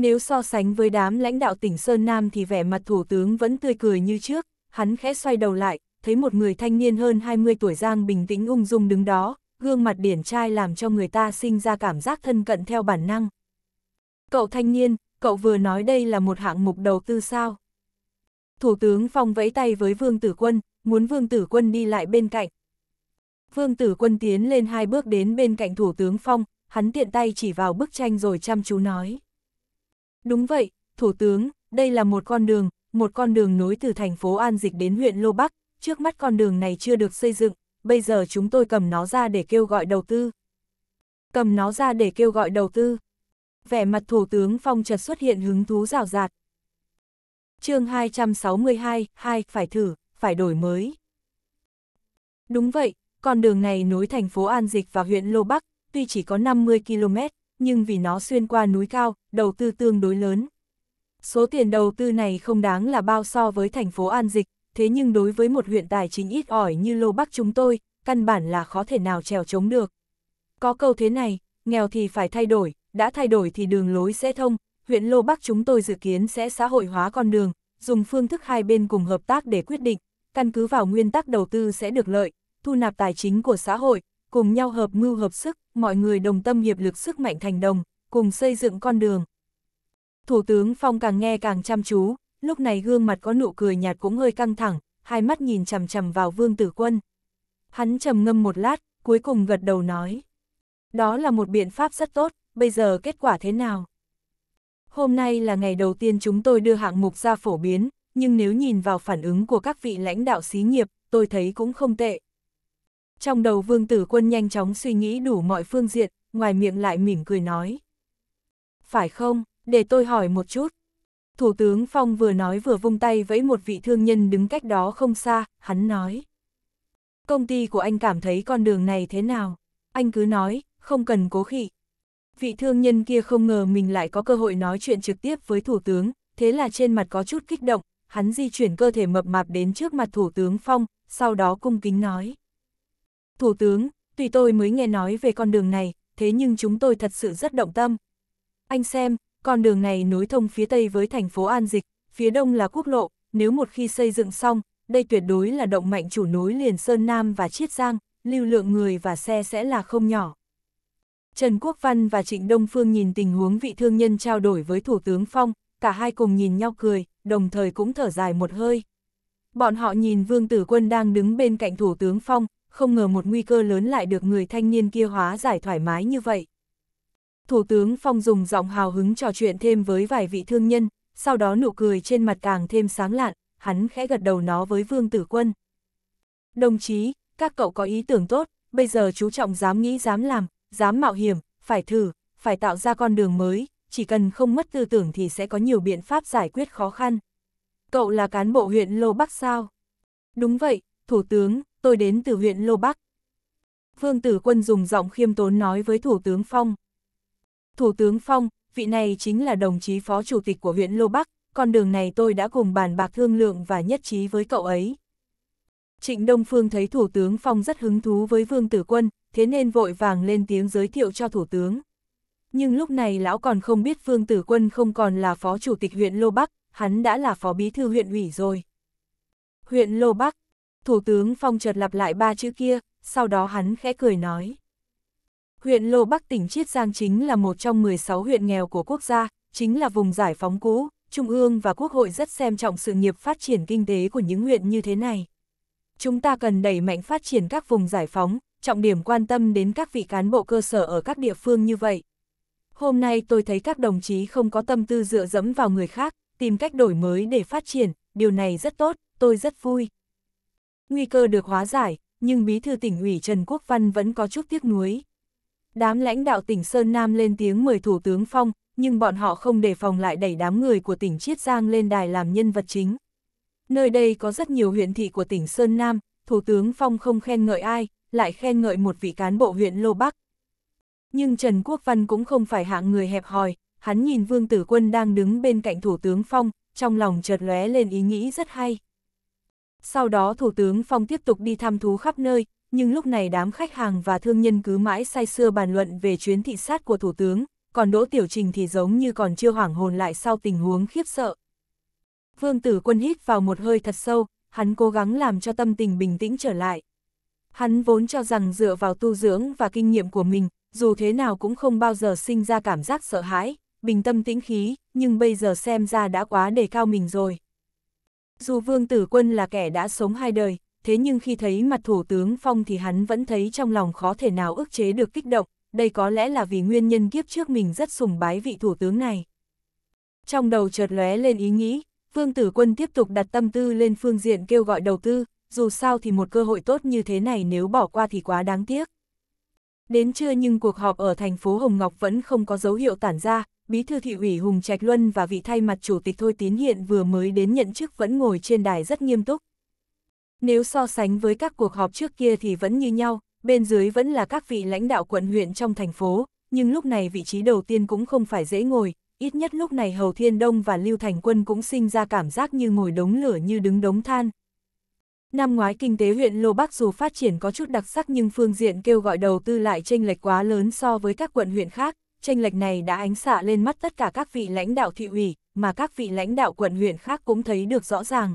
Nếu so sánh với đám lãnh đạo tỉnh Sơn Nam thì vẻ mặt thủ tướng vẫn tươi cười như trước, hắn khẽ xoay đầu lại, thấy một người thanh niên hơn 20 tuổi Giang bình tĩnh ung dung đứng đó, gương mặt điển trai làm cho người ta sinh ra cảm giác thân cận theo bản năng. Cậu thanh niên, cậu vừa nói đây là một hạng mục đầu tư sao? Thủ tướng Phong vẫy tay với Vương Tử Quân, muốn Vương Tử Quân đi lại bên cạnh. Vương Tử Quân tiến lên hai bước đến bên cạnh Thủ tướng Phong, hắn tiện tay chỉ vào bức tranh rồi chăm chú nói. Đúng vậy, Thủ tướng, đây là một con đường, một con đường nối từ thành phố An Dịch đến huyện Lô Bắc, trước mắt con đường này chưa được xây dựng, bây giờ chúng tôi cầm nó ra để kêu gọi đầu tư. Cầm nó ra để kêu gọi đầu tư. Vẻ mặt Thủ tướng Phong Trật xuất hiện hứng thú rào rạt. chương 262, 2, phải thử, phải đổi mới. Đúng vậy, con đường này nối thành phố An Dịch và huyện Lô Bắc, tuy chỉ có 50 km, nhưng vì nó xuyên qua núi cao, đầu tư tương đối lớn. Số tiền đầu tư này không đáng là bao so với thành phố An Dịch, thế nhưng đối với một huyện tài chính ít ỏi như Lô Bắc chúng tôi, căn bản là khó thể nào trèo chống được. Có câu thế này, nghèo thì phải thay đổi, đã thay đổi thì đường lối sẽ thông, huyện Lô Bắc chúng tôi dự kiến sẽ xã hội hóa con đường, dùng phương thức hai bên cùng hợp tác để quyết định, căn cứ vào nguyên tắc đầu tư sẽ được lợi, thu nạp tài chính của xã hội, cùng nhau hợp mưu hợp sức, mọi người đồng tâm hiệp lực sức mạnh thành đồng, cùng xây dựng con đường. Thủ tướng Phong càng nghe càng chăm chú, lúc này gương mặt có nụ cười nhạt cũng hơi căng thẳng, hai mắt nhìn chằm chằm vào Vương Tử Quân. Hắn trầm ngâm một lát, cuối cùng gật đầu nói. Đó là một biện pháp rất tốt, bây giờ kết quả thế nào? Hôm nay là ngày đầu tiên chúng tôi đưa hạng mục ra phổ biến, nhưng nếu nhìn vào phản ứng của các vị lãnh đạo xí nghiệp, tôi thấy cũng không tệ. Trong đầu vương tử quân nhanh chóng suy nghĩ đủ mọi phương diện, ngoài miệng lại mỉm cười nói. Phải không, để tôi hỏi một chút. Thủ tướng Phong vừa nói vừa vung tay với một vị thương nhân đứng cách đó không xa, hắn nói. Công ty của anh cảm thấy con đường này thế nào? Anh cứ nói, không cần cố khị. Vị thương nhân kia không ngờ mình lại có cơ hội nói chuyện trực tiếp với thủ tướng, thế là trên mặt có chút kích động, hắn di chuyển cơ thể mập mạp đến trước mặt thủ tướng Phong, sau đó cung kính nói. Thủ tướng, tùy tôi mới nghe nói về con đường này, thế nhưng chúng tôi thật sự rất động tâm. Anh xem, con đường này nối thông phía Tây với thành phố An Dịch, phía Đông là quốc lộ, nếu một khi xây dựng xong, đây tuyệt đối là động mạnh chủ nối liền Sơn Nam và Chiết Giang, lưu lượng người và xe sẽ là không nhỏ. Trần Quốc Văn và Trịnh Đông Phương nhìn tình huống vị thương nhân trao đổi với Thủ tướng Phong, cả hai cùng nhìn nhau cười, đồng thời cũng thở dài một hơi. Bọn họ nhìn Vương Tử Quân đang đứng bên cạnh Thủ tướng Phong, không ngờ một nguy cơ lớn lại được người thanh niên kia hóa giải thoải mái như vậy. Thủ tướng Phong dùng giọng hào hứng trò chuyện thêm với vài vị thương nhân, sau đó nụ cười trên mặt càng thêm sáng lạn, hắn khẽ gật đầu nó với Vương Tử Quân. Đồng chí, các cậu có ý tưởng tốt, bây giờ chú trọng dám nghĩ dám làm, dám mạo hiểm, phải thử, phải tạo ra con đường mới, chỉ cần không mất tư tưởng thì sẽ có nhiều biện pháp giải quyết khó khăn. Cậu là cán bộ huyện Lô Bắc sao? Đúng vậy, Thủ tướng, tôi đến từ huyện Lô Bắc. Vương Tử Quân dùng giọng khiêm tốn nói với Thủ tướng Phong. Thủ tướng Phong, vị này chính là đồng chí phó chủ tịch của huyện Lô Bắc, con đường này tôi đã cùng bàn bạc thương lượng và nhất trí với cậu ấy. Trịnh Đông Phương thấy Thủ tướng Phong rất hứng thú với Vương Tử Quân, thế nên vội vàng lên tiếng giới thiệu cho Thủ tướng. Nhưng lúc này lão còn không biết Vương Tử Quân không còn là phó chủ tịch huyện Lô Bắc, hắn đã là phó bí thư huyện ủy rồi. Huyện Lô Bắc, Thủ tướng Phong chợt lặp lại ba chữ kia, sau đó hắn khẽ cười nói. Huyện Lô Bắc tỉnh Chiết Giang chính là một trong 16 huyện nghèo của quốc gia, chính là vùng giải phóng cũ, Trung ương và Quốc hội rất xem trọng sự nghiệp phát triển kinh tế của những huyện như thế này. Chúng ta cần đẩy mạnh phát triển các vùng giải phóng, trọng điểm quan tâm đến các vị cán bộ cơ sở ở các địa phương như vậy. Hôm nay tôi thấy các đồng chí không có tâm tư dựa dẫm vào người khác, tìm cách đổi mới để phát triển, điều này rất tốt, tôi rất vui. Nguy cơ được hóa giải, nhưng bí thư tỉnh ủy Trần Quốc Văn vẫn có chút tiếc nuối. Đám lãnh đạo tỉnh Sơn Nam lên tiếng mời Thủ tướng Phong, nhưng bọn họ không đề phòng lại đẩy đám người của tỉnh Chiết Giang lên đài làm nhân vật chính. Nơi đây có rất nhiều huyện thị của tỉnh Sơn Nam, Thủ tướng Phong không khen ngợi ai, lại khen ngợi một vị cán bộ huyện Lô Bắc. Nhưng Trần Quốc Văn cũng không phải hạng người hẹp hòi, hắn nhìn Vương Tử Quân đang đứng bên cạnh Thủ tướng Phong, trong lòng chợt lóe lên ý nghĩ rất hay. Sau đó Thủ tướng Phong tiếp tục đi thăm thú khắp nơi, nhưng lúc này đám khách hàng và thương nhân cứ mãi say sưa bàn luận về chuyến thị sát của Thủ tướng, còn Đỗ Tiểu Trình thì giống như còn chưa hoảng hồn lại sau tình huống khiếp sợ. Vương Tử Quân hít vào một hơi thật sâu, hắn cố gắng làm cho tâm tình bình tĩnh trở lại. Hắn vốn cho rằng dựa vào tu dưỡng và kinh nghiệm của mình, dù thế nào cũng không bao giờ sinh ra cảm giác sợ hãi, bình tâm tĩnh khí, nhưng bây giờ xem ra đã quá đề cao mình rồi. Dù Vương Tử Quân là kẻ đã sống hai đời, thế nhưng khi thấy mặt Thủ tướng Phong thì hắn vẫn thấy trong lòng khó thể nào ức chế được kích động, đây có lẽ là vì nguyên nhân kiếp trước mình rất sùng bái vị Thủ tướng này. Trong đầu chợt lóe lên ý nghĩ, Vương Tử Quân tiếp tục đặt tâm tư lên phương diện kêu gọi đầu tư, dù sao thì một cơ hội tốt như thế này nếu bỏ qua thì quá đáng tiếc. Đến trưa nhưng cuộc họp ở thành phố Hồng Ngọc vẫn không có dấu hiệu tản ra, Bí thư thị ủy Hùng Trạch Luân và vị thay mặt chủ tịch Thôi Tín Hiện vừa mới đến nhận chức vẫn ngồi trên đài rất nghiêm túc. Nếu so sánh với các cuộc họp trước kia thì vẫn như nhau, bên dưới vẫn là các vị lãnh đạo quận huyện trong thành phố, nhưng lúc này vị trí đầu tiên cũng không phải dễ ngồi, ít nhất lúc này Hầu Thiên Đông và Lưu Thành Quân cũng sinh ra cảm giác như ngồi đống lửa như đứng đống than. Năm ngoái kinh tế huyện Lô Bắc dù phát triển có chút đặc sắc nhưng phương diện kêu gọi đầu tư lại chênh lệch quá lớn so với các quận huyện khác, tranh lệch này đã ánh xạ lên mắt tất cả các vị lãnh đạo thị ủy, mà các vị lãnh đạo quận huyện khác cũng thấy được rõ ràng.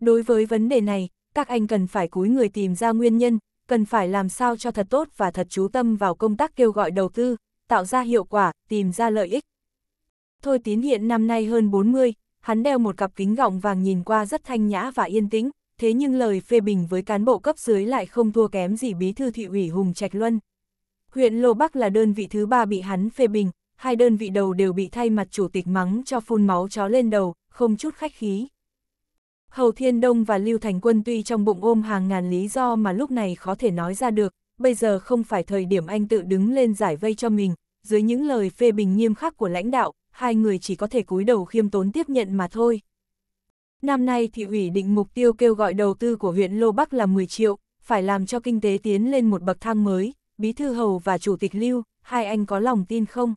Đối với vấn đề này, các anh cần phải cúi người tìm ra nguyên nhân, cần phải làm sao cho thật tốt và thật chú tâm vào công tác kêu gọi đầu tư, tạo ra hiệu quả, tìm ra lợi ích. Thôi tín hiện năm nay hơn 40, hắn đeo một cặp kính gọng vàng nhìn qua rất thanh nhã và yên tĩnh, thế nhưng lời phê bình với cán bộ cấp dưới lại không thua kém gì bí thư thị ủy Hùng Trạch Luân. Huyện Lô Bắc là đơn vị thứ ba bị hắn phê bình, hai đơn vị đầu đều bị thay mặt chủ tịch mắng cho phun máu chó lên đầu, không chút khách khí. Hầu Thiên Đông và Lưu Thành Quân tuy trong bụng ôm hàng ngàn lý do mà lúc này khó thể nói ra được, bây giờ không phải thời điểm anh tự đứng lên giải vây cho mình, dưới những lời phê bình nghiêm khắc của lãnh đạo, hai người chỉ có thể cúi đầu khiêm tốn tiếp nhận mà thôi. Năm nay thị ủy định mục tiêu kêu gọi đầu tư của huyện Lô Bắc là 10 triệu, phải làm cho kinh tế tiến lên một bậc thang mới, Bí Thư Hầu và Chủ tịch Lưu, hai anh có lòng tin không?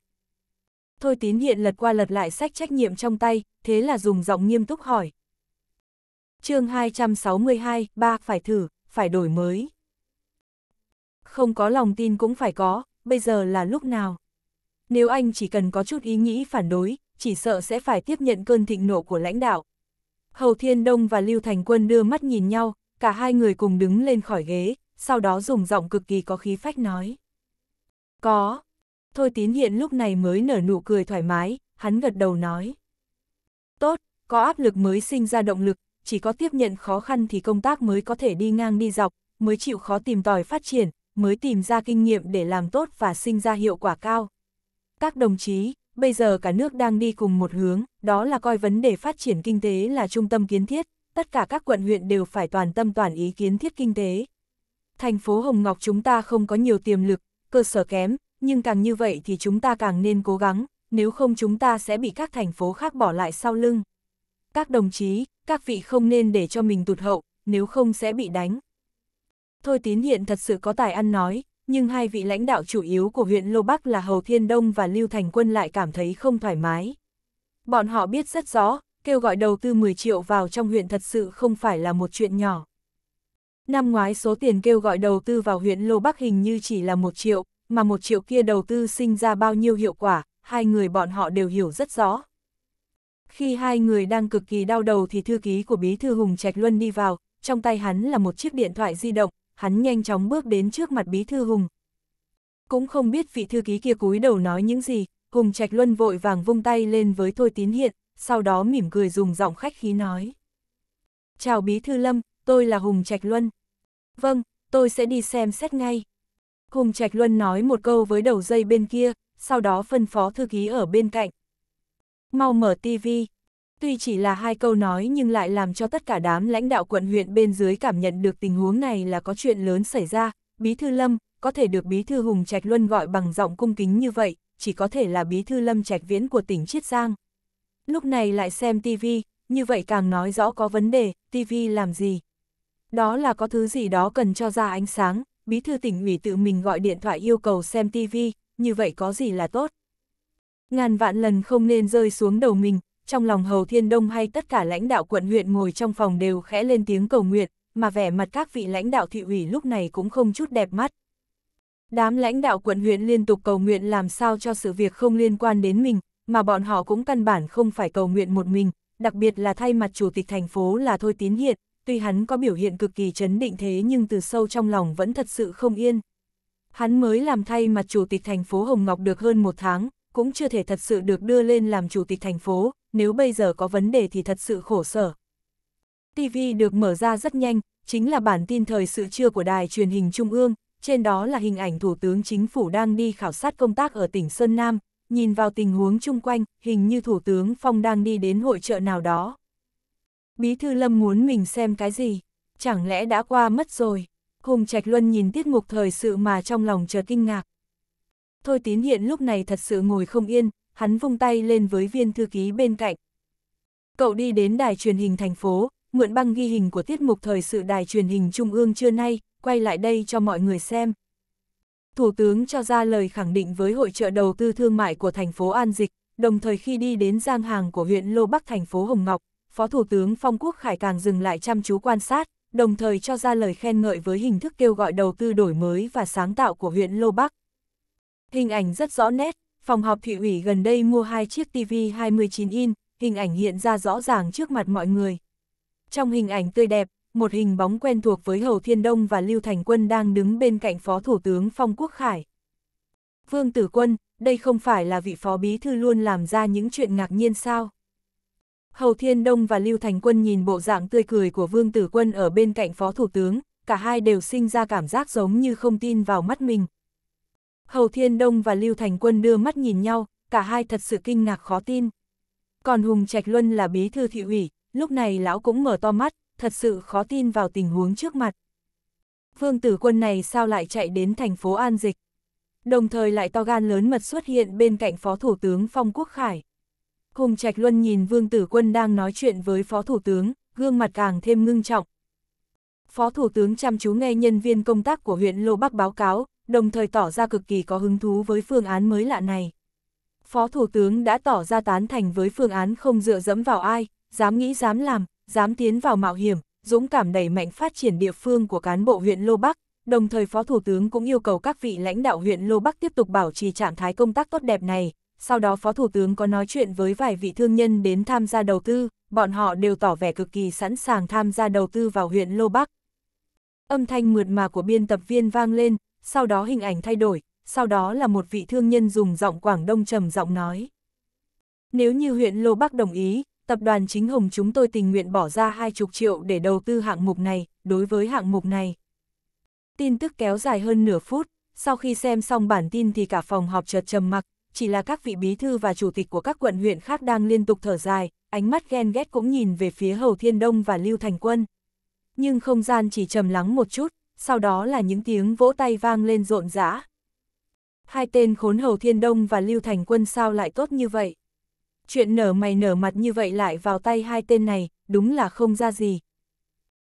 Thôi tín hiện lật qua lật lại sách trách nhiệm trong tay, thế là dùng giọng nghiêm túc hỏi. chương 262, ba phải thử, phải đổi mới. Không có lòng tin cũng phải có, bây giờ là lúc nào? Nếu anh chỉ cần có chút ý nghĩ phản đối, chỉ sợ sẽ phải tiếp nhận cơn thịnh nộ của lãnh đạo. Hầu Thiên Đông và Lưu Thành Quân đưa mắt nhìn nhau, cả hai người cùng đứng lên khỏi ghế, sau đó dùng giọng cực kỳ có khí phách nói. Có. Thôi tín hiện lúc này mới nở nụ cười thoải mái, hắn gật đầu nói. Tốt, có áp lực mới sinh ra động lực, chỉ có tiếp nhận khó khăn thì công tác mới có thể đi ngang đi dọc, mới chịu khó tìm tòi phát triển, mới tìm ra kinh nghiệm để làm tốt và sinh ra hiệu quả cao. Các đồng chí, bây giờ cả nước đang đi cùng một hướng, đó là coi vấn đề phát triển kinh tế là trung tâm kiến thiết, tất cả các quận huyện đều phải toàn tâm toàn ý kiến thiết kinh tế. Thành phố Hồng Ngọc chúng ta không có nhiều tiềm lực, cơ sở kém, nhưng càng như vậy thì chúng ta càng nên cố gắng, nếu không chúng ta sẽ bị các thành phố khác bỏ lại sau lưng. Các đồng chí, các vị không nên để cho mình tụt hậu, nếu không sẽ bị đánh. Thôi tín hiện thật sự có tài ăn nói, nhưng hai vị lãnh đạo chủ yếu của huyện Lô Bắc là Hầu Thiên Đông và Lưu Thành Quân lại cảm thấy không thoải mái. Bọn họ biết rất rõ, kêu gọi đầu tư 10 triệu vào trong huyện thật sự không phải là một chuyện nhỏ. Năm ngoái số tiền kêu gọi đầu tư vào huyện Lô Bắc hình như chỉ là một triệu, mà một triệu kia đầu tư sinh ra bao nhiêu hiệu quả, hai người bọn họ đều hiểu rất rõ. Khi hai người đang cực kỳ đau đầu thì thư ký của bí thư Hùng Trạch Luân đi vào, trong tay hắn là một chiếc điện thoại di động, hắn nhanh chóng bước đến trước mặt bí thư Hùng. Cũng không biết vị thư ký kia cúi đầu nói những gì, Hùng Trạch Luân vội vàng vung tay lên với Thôi Tín Hiện, sau đó mỉm cười dùng giọng khách khí nói. Chào bí thư Lâm, tôi là Hùng Trạch Luân. Vâng, tôi sẽ đi xem xét ngay. Hùng Trạch Luân nói một câu với đầu dây bên kia, sau đó phân phó thư ký ở bên cạnh. Mau mở TV. Tuy chỉ là hai câu nói nhưng lại làm cho tất cả đám lãnh đạo quận huyện bên dưới cảm nhận được tình huống này là có chuyện lớn xảy ra. Bí thư Lâm, có thể được Bí thư Hùng Trạch Luân gọi bằng giọng cung kính như vậy, chỉ có thể là Bí thư Lâm Trạch Viễn của tỉnh Chiết Giang. Lúc này lại xem TV, như vậy càng nói rõ có vấn đề, TV làm gì? Đó là có thứ gì đó cần cho ra ánh sáng, bí thư tỉnh ủy tự mình gọi điện thoại yêu cầu xem TV, như vậy có gì là tốt. Ngàn vạn lần không nên rơi xuống đầu mình, trong lòng Hầu Thiên Đông hay tất cả lãnh đạo quận huyện ngồi trong phòng đều khẽ lên tiếng cầu nguyện, mà vẻ mặt các vị lãnh đạo thị ủy lúc này cũng không chút đẹp mắt. Đám lãnh đạo quận huyện liên tục cầu nguyện làm sao cho sự việc không liên quan đến mình, mà bọn họ cũng căn bản không phải cầu nguyện một mình, đặc biệt là thay mặt chủ tịch thành phố là Thôi Tín Hiện, tuy hắn có biểu hiện cực kỳ chấn định thế nhưng từ sâu trong lòng vẫn thật sự không yên. Hắn mới làm thay mặt chủ tịch thành phố Hồng Ngọc được hơn một tháng, cũng chưa thể thật sự được đưa lên làm chủ tịch thành phố, nếu bây giờ có vấn đề thì thật sự khổ sở. TV được mở ra rất nhanh, chính là bản tin thời sự trưa của đài truyền hình Trung ương, trên đó là hình ảnh Thủ tướng Chính phủ đang đi khảo sát công tác ở tỉnh Sơn Nam, nhìn vào tình huống chung quanh, hình như Thủ tướng Phong đang đi đến hội trợ nào đó. Bí thư Lâm muốn mình xem cái gì? Chẳng lẽ đã qua mất rồi? Hùng Trạch Luân nhìn tiết mục thời sự mà trong lòng chờ kinh ngạc. Thôi tín hiện lúc này thật sự ngồi không yên, hắn vung tay lên với viên thư ký bên cạnh. Cậu đi đến đài truyền hình thành phố, mượn băng ghi hình của tiết mục thời sự đài truyền hình trung ương trưa nay, quay lại đây cho mọi người xem. Thủ tướng cho ra lời khẳng định với hội trợ đầu tư thương mại của thành phố An Dịch, đồng thời khi đi đến giang hàng của huyện Lô Bắc thành phố Hồng Ngọc, Phó Thủ tướng Phong Quốc Khải càng dừng lại chăm chú quan sát, đồng thời cho ra lời khen ngợi với hình thức kêu gọi đầu tư đổi mới và sáng tạo của huyện Lô Bắc. Hình ảnh rất rõ nét, phòng họp thị ủy gần đây mua hai chiếc TV 29 in, hình ảnh hiện ra rõ ràng trước mặt mọi người. Trong hình ảnh tươi đẹp, một hình bóng quen thuộc với Hầu Thiên Đông và Lưu Thành Quân đang đứng bên cạnh Phó Thủ tướng Phong Quốc Khải. Vương Tử Quân, đây không phải là vị phó bí thư luôn làm ra những chuyện ngạc nhiên sao? Hầu Thiên Đông và Lưu Thành Quân nhìn bộ dạng tươi cười của Vương Tử Quân ở bên cạnh Phó Thủ tướng, cả hai đều sinh ra cảm giác giống như không tin vào mắt mình. Hầu Thiên Đông và Lưu Thành Quân đưa mắt nhìn nhau, cả hai thật sự kinh ngạc khó tin. Còn Hùng Trạch Luân là bí thư thị ủy, lúc này lão cũng mở to mắt, thật sự khó tin vào tình huống trước mặt. Vương Tử Quân này sao lại chạy đến thành phố An Dịch? Đồng thời lại to gan lớn mật xuất hiện bên cạnh Phó Thủ tướng Phong Quốc Khải. Hùng Trạch Luân nhìn Vương Tử Quân đang nói chuyện với Phó Thủ tướng, gương mặt càng thêm ngưng trọng. Phó Thủ tướng chăm chú nghe nhân viên công tác của huyện Lô Bắc báo cáo, đồng thời tỏ ra cực kỳ có hứng thú với phương án mới lạ này. Phó Thủ tướng đã tỏ ra tán thành với phương án không dựa dẫm vào ai, dám nghĩ dám làm, dám tiến vào mạo hiểm, dũng cảm đẩy mạnh phát triển địa phương của cán bộ huyện Lô Bắc, đồng thời Phó Thủ tướng cũng yêu cầu các vị lãnh đạo huyện Lô Bắc tiếp tục bảo trì trạng thái công tác tốt đẹp này. Sau đó Phó Thủ tướng có nói chuyện với vài vị thương nhân đến tham gia đầu tư, bọn họ đều tỏ vẻ cực kỳ sẵn sàng tham gia đầu tư vào huyện Lô Bắc. Âm thanh mượt mà của biên tập viên vang lên, sau đó hình ảnh thay đổi, sau đó là một vị thương nhân dùng giọng Quảng Đông trầm giọng nói. Nếu như huyện Lô Bắc đồng ý, tập đoàn chính hồng chúng tôi tình nguyện bỏ ra hai chục triệu để đầu tư hạng mục này, đối với hạng mục này. Tin tức kéo dài hơn nửa phút, sau khi xem xong bản tin thì cả phòng họp chợt trầm mặc, chỉ là các vị bí thư và chủ tịch của các quận huyện khác đang liên tục thở dài, ánh mắt ghen ghét cũng nhìn về phía Hầu Thiên Đông và Lưu Thành Quân. Nhưng không gian chỉ trầm lắng một chút, sau đó là những tiếng vỗ tay vang lên rộn rã. Hai tên khốn Hầu Thiên Đông và Lưu Thành Quân sao lại tốt như vậy? Chuyện nở mày nở mặt như vậy lại vào tay hai tên này, đúng là không ra gì.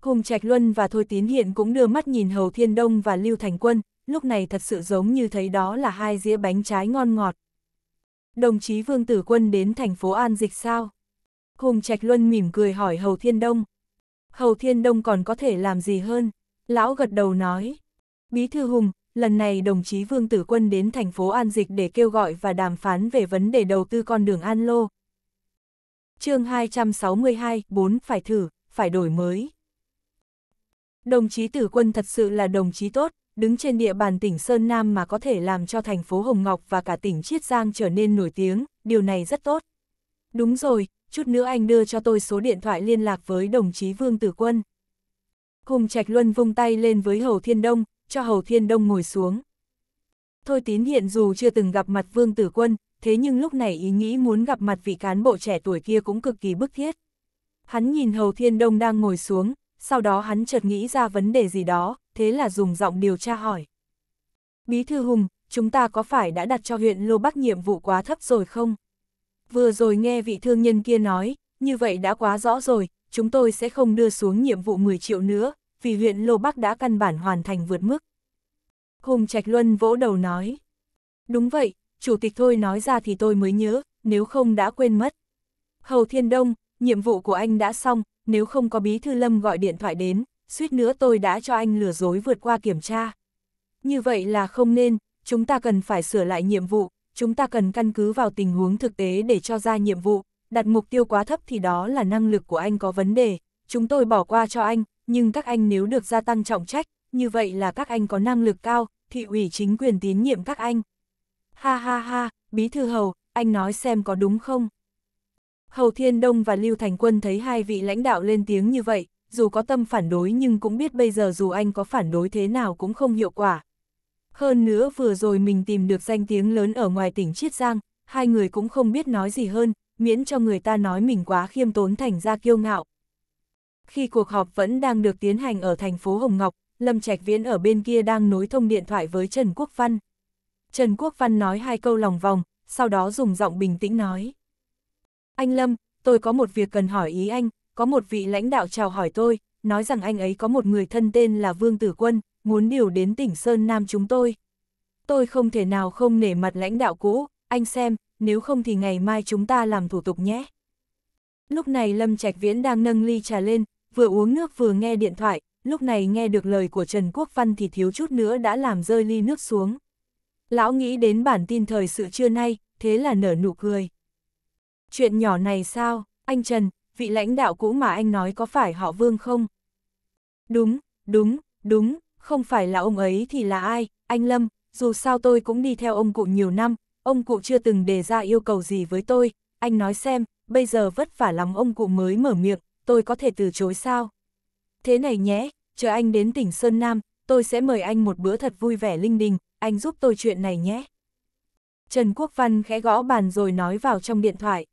Hùng Trạch Luân và Thôi Tín Hiện cũng đưa mắt nhìn Hầu Thiên Đông và Lưu Thành Quân, lúc này thật sự giống như thấy đó là hai dĩa bánh trái ngon ngọt. Đồng chí Vương Tử Quân đến thành phố An Dịch sao? Hùng Trạch Luân mỉm cười hỏi Hầu Thiên Đông. Hầu Thiên Đông còn có thể làm gì hơn? Lão gật đầu nói. Bí thư Hùng, lần này đồng chí Vương Tử Quân đến thành phố An Dịch để kêu gọi và đàm phán về vấn đề đầu tư con đường An Lô. chương 262, 4 phải thử, phải đổi mới. Đồng chí Tử Quân thật sự là đồng chí tốt, đứng trên địa bàn tỉnh Sơn Nam mà có thể làm cho thành phố Hồng Ngọc và cả tỉnh Chiết Giang trở nên nổi tiếng, điều này rất tốt. Đúng rồi, chút nữa anh đưa cho tôi số điện thoại liên lạc với đồng chí Vương Tử Quân. Hùng Trạch Luân vung tay lên với Hầu Thiên Đông, cho Hầu Thiên Đông ngồi xuống. Thôi tín hiện dù chưa từng gặp mặt Vương Tử Quân, thế nhưng lúc này ý nghĩ muốn gặp mặt vị cán bộ trẻ tuổi kia cũng cực kỳ bức thiết. Hắn nhìn Hầu Thiên Đông đang ngồi xuống, sau đó hắn chợt nghĩ ra vấn đề gì đó, thế là dùng giọng điều tra hỏi. Bí thư Hùng, chúng ta có phải đã đặt cho huyện Lô Bắc nhiệm vụ quá thấp rồi không? Vừa rồi nghe vị thương nhân kia nói, như vậy đã quá rõ rồi, chúng tôi sẽ không đưa xuống nhiệm vụ 10 triệu nữa, vì huyện Lô Bắc đã căn bản hoàn thành vượt mức. Hùng Trạch Luân vỗ đầu nói. Đúng vậy, chủ tịch thôi nói ra thì tôi mới nhớ, nếu không đã quên mất. Hầu Thiên Đông, nhiệm vụ của anh đã xong, nếu không có bí thư lâm gọi điện thoại đến, suýt nữa tôi đã cho anh lừa dối vượt qua kiểm tra. Như vậy là không nên, chúng ta cần phải sửa lại nhiệm vụ, chúng ta cần căn cứ vào tình huống thực tế để cho ra nhiệm vụ, đặt mục tiêu quá thấp thì đó là năng lực của anh có vấn đề, chúng tôi bỏ qua cho anh, nhưng các anh nếu được gia tăng trọng trách, như vậy là các anh có năng lực cao, thị ủy chính quyền tín nhiệm các anh. Ha ha ha, Bí Thư Hầu, anh nói xem có đúng không? Hầu Thiên Đông và Lưu Thành Quân thấy hai vị lãnh đạo lên tiếng như vậy, dù có tâm phản đối nhưng cũng biết bây giờ dù anh có phản đối thế nào cũng không hiệu quả. Hơn nữa vừa rồi mình tìm được danh tiếng lớn ở ngoài tỉnh Chiết Giang, hai người cũng không biết nói gì hơn, miễn cho người ta nói mình quá khiêm tốn thành ra kiêu ngạo. Khi cuộc họp vẫn đang được tiến hành ở thành phố Hồng Ngọc, Lâm Trạch Viễn ở bên kia đang nối thông điện thoại với Trần Quốc Văn. Trần Quốc Văn nói hai câu lòng vòng, sau đó dùng giọng bình tĩnh nói. Anh Lâm, tôi có một việc cần hỏi ý anh, có một vị lãnh đạo chào hỏi tôi, nói rằng anh ấy có một người thân tên là Vương Tử Quân, muốn điều đến tỉnh Sơn Nam chúng tôi. Tôi không thể nào không nể mặt lãnh đạo cũ, anh xem, nếu không thì ngày mai chúng ta làm thủ tục nhé. Lúc này Lâm Trạch Viễn đang nâng ly trà lên, vừa uống nước vừa nghe điện thoại, lúc này nghe được lời của Trần Quốc Văn thì thiếu chút nữa đã làm rơi ly nước xuống. Lão nghĩ đến bản tin thời sự trưa nay, thế là nở nụ cười. Chuyện nhỏ này sao, anh Trần, vị lãnh đạo cũ mà anh nói có phải họ Vương không? Đúng, đúng, đúng, không phải là ông ấy thì là ai, anh Lâm, dù sao tôi cũng đi theo ông cụ nhiều năm, ông cụ chưa từng đề ra yêu cầu gì với tôi, anh nói xem, bây giờ vất vả lắm ông cụ mới mở miệng, tôi có thể từ chối sao? Thế này nhé, chờ anh đến tỉnh Sơn Nam, tôi sẽ mời anh một bữa thật vui vẻ linh đình, anh giúp tôi chuyện này nhé. Trần Quốc Văn khẽ gõ bàn rồi nói vào trong điện thoại.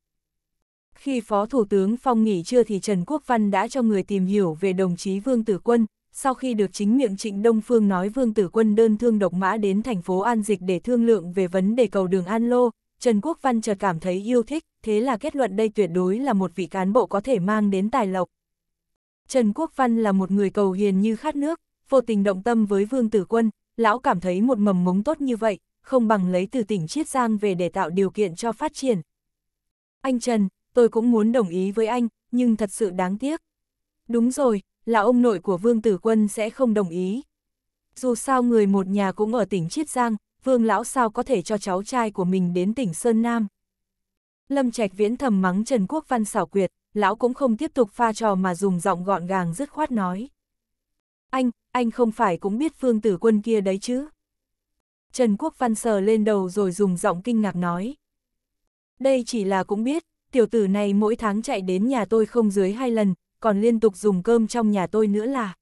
Khi Phó Thủ tướng Phong nghỉ trưa thì Trần Quốc Văn đã cho người tìm hiểu về đồng chí Vương Tử Quân, sau khi được chính miệng Trịnh Đông Phương nói Vương Tử Quân đơn thương độc mã đến thành phố An Dịch để thương lượng về vấn đề cầu đường An Lô, Trần Quốc Văn chợt cảm thấy yêu thích, thế là kết luận đây tuyệt đối là một vị cán bộ có thể mang đến tài lộc. Trần Quốc Văn là một người cầu hiền như khát nước, vô tình động tâm với Vương Tử Quân, lão cảm thấy một mầm mống tốt như vậy, không bằng lấy từ tỉnh Chiết Giang về để tạo điều kiện cho phát triển. Anh Trần, tôi cũng muốn đồng ý với anh, nhưng thật sự đáng tiếc. Đúng rồi, là ông nội của Vương Tử Quân sẽ không đồng ý. Dù sao người một nhà cũng ở tỉnh Chiết Giang, Vương Lão sao có thể cho cháu trai của mình đến tỉnh Sơn Nam. Lâm Trạch Viễn thầm mắng Trần Quốc Văn xảo quyệt, lão cũng không tiếp tục pha trò mà dùng giọng gọn gàng dứt khoát nói. Anh, anh không phải cũng biết Vương Tử Quân kia đấy chứ? Trần Quốc Văn sờ lên đầu rồi dùng giọng kinh ngạc nói. Đây chỉ là cũng biết, tiểu tử này mỗi tháng chạy đến nhà tôi không dưới hai lần, còn liên tục dùng cơm trong nhà tôi nữa là.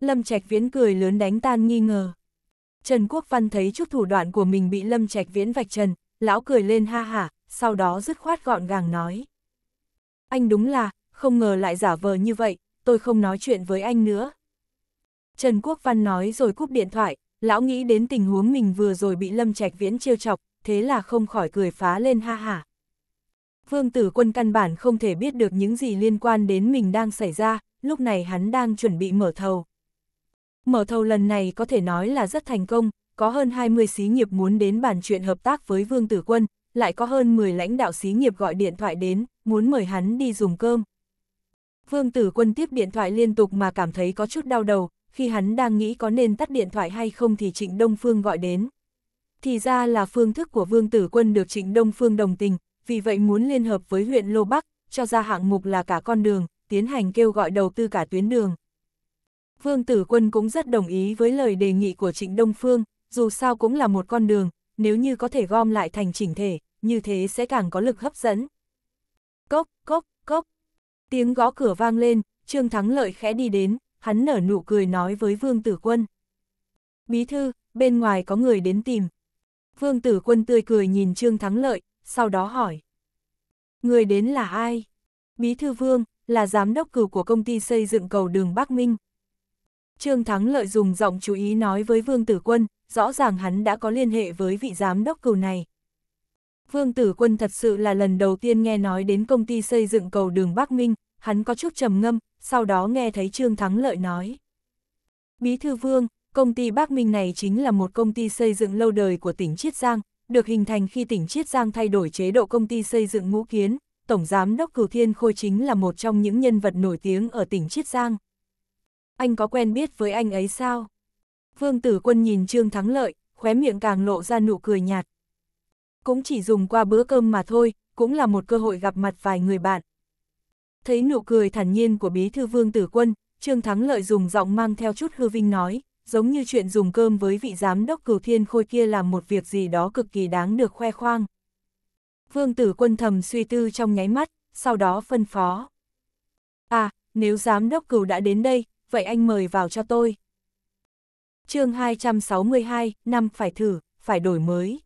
Lâm Trạch Viễn cười lớn đánh tan nghi ngờ. Trần Quốc Văn thấy chút thủ đoạn của mình bị Lâm Trạch Viễn vạch trần, lão cười lên ha hả, sau đó dứt khoát gọn gàng nói. Anh đúng là, không ngờ lại giả vờ như vậy, tôi không nói chuyện với anh nữa. Trần Quốc Văn nói rồi cúp điện thoại, lão nghĩ đến tình huống mình vừa rồi bị Lâm Trạch Viễn trêu chọc, thế là không khỏi cười phá lên ha hả. Vương tử quân căn bản không thể biết được những gì liên quan đến mình đang xảy ra, lúc này hắn đang chuẩn bị mở thầu. Mở thầu lần này có thể nói là rất thành công, có hơn 20 xí nghiệp muốn đến bàn chuyện hợp tác với Vương Tử Quân, lại có hơn 10 lãnh đạo xí nghiệp gọi điện thoại đến, muốn mời hắn đi dùng cơm. Vương Tử Quân tiếp điện thoại liên tục mà cảm thấy có chút đau đầu, khi hắn đang nghĩ có nên tắt điện thoại hay không thì Trịnh Đông Phương gọi đến. Thì ra là phương thức của Vương Tử Quân được Trịnh Đông Phương đồng tình, vì vậy muốn liên hợp với huyện Lô Bắc, cho ra hạng mục là cả con đường, tiến hành kêu gọi đầu tư cả tuyến đường. Vương Tử Quân cũng rất đồng ý với lời đề nghị của Trịnh Đông Phương, dù sao cũng là một con đường, nếu như có thể gom lại thành chỉnh thể, như thế sẽ càng có lực hấp dẫn. Cốc, cốc, cốc. Tiếng gõ cửa vang lên, Trương Thắng Lợi khẽ đi đến, hắn nở nụ cười nói với Vương Tử Quân. Bí thư, bên ngoài có người đến tìm. Vương Tử Quân tươi cười nhìn Trương Thắng Lợi, sau đó hỏi. Người đến là ai? Bí thư Vương, là giám đốc cử của công ty xây dựng cầu đường Bắc Minh. Trương Thắng lợi dùng giọng chú ý nói với Vương Tử Quân, rõ ràng hắn đã có liên hệ với vị giám đốc cửu này. Vương Tử Quân thật sự là lần đầu tiên nghe nói đến công ty xây dựng cầu đường Bắc Minh, hắn có chút trầm ngâm, sau đó nghe thấy Trương Thắng lợi nói. Bí thư Vương, công ty Bắc Minh này chính là một công ty xây dựng lâu đời của tỉnh Chiết Giang, được hình thành khi tỉnh Chiết Giang thay đổi chế độ công ty xây dựng ngũ kiến, Tổng Giám đốc Cửu Thiên Khôi chính là một trong những nhân vật nổi tiếng ở tỉnh Chiết Giang. Anh có quen biết với anh ấy sao? Vương Tử Quân nhìn Trương Thắng Lợi, khóe miệng càng lộ ra nụ cười nhạt. Cũng chỉ dùng qua bữa cơm mà thôi, cũng là một cơ hội gặp mặt vài người bạn. Thấy nụ cười thản nhiên của bí thư Vương Tử Quân, Trương Thắng Lợi dùng giọng mang theo chút hư vinh nói, giống như chuyện dùng cơm với vị giám đốc cửu thiên khôi kia làm một việc gì đó cực kỳ đáng được khoe khoang. Vương tử quân thầm suy tư trong nháy mắt, sau đó phân phó. À, nếu giám đốc cửu đã đến đây, vậy anh mời vào cho tôi. chương 262, năm phải thử, phải đổi mới.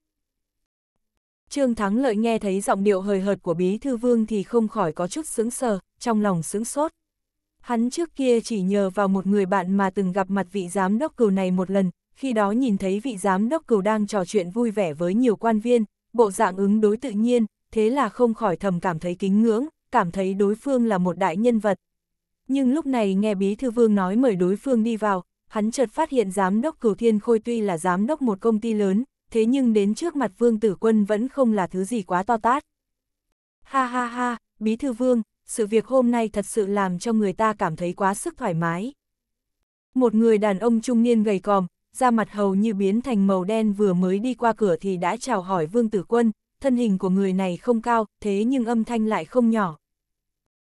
Trương Thắng Lợi nghe thấy giọng điệu hời hợt của Bí Thư Vương thì không khỏi có chút sướng sờ, trong lòng sướng sốt. Hắn trước kia chỉ nhờ vào một người bạn mà từng gặp mặt vị giám đốc cừu này một lần, khi đó nhìn thấy vị giám đốc cừu đang trò chuyện vui vẻ với nhiều quan viên, bộ dạng ứng đối tự nhiên, thế là không khỏi thầm cảm thấy kính ngưỡng, cảm thấy đối phương là một đại nhân vật. Nhưng lúc này nghe Bí Thư Vương nói mời đối phương đi vào, hắn chợt phát hiện giám đốc cửu thiên khôi tuy là giám đốc một công ty lớn, thế nhưng đến trước mặt Vương Tử Quân vẫn không là thứ gì quá to tát. Ha ha ha, Bí Thư Vương, sự việc hôm nay thật sự làm cho người ta cảm thấy quá sức thoải mái. Một người đàn ông trung niên gầy còm, da mặt hầu như biến thành màu đen vừa mới đi qua cửa thì đã chào hỏi Vương Tử Quân, thân hình của người này không cao, thế nhưng âm thanh lại không nhỏ.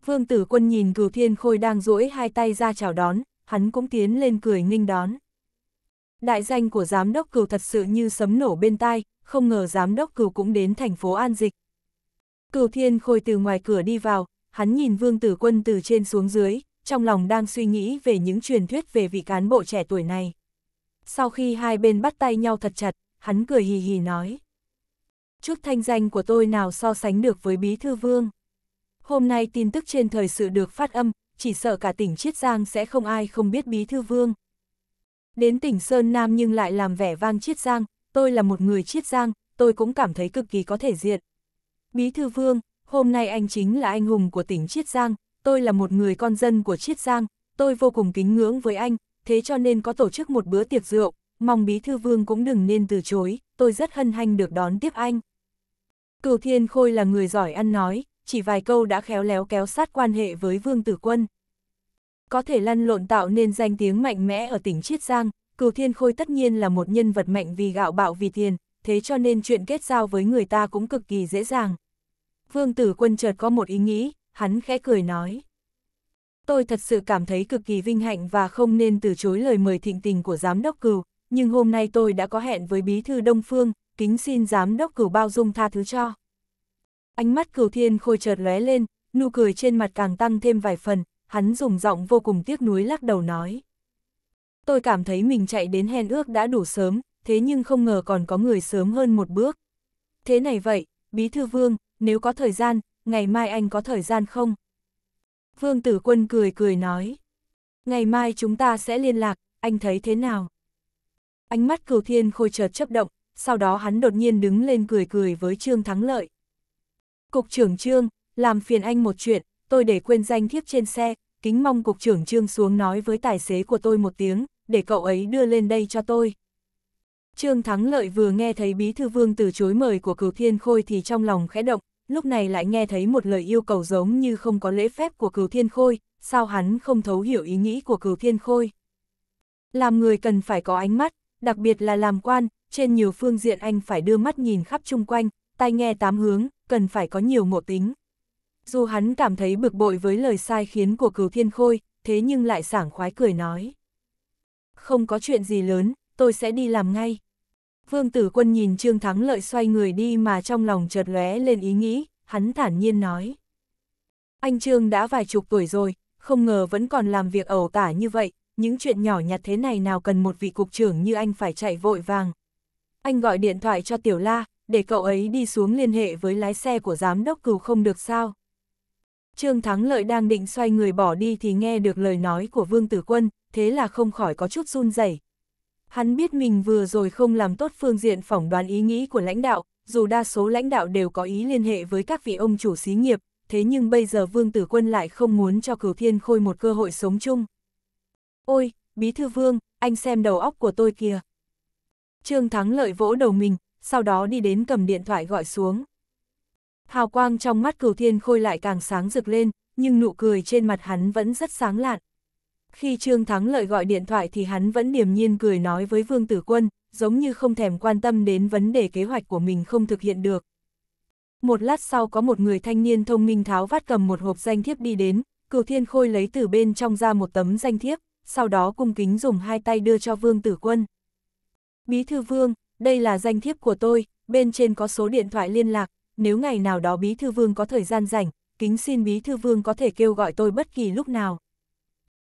Vương Tử Quân nhìn cửu thiên khôi đang duỗi hai tay ra chào đón, hắn cũng tiến lên cười nghênh đón. Đại danh của giám đốc cửu thật sự như sấm nổ bên tai, không ngờ giám đốc cửu cũng đến thành phố An Dịch. Cửu Thiên Khôi từ ngoài cửa đi vào, hắn nhìn Vương Tử Quân từ trên xuống dưới, trong lòng đang suy nghĩ về những truyền thuyết về vị cán bộ trẻ tuổi này. Sau khi hai bên bắt tay nhau thật chặt, hắn cười hì hì nói. Chút thanh danh của tôi nào so sánh được với Bí Thư Vương. Hôm nay tin tức trên thời sự được phát âm, chỉ sợ cả tỉnh Chiết Giang sẽ không ai không biết Bí Thư Vương. Đến tỉnh Sơn Nam nhưng lại làm vẻ vang Chiết Giang, tôi là một người Chiết Giang, tôi cũng cảm thấy cực kỳ có thể diện. Bí Thư Vương, hôm nay anh chính là anh hùng của tỉnh Chiết Giang, tôi là một người con dân của Chiết Giang, tôi vô cùng kính ngưỡng với anh, thế cho nên có tổ chức một bữa tiệc rượu, mong Bí Thư Vương cũng đừng nên từ chối, tôi rất hân hạnh được đón tiếp anh. Cửu Thiên Khôi là người giỏi ăn nói, chỉ vài câu đã khéo léo kéo sát quan hệ với Vương Tử Quân. Có thể lăn lộn tạo nên danh tiếng mạnh mẽ ở tỉnh Chiết Giang, Cửu Thiên Khôi tất nhiên là một nhân vật mạnh vì gạo bạo vì tiền, thế cho nên chuyện kết giao với người ta cũng cực kỳ dễ dàng. Vương Tử Quân chợt có một ý nghĩ, hắn khẽ cười nói. Tôi thật sự cảm thấy cực kỳ vinh hạnh và không nên từ chối lời mời thịnh tình của Giám đốc Cửu, nhưng hôm nay tôi đã có hẹn với Bí thư Đông Phương, kính xin Giám đốc Cửu bao dung tha thứ cho. Ánh mắt Cửu Thiên Khôi chợt lóe lên, nụ cười trên mặt càng tăng thêm vài phần, hắn dùng giọng vô cùng tiếc nuối lắc đầu nói. Tôi cảm thấy mình chạy đến hẹn ước đã đủ sớm, thế nhưng không ngờ còn có người sớm hơn một bước. Thế này vậy, Bí Thư Vương, nếu có thời gian, ngày mai anh có thời gian không? Vương Tử Quân cười cười nói. Ngày mai chúng ta sẽ liên lạc, anh thấy thế nào? Ánh mắt cửu thiên khôi chợt chấp động, sau đó hắn đột nhiên đứng lên cười cười với Trương Thắng Lợi. Cục trưởng Trương, làm phiền anh một chuyện, tôi để quên danh thiếp trên xe, kính mong cục trưởng Trương xuống nói với tài xế của tôi một tiếng, để cậu ấy đưa lên đây cho tôi. Trương Thắng Lợi vừa nghe thấy Bí Thư Vương từ chối mời của cửu thiên khôi thì trong lòng khẽ động, lúc này lại nghe thấy một lời yêu cầu giống như không có lễ phép của cửu thiên khôi, sao hắn không thấu hiểu ý nghĩ của cửu thiên khôi. Làm người cần phải có ánh mắt, đặc biệt là làm quan, trên nhiều phương diện anh phải đưa mắt nhìn khắp chung quanh, tai nghe tám hướng, cần phải có nhiều ngộ tính. Dù hắn cảm thấy bực bội với lời sai khiến của cửu thiên khôi, thế nhưng lại sảng khoái cười nói. Không có chuyện gì lớn, tôi sẽ đi làm ngay. Vương Tử Quân nhìn Trương Thắng Lợi xoay người đi mà trong lòng chợt lóe lên ý nghĩ, hắn thản nhiên nói. Anh Trương đã vài chục tuổi rồi, không ngờ vẫn còn làm việc ẩu tả như vậy, những chuyện nhỏ nhặt thế này nào cần một vị cục trưởng như anh phải chạy vội vàng. Anh gọi điện thoại cho Tiểu La, để cậu ấy đi xuống liên hệ với lái xe của giám đốc cừu không được sao. Trương Thắng Lợi đang định xoay người bỏ đi thì nghe được lời nói của Vương Tử Quân, thế là không khỏi có chút run rẩy. Hắn biết mình vừa rồi không làm tốt phương diện phỏng đoán ý nghĩ của lãnh đạo, dù đa số lãnh đạo đều có ý liên hệ với các vị ông chủ xí nghiệp, thế nhưng bây giờ Vương Tử Quân lại không muốn cho Cửu Thiên Khôi một cơ hội sống chung. Ôi, Bí Thư Vương, anh xem đầu óc của tôi kìa. Trương Thắng lợi vỗ đầu mình, sau đó đi đến cầm điện thoại gọi xuống. Hào quang trong mắt Cửu Thiên Khôi lại càng sáng rực lên, nhưng nụ cười trên mặt hắn vẫn rất sáng lạn. Khi Trương Thắng Lợi gọi điện thoại thì hắn vẫn điềm nhiên cười nói với Vương Tử Quân, giống như không thèm quan tâm đến vấn đề kế hoạch của mình không thực hiện được. Một lát sau có một người thanh niên thông minh tháo vát cầm một hộp danh thiếp đi đến, cửu thiên khôi lấy từ bên trong ra một tấm danh thiếp, sau đó cung kính dùng hai tay đưa cho Vương Tử Quân. Bí thư Vương, đây là danh thiếp của tôi, bên trên có số điện thoại liên lạc, nếu ngày nào đó Bí thư Vương có thời gian rảnh, kính xin Bí thư Vương có thể kêu gọi tôi bất kỳ lúc nào.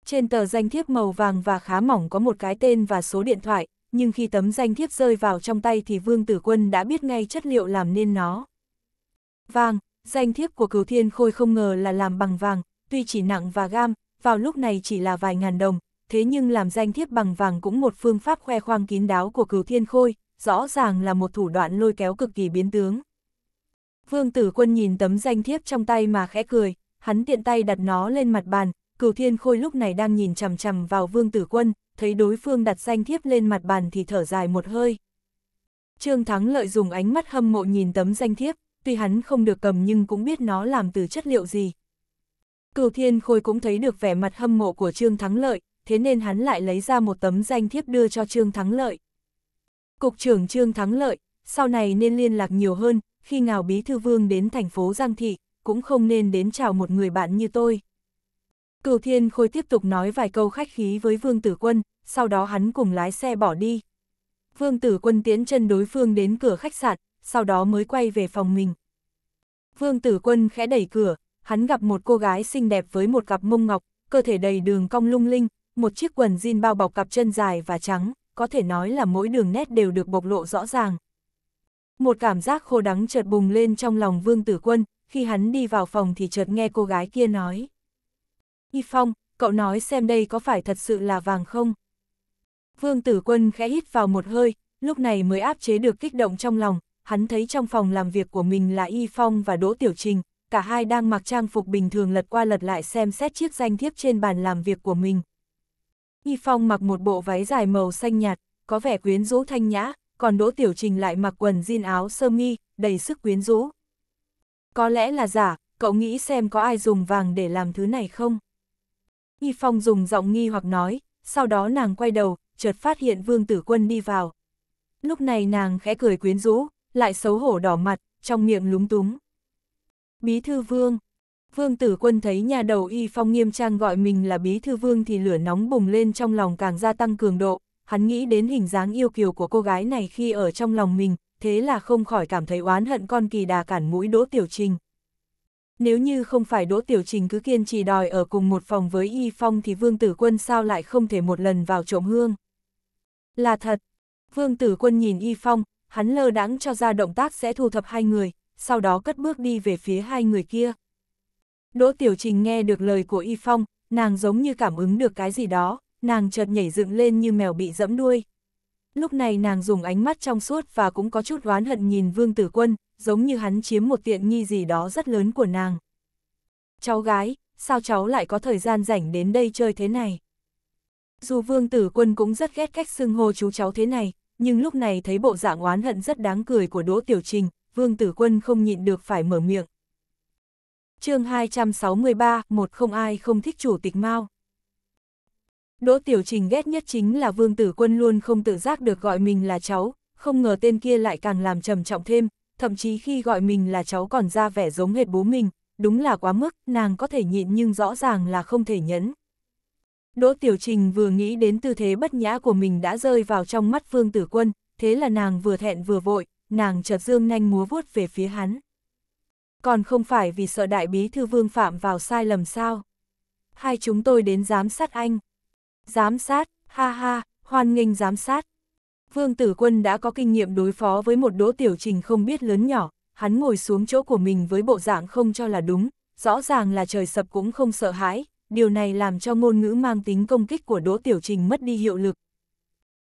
Trên tờ danh thiếp màu vàng và khá mỏng có một cái tên và số điện thoại, nhưng khi tấm danh thiếp rơi vào trong tay thì Vương Tử Quân đã biết ngay chất liệu làm nên nó. Vàng, danh thiếp của cửu thiên khôi không ngờ là làm bằng vàng, tuy chỉ nặng và gam, vào lúc này chỉ là vài ngàn đồng, thế nhưng làm danh thiếp bằng vàng cũng một phương pháp khoe khoang kín đáo của cửu thiên khôi, rõ ràng là một thủ đoạn lôi kéo cực kỳ biến tướng. Vương Tử Quân nhìn tấm danh thiếp trong tay mà khẽ cười, hắn tiện tay đặt nó lên mặt bàn, Cửu Thiên Khôi lúc này đang nhìn chằm chằm vào Vương Tử Quân, thấy đối phương đặt danh thiếp lên mặt bàn thì thở dài một hơi. Trương Thắng lợi dùng ánh mắt hâm mộ nhìn tấm danh thiếp, tuy hắn không được cầm nhưng cũng biết nó làm từ chất liệu gì. Cửu Thiên Khôi cũng thấy được vẻ mặt hâm mộ của Trương Thắng lợi, thế nên hắn lại lấy ra một tấm danh thiếp đưa cho Trương Thắng lợi. Cục trưởng Trương Thắng lợi, sau này nên liên lạc nhiều hơn, khi nào Bí Thư Vương đến thành phố Giang Thị, cũng không nên đến chào một người bạn như tôi. Cửu Thiên Khôi tiếp tục nói vài câu khách khí với Vương Tử Quân, sau đó hắn cùng lái xe bỏ đi. Vương Tử Quân tiến chân đối phương đến cửa khách sạn, sau đó mới quay về phòng mình. Vương Tử Quân khẽ đẩy cửa, hắn gặp một cô gái xinh đẹp với một cặp mông ngọc, cơ thể đầy đường cong lung linh, một chiếc quần jean bao bọc cặp chân dài và trắng, có thể nói là mỗi đường nét đều được bộc lộ rõ ràng. Một cảm giác khô đắng chợt bùng lên trong lòng Vương Tử Quân, khi hắn đi vào phòng thì chợt nghe cô gái kia nói. Y Phong, cậu nói xem đây có phải thật sự là vàng không? Vương Tử Quân khẽ hít vào một hơi, lúc này mới áp chế được kích động trong lòng, hắn thấy trong phòng làm việc của mình là Y Phong và Đỗ Tiểu Trình, cả hai đang mặc trang phục bình thường lật qua lật lại xem xét chiếc danh thiếp trên bàn làm việc của mình. Y Phong mặc một bộ váy dài màu xanh nhạt, có vẻ quyến rũ thanh nhã, còn Đỗ Tiểu Trình lại mặc quần jean áo sơ mi, đầy sức quyến rũ. Có lẽ là giả, cậu nghĩ xem có ai dùng vàng để làm thứ này không? Y Phong dùng giọng nghi hoặc nói, sau đó nàng quay đầu, chợt phát hiện Vương Tử Quân đi vào. Lúc này nàng khẽ cười quyến rũ, lại xấu hổ đỏ mặt, trong miệng lúng túng. Bí thư Vương Vương Tử Quân thấy nhà đầu Y Phong nghiêm trang gọi mình là Bí thư Vương thì lửa nóng bùng lên trong lòng càng gia tăng cường độ, hắn nghĩ đến hình dáng yêu kiều của cô gái này khi ở trong lòng mình, thế là không khỏi cảm thấy oán hận con kỳ đà cản mũi Đỗ Tiểu Trình. Nếu như không phải Đỗ Tiểu Trình cứ kiên trì đòi ở cùng một phòng với Y Phong thì Vương Tử Quân sao lại không thể một lần vào trộm hương. Là thật, Vương Tử Quân nhìn Y Phong, hắn lơ đãng cho ra động tác sẽ thu thập hai người, sau đó cất bước đi về phía hai người kia. Đỗ Tiểu Trình nghe được lời của Y Phong, nàng giống như cảm ứng được cái gì đó, nàng chợt nhảy dựng lên như mèo bị dẫm đuôi. Lúc này nàng dùng ánh mắt trong suốt và cũng có chút oán hận nhìn Vương Tử Quân, giống như hắn chiếm một tiện nghi gì đó rất lớn của nàng. Cháu gái, sao cháu lại có thời gian rảnh đến đây chơi thế này? Dù Vương Tử Quân cũng rất ghét cách xưng hô chú cháu thế này, nhưng lúc này thấy bộ dạng oán hận rất đáng cười của Đỗ Tiểu Trình, Vương Tử Quân không nhịn được phải mở miệng. chương 263, một không ai không thích chủ tịch Mao. Đỗ Tiểu Trình ghét nhất chính là Vương Tử Quân luôn không tự giác được gọi mình là cháu, không ngờ tên kia lại càng làm trầm trọng thêm, thậm chí khi gọi mình là cháu còn ra vẻ giống hệt bố mình, đúng là quá mức, nàng có thể nhịn nhưng rõ ràng là không thể nhẫn. Đỗ Tiểu Trình vừa nghĩ đến tư thế bất nhã của mình đã rơi vào trong mắt Vương Tử Quân, thế là nàng vừa thẹn vừa vội, nàng chợt dương nhanh múa vuốt về phía hắn. Còn không phải vì sợ đại bí thư vương phạm vào sai lầm sao? Hai chúng tôi đến giám sát anh. Giám sát, ha ha, hoan nghênh giám sát. Vương Tử Quân đã có kinh nghiệm đối phó với một đỗ tiểu trình không biết lớn nhỏ, hắn ngồi xuống chỗ của mình với bộ dạng không cho là đúng, rõ ràng là trời sập cũng không sợ hãi, điều này làm cho ngôn ngữ mang tính công kích của đỗ tiểu trình mất đi hiệu lực.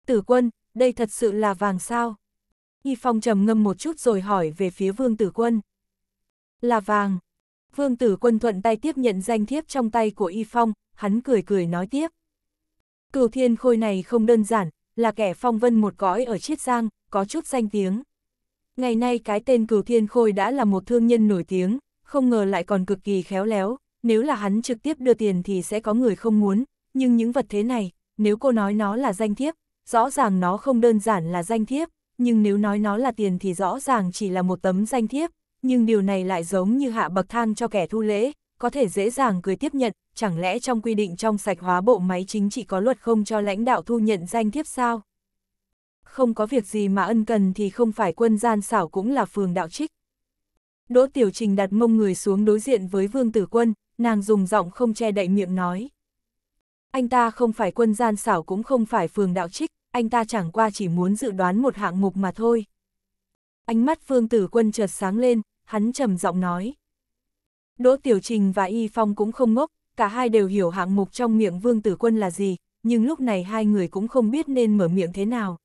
Tử Quân, đây thật sự là vàng sao? Y Phong trầm ngâm một chút rồi hỏi về phía Vương Tử Quân. Là vàng. Vương Tử Quân thuận tay tiếp nhận danh thiếp trong tay của Y Phong, hắn cười cười nói tiếp. Cửu thiên khôi này không đơn giản, là kẻ phong vân một cõi ở Chiết Giang, có chút danh tiếng. Ngày nay cái tên cửu thiên khôi đã là một thương nhân nổi tiếng, không ngờ lại còn cực kỳ khéo léo, nếu là hắn trực tiếp đưa tiền thì sẽ có người không muốn, nhưng những vật thế này, nếu cô nói nó là danh thiếp, rõ ràng nó không đơn giản là danh thiếp, nhưng nếu nói nó là tiền thì rõ ràng chỉ là một tấm danh thiếp, nhưng điều này lại giống như hạ bậc thang cho kẻ thu lễ, có thể dễ dàng cười tiếp nhận, chẳng lẽ trong quy định trong sạch hóa bộ máy chính trị có luật không cho lãnh đạo thu nhận danh thiếp sao? Không có việc gì mà ân cần thì không phải quân gian xảo cũng là phường đạo trích. Đỗ Tiểu Trình đặt mông người xuống đối diện với Vương Tử Quân, nàng dùng giọng không che đậy miệng nói. Anh ta không phải quân gian xảo cũng không phải phường đạo trích, anh ta chẳng qua chỉ muốn dự đoán một hạng mục mà thôi. Ánh mắt Vương Tử Quân chợt sáng lên, hắn trầm giọng nói. Đỗ Tiểu Trình và Y Phong cũng không ngốc, cả hai đều hiểu hạng mục trong miệng Vương Tử Quân là gì, nhưng lúc này hai người cũng không biết nên mở miệng thế nào.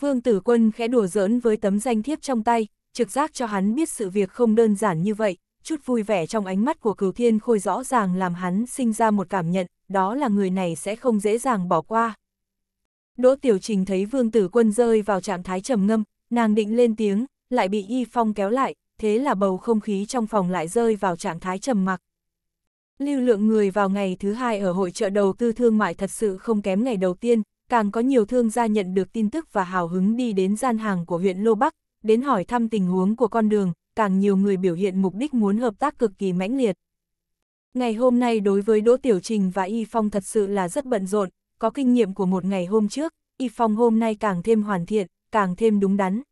Vương Tử Quân khẽ đùa giỡn với tấm danh thiếp trong tay, trực giác cho hắn biết sự việc không đơn giản như vậy, chút vui vẻ trong ánh mắt của cửu thiên khôi rõ ràng làm hắn sinh ra một cảm nhận, đó là người này sẽ không dễ dàng bỏ qua. Đỗ Tiểu Trình thấy Vương Tử Quân rơi vào trạng thái trầm ngâm, nàng định lên tiếng, lại bị Y Phong kéo lại, thế là bầu không khí trong phòng lại rơi vào trạng thái trầm mặc. Lưu lượng người vào ngày thứ hai ở hội trợ đầu tư thương mại thật sự không kém ngày đầu tiên, càng có nhiều thương gia nhận được tin tức và hào hứng đi đến gian hàng của huyện Lô Bắc, đến hỏi thăm tình huống của con đường, càng nhiều người biểu hiện mục đích muốn hợp tác cực kỳ mãnh liệt. Ngày hôm nay đối với Đỗ Tiểu Trình và Y Phong thật sự là rất bận rộn, có kinh nghiệm của một ngày hôm trước, Y Phong hôm nay càng thêm hoàn thiện, càng thêm đúng đắn.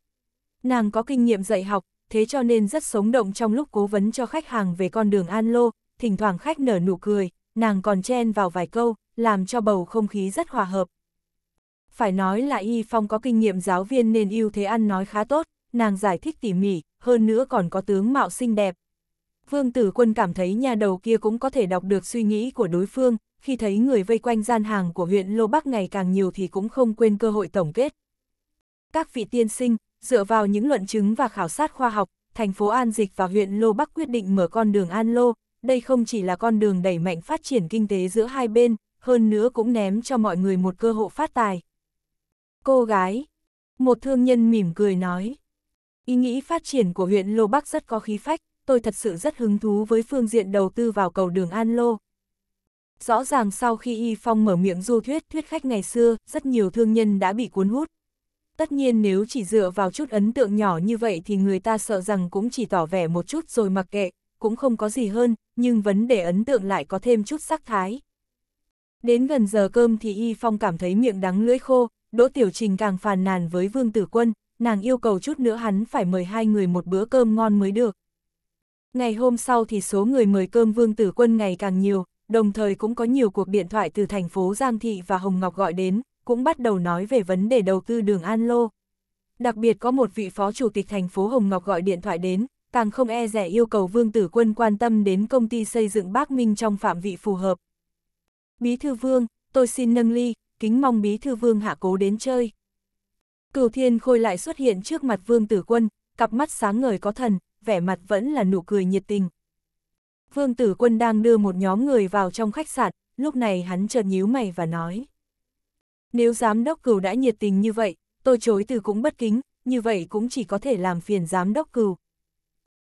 Nàng có kinh nghiệm dạy học, thế cho nên rất sống động trong lúc cố vấn cho khách hàng về con đường An Lô, thỉnh thoảng khách nở nụ cười, nàng còn chen vào vài câu, làm cho bầu không khí rất hòa hợp. Phải nói là Y Phong có kinh nghiệm giáo viên nên ưu thế ăn nói khá tốt, nàng giải thích tỉ mỉ, hơn nữa còn có tướng mạo xinh đẹp. Vương Tử Quân cảm thấy nhà đầu kia cũng có thể đọc được suy nghĩ của đối phương, khi thấy người vây quanh gian hàng của huyện Lô Bắc ngày càng nhiều thì cũng không quên cơ hội tổng kết. Các vị tiên sinh, dựa vào những luận chứng và khảo sát khoa học, thành phố An Dịch và huyện Lô Bắc quyết định mở con đường An Lô, đây không chỉ là con đường đẩy mạnh phát triển kinh tế giữa hai bên, hơn nữa cũng ném cho mọi người một cơ hội phát tài. Cô gái, một thương nhân mỉm cười nói, ý nghĩ phát triển của huyện Lô Bắc rất có khí phách, tôi thật sự rất hứng thú với phương diện đầu tư vào cầu đường An Lô. Rõ ràng sau khi Y Phong mở miệng du thuyết thuyết khách ngày xưa, rất nhiều thương nhân đã bị cuốn hút. Tất nhiên nếu chỉ dựa vào chút ấn tượng nhỏ như vậy thì người ta sợ rằng cũng chỉ tỏ vẻ một chút rồi mặc kệ, cũng không có gì hơn, nhưng vấn đề ấn tượng lại có thêm chút sắc thái. Đến gần giờ cơm thì Y Phong cảm thấy miệng đắng lưỡi khô, Đỗ Tiểu Trình càng phàn nàn với Vương Tử Quân, nàng yêu cầu chút nữa hắn phải mời hai người một bữa cơm ngon mới được. Ngày hôm sau thì số người mời cơm Vương Tử Quân ngày càng nhiều, đồng thời cũng có nhiều cuộc điện thoại từ thành phố Giang Thị và Hồng Ngọc gọi đến, cũng bắt đầu nói về vấn đề đầu tư đường An Lô. Đặc biệt có một vị phó chủ tịch thành phố Hồng Ngọc gọi điện thoại đến, càng không e rẻ yêu cầu Vương Tử Quân quan tâm đến công ty xây dựng Bắc Minh trong phạm vị phù hợp. Bí thư Vương, tôi xin nâng ly, kính mong Bí thư Vương hạ cố đến chơi. Cửu Thiên Khôi lại xuất hiện trước mặt Vương Tử Quân, cặp mắt sáng ngời có thần, vẻ mặt vẫn là nụ cười nhiệt tình. Vương Tử Quân đang đưa một nhóm người vào trong khách sạn, lúc này hắn chợt nhíu mày và nói. Nếu giám đốc cừu đã nhiệt tình như vậy, tôi chối từ cũng bất kính, như vậy cũng chỉ có thể làm phiền giám đốc cừu.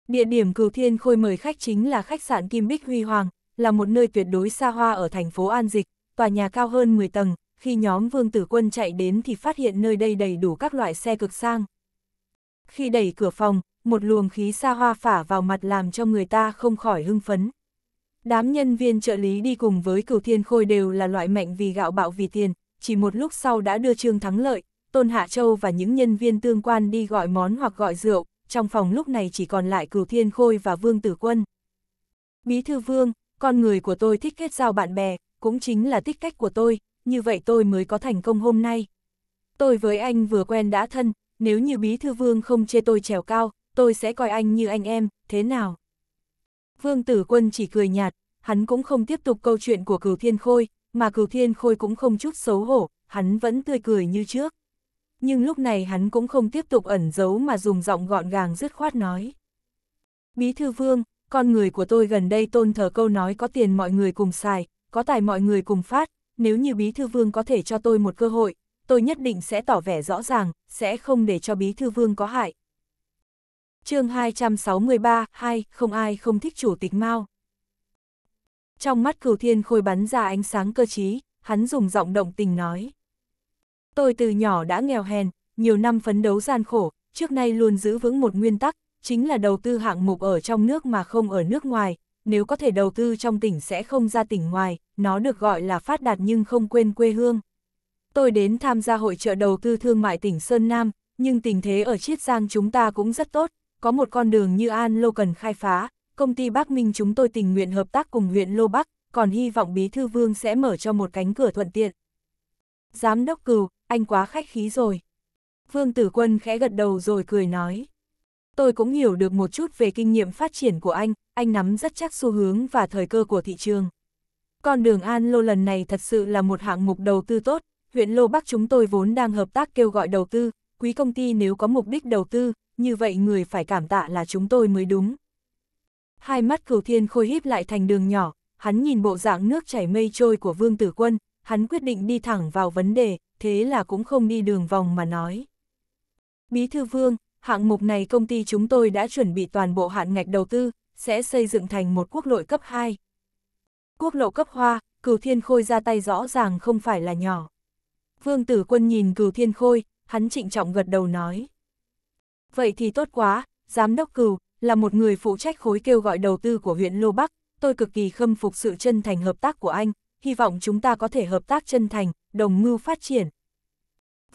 Địa điểm cừu thiên khôi mời khách chính là khách sạn Kim Bích Huy Hoàng, là một nơi tuyệt đối xa hoa ở thành phố An Dịch, tòa nhà cao hơn 10 tầng, khi nhóm vương tử quân chạy đến thì phát hiện nơi đây đầy đủ các loại xe cực sang. Khi đẩy cửa phòng, một luồng khí xa hoa phả vào mặt làm cho người ta không khỏi hưng phấn. Đám nhân viên trợ lý đi cùng với cửu thiên khôi đều là loại mạnh vì gạo bạo vì tiền, chỉ một lúc sau đã đưa trương thắng lợi, Tôn Hạ Châu và những nhân viên tương quan đi gọi món hoặc gọi rượu, trong phòng lúc này chỉ còn lại cửu thiên khôi và vương tử quân. Bí thư vương, con người của tôi thích kết giao bạn bè, cũng chính là tích cách của tôi, như vậy tôi mới có thành công hôm nay. Tôi với anh vừa quen đã thân, nếu như bí thư vương không chê tôi trèo cao, tôi sẽ coi anh như anh em, thế nào? Vương tử quân chỉ cười nhạt, hắn cũng không tiếp tục câu chuyện của cửu thiên khôi, mà cửu thiên khôi cũng không chút xấu hổ, hắn vẫn tươi cười như trước. Nhưng lúc này hắn cũng không tiếp tục ẩn giấu mà dùng giọng gọn gàng dứt khoát nói. Bí thư vương, con người của tôi gần đây tôn thờ câu nói có tiền mọi người cùng xài, có tài mọi người cùng phát, nếu như bí thư vương có thể cho tôi một cơ hội, tôi nhất định sẽ tỏ vẻ rõ ràng, sẽ không để cho bí thư vương có hại. chương 263, 2, không ai không thích chủ tịch Mao. Trong mắt cửu thiên khôi bắn ra ánh sáng cơ trí, hắn dùng giọng động tình nói. Tôi từ nhỏ đã nghèo hèn, nhiều năm phấn đấu gian khổ, trước nay luôn giữ vững một nguyên tắc, chính là đầu tư hạng mục ở trong nước mà không ở nước ngoài, nếu có thể đầu tư trong tỉnh sẽ không ra tỉnh ngoài, nó được gọi là phát đạt nhưng không quên quê hương. Tôi đến tham gia hội trợ đầu tư thương mại tỉnh Sơn Nam, nhưng tình thế ở Chiết Giang chúng ta cũng rất tốt, có một con đường như An Lô cần khai phá, công ty Bắc Minh chúng tôi tình nguyện hợp tác cùng huyện Lô Bắc, còn hy vọng Bí Thư Vương sẽ mở cho một cánh cửa thuận tiện. Giám đốc cừu, anh quá khách khí rồi. Vương Tử Quân khẽ gật đầu rồi cười nói. Tôi cũng hiểu được một chút về kinh nghiệm phát triển của anh, anh nắm rất chắc xu hướng và thời cơ của thị trường. Con đường An Lô lần này thật sự là một hạng mục đầu tư tốt, huyện Lô Bắc chúng tôi vốn đang hợp tác kêu gọi đầu tư, quý công ty nếu có mục đích đầu tư, như vậy người phải cảm tạ là chúng tôi mới đúng. Hai mắt cửu thiên khôi híp lại thành đường nhỏ, hắn nhìn bộ dạng nước chảy mây trôi của Vương Tử Quân, hắn quyết định đi thẳng vào vấn đề, thế là cũng không đi đường vòng mà nói. Bí thư Vương, hạng mục này công ty chúng tôi đã chuẩn bị toàn bộ hạn ngạch đầu tư, sẽ xây dựng thành một quốc lộ cấp 2. Quốc lộ cấp hoa, cửu thiên khôi ra tay rõ ràng không phải là nhỏ. Vương tử quân nhìn cửu thiên khôi, hắn trịnh trọng gật đầu nói. Vậy thì tốt quá, giám đốc cửu, là một người phụ trách khối kêu gọi đầu tư của huyện Lô Bắc, tôi cực kỳ khâm phục sự chân thành hợp tác của anh, hy vọng chúng ta có thể hợp tác chân thành, đồng mưu phát triển.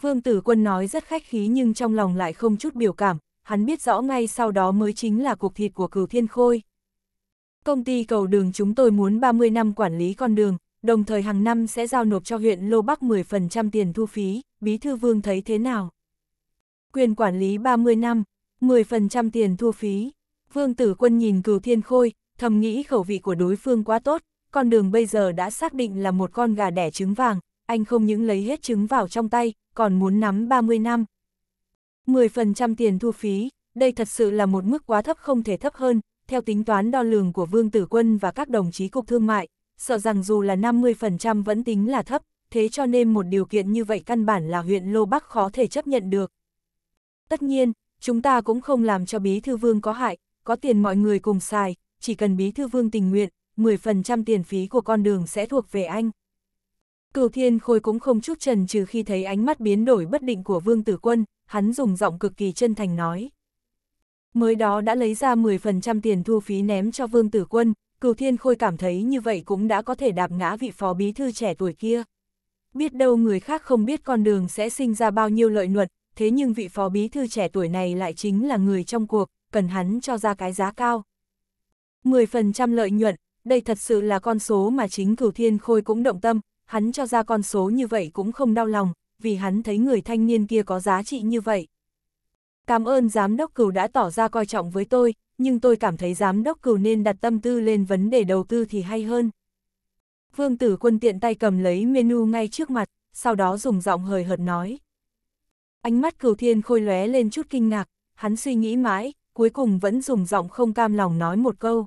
Vương Tử Quân nói rất khách khí nhưng trong lòng lại không chút biểu cảm, hắn biết rõ ngay sau đó mới chính là cục thịt của cửu thiên khôi. Công ty cầu đường chúng tôi muốn 30 năm quản lý con đường, đồng thời hàng năm sẽ giao nộp cho huyện Lô Bắc 10% tiền thu phí, Bí Thư Vương thấy thế nào? Quyền quản lý 30 năm, 10% tiền thu phí. Vương Tử Quân nhìn cửu thiên khôi, thầm nghĩ khẩu vị của đối phương quá tốt, con đường bây giờ đã xác định là một con gà đẻ trứng vàng, anh không những lấy hết trứng vào trong tay, còn muốn nắm 30 năm. 10% tiền thu phí, đây thật sự là một mức quá thấp không thể thấp hơn, theo tính toán đo lường của Vương Tử Quân và các đồng chí cục thương mại, sợ rằng dù là 50% vẫn tính là thấp, thế cho nên một điều kiện như vậy căn bản là huyện Lô Bắc khó thể chấp nhận được. Tất nhiên, chúng ta cũng không làm cho Bí Thư Vương có hại, có tiền mọi người cùng xài, chỉ cần Bí Thư Vương tình nguyện, 10% tiền phí của con đường sẽ thuộc về anh. Cửu Thiên Khôi cũng không chút trần trừ khi thấy ánh mắt biến đổi bất định của Vương Tử Quân, hắn dùng giọng cực kỳ chân thành nói. Mới đó đã lấy ra 10% tiền thu phí ném cho Vương Tử Quân, Cửu Thiên Khôi cảm thấy như vậy cũng đã có thể đạp ngã vị phó bí thư trẻ tuổi kia. Biết đâu người khác không biết con đường sẽ sinh ra bao nhiêu lợi nhuận, thế nhưng vị phó bí thư trẻ tuổi này lại chính là người trong cuộc, cần hắn cho ra cái giá cao. 10% lợi nhuận, đây thật sự là con số mà chính Cửu Thiên Khôi cũng động tâm, hắn cho ra con số như vậy cũng không đau lòng, vì hắn thấy người thanh niên kia có giá trị như vậy. Cảm ơn giám đốc cửu đã tỏ ra coi trọng với tôi, nhưng tôi cảm thấy giám đốc cửu nên đặt tâm tư lên vấn đề đầu tư thì hay hơn. Vương tử quân tiện tay cầm lấy menu ngay trước mặt, sau đó dùng giọng hời hợt nói. Ánh mắt cửu thiên khôi lóe lên chút kinh ngạc, hắn suy nghĩ mãi, cuối cùng vẫn dùng giọng không cam lòng nói một câu.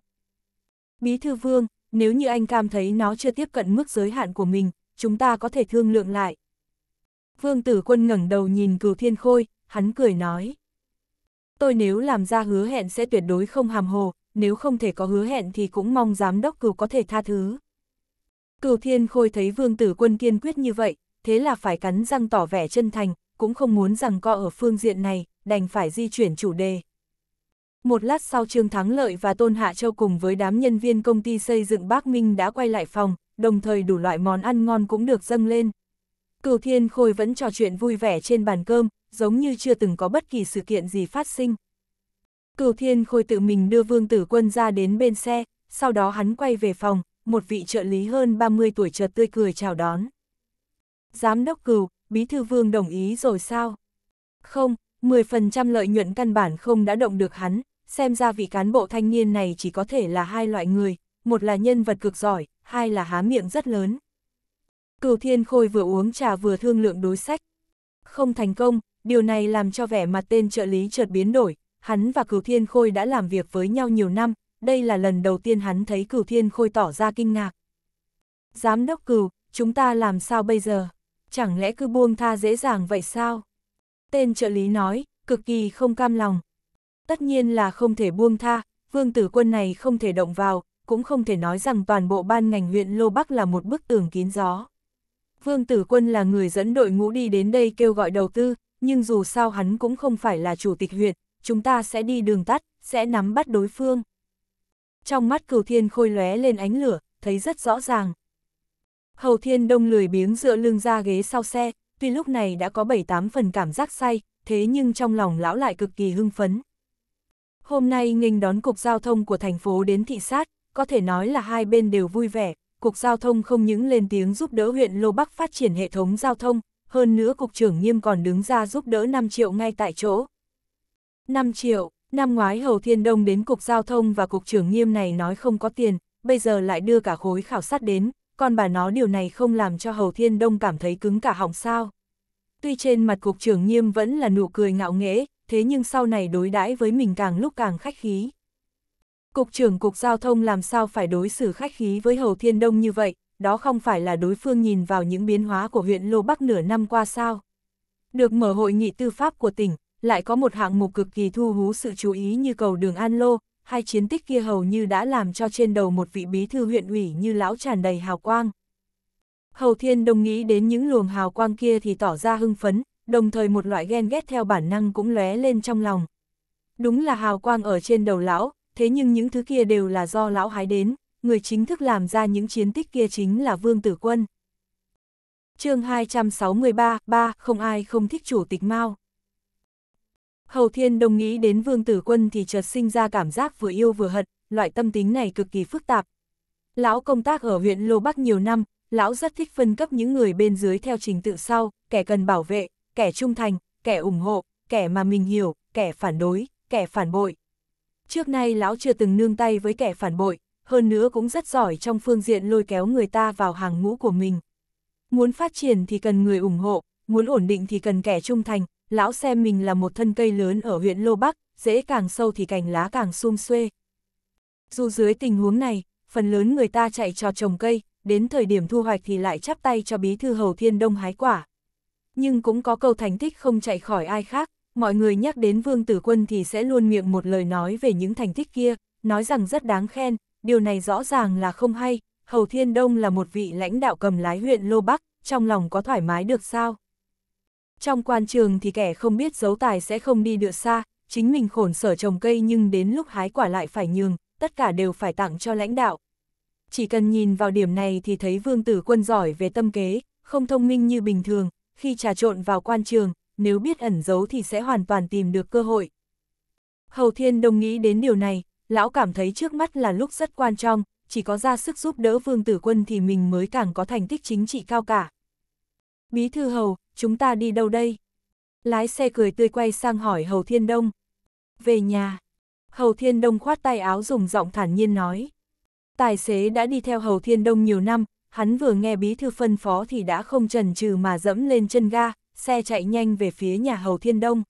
Bí thư vương, nếu như anh cam thấy nó chưa tiếp cận mức giới hạn của mình, chúng ta có thể thương lượng lại. Vương tử quân ngẩng đầu nhìn cửu thiên khôi, hắn cười nói. Tôi nếu làm ra hứa hẹn sẽ tuyệt đối không hàm hồ, nếu không thể có hứa hẹn thì cũng mong giám đốc cửu có thể tha thứ. Cửu thiên khôi thấy vương tử quân kiên quyết như vậy, thế là phải cắn răng tỏ vẻ chân thành, cũng không muốn rằng co ở phương diện này, đành phải di chuyển chủ đề. Một lát sau Trương Thắng Lợi và Tôn Hạ Châu cùng với đám nhân viên công ty xây dựng Bắc Minh đã quay lại phòng, đồng thời đủ loại món ăn ngon cũng được dâng lên. Cửu Thiên Khôi vẫn trò chuyện vui vẻ trên bàn cơm, giống như chưa từng có bất kỳ sự kiện gì phát sinh. Cửu Thiên Khôi tự mình đưa Vương Tử Quân ra đến bên xe, sau đó hắn quay về phòng, một vị trợ lý hơn 30 tuổi chợt tươi cười chào đón. Giám đốc Cửu, Bí Thư Vương đồng ý rồi sao? Không, 10% lợi nhuận căn bản không đã động được hắn, xem ra vị cán bộ thanh niên này chỉ có thể là hai loại người, một là nhân vật cực giỏi, hai là há miệng rất lớn. Cửu Thiên Khôi vừa uống trà vừa thương lượng đối sách. Không thành công, điều này làm cho vẻ mặt tên trợ lý chợt biến đổi, hắn và Cửu Thiên Khôi đã làm việc với nhau nhiều năm, đây là lần đầu tiên hắn thấy Cửu Thiên Khôi tỏ ra kinh ngạc. Giám đốc Cửu, chúng ta làm sao bây giờ? Chẳng lẽ cứ buông tha dễ dàng vậy sao? Tên trợ lý nói, cực kỳ không cam lòng. Tất nhiên là không thể buông tha, vương tử quân này không thể động vào, cũng không thể nói rằng toàn bộ ban ngành huyện Lô Bắc là một bức tường kín gió. Vương Tử Quân là người dẫn đội ngũ đi đến đây kêu gọi đầu tư, nhưng dù sao hắn cũng không phải là chủ tịch huyện, chúng ta sẽ đi đường tắt, sẽ nắm bắt đối phương. Trong mắt cửu thiên khôi lóe lên ánh lửa, thấy rất rõ ràng. Hầu thiên đông lười biếng dựa lưng ra ghế sau xe, tuy lúc này đã có 7-8 phần cảm giác say, thế nhưng trong lòng lão lại cực kỳ hưng phấn. Hôm nay nghênh đón cục giao thông của thành phố đến thị sát, có thể nói là hai bên đều vui vẻ, Cục Giao thông không những lên tiếng giúp đỡ huyện Lô Bắc phát triển hệ thống giao thông, hơn nữa Cục trưởng Nghiêm còn đứng ra giúp đỡ 5 triệu ngay tại chỗ. 5 triệu, năm ngoái Hầu Thiên Đông đến Cục Giao thông và Cục trưởng Nghiêm này nói không có tiền, bây giờ lại đưa cả khối khảo sát đến, còn bà nó điều này không làm cho Hầu Thiên Đông cảm thấy cứng cả họng sao. Tuy trên mặt Cục trưởng Nghiêm vẫn là nụ cười ngạo nghễ, thế nhưng sau này đối đãi với mình càng lúc càng khách khí. Cục trưởng Cục Giao thông làm sao phải đối xử khách khí với Hầu Thiên Đông như vậy, đó không phải là đối phương nhìn vào những biến hóa của huyện Lô Bắc nửa năm qua sao. Được mở hội nghị tư pháp của tỉnh, lại có một hạng mục cực kỳ thu hú sự chú ý như cầu đường An Lô, hai chiến tích kia hầu như đã làm cho trên đầu một vị bí thư huyện ủy như lão tràn đầy hào quang. Hầu Thiên Đông nghĩ đến những luồng hào quang kia thì tỏ ra hưng phấn, đồng thời một loại ghen ghét theo bản năng cũng lóe lên trong lòng. Đúng là hào quang ở trên đầu lão, thế nhưng những thứ kia đều là do lão hái đến, người chính thức làm ra những chiến tích kia chính là Vương Tử Quân. chương 263, 3, không ai không thích chủ tịch Mao. Hầu Thiên Đông nghĩ đến Vương Tử Quân thì chợt sinh ra cảm giác vừa yêu vừa hận, loại tâm tính này cực kỳ phức tạp. Lão công tác ở huyện Lô Bắc nhiều năm, lão rất thích phân cấp những người bên dưới theo trình tự sau, kẻ cần bảo vệ, kẻ trung thành, kẻ ủng hộ, kẻ mà mình hiểu, kẻ phản đối, kẻ phản bội. Trước nay lão chưa từng nương tay với kẻ phản bội, hơn nữa cũng rất giỏi trong phương diện lôi kéo người ta vào hàng ngũ của mình. Muốn phát triển thì cần người ủng hộ, muốn ổn định thì cần kẻ trung thành, lão xem mình là một thân cây lớn ở huyện Lô Bắc, dễ càng sâu thì cành lá càng sum xuê. Dù dưới tình huống này, phần lớn người ta chạy cho trồng cây, đến thời điểm thu hoạch thì lại chắp tay cho bí thư hầu thiên đông hái quả. Nhưng cũng có câu thành tích không chạy khỏi ai khác, mọi người nhắc đến vương tử quân thì sẽ luôn miệng một lời nói về những thành tích kia, nói rằng rất đáng khen, điều này rõ ràng là không hay, hầu thiên đông là một vị lãnh đạo cầm lái huyện Lô Bắc, trong lòng có thoải mái được sao? Trong quan trường thì kẻ không biết giấu tài sẽ không đi được xa, chính mình khổn sở trồng cây nhưng đến lúc hái quả lại phải nhường, tất cả đều phải tặng cho lãnh đạo. Chỉ cần nhìn vào điểm này thì thấy vương tử quân giỏi về tâm kế, không thông minh như bình thường, khi trà trộn vào quan trường, nếu biết ẩn giấu thì sẽ hoàn toàn tìm được cơ hội. Hầu Thiên đồng nghĩ đến điều này, lão cảm thấy trước mắt là lúc rất quan trọng, chỉ có ra sức giúp đỡ vương tử quân thì mình mới càng có thành tích chính trị cao cả. Bí thư hầu, chúng ta đi đâu đây? Lái xe cười tươi quay sang hỏi Hầu Thiên Đông. Về nhà. Hầu Thiên Đông khoát tay áo dùng giọng thản nhiên nói. Tài xế đã đi theo Hầu Thiên Đông nhiều năm, hắn vừa nghe bí thư phân phó thì đã không chần chừ mà dẫm lên chân ga, xe chạy nhanh về phía nhà Hầu Thiên Đông.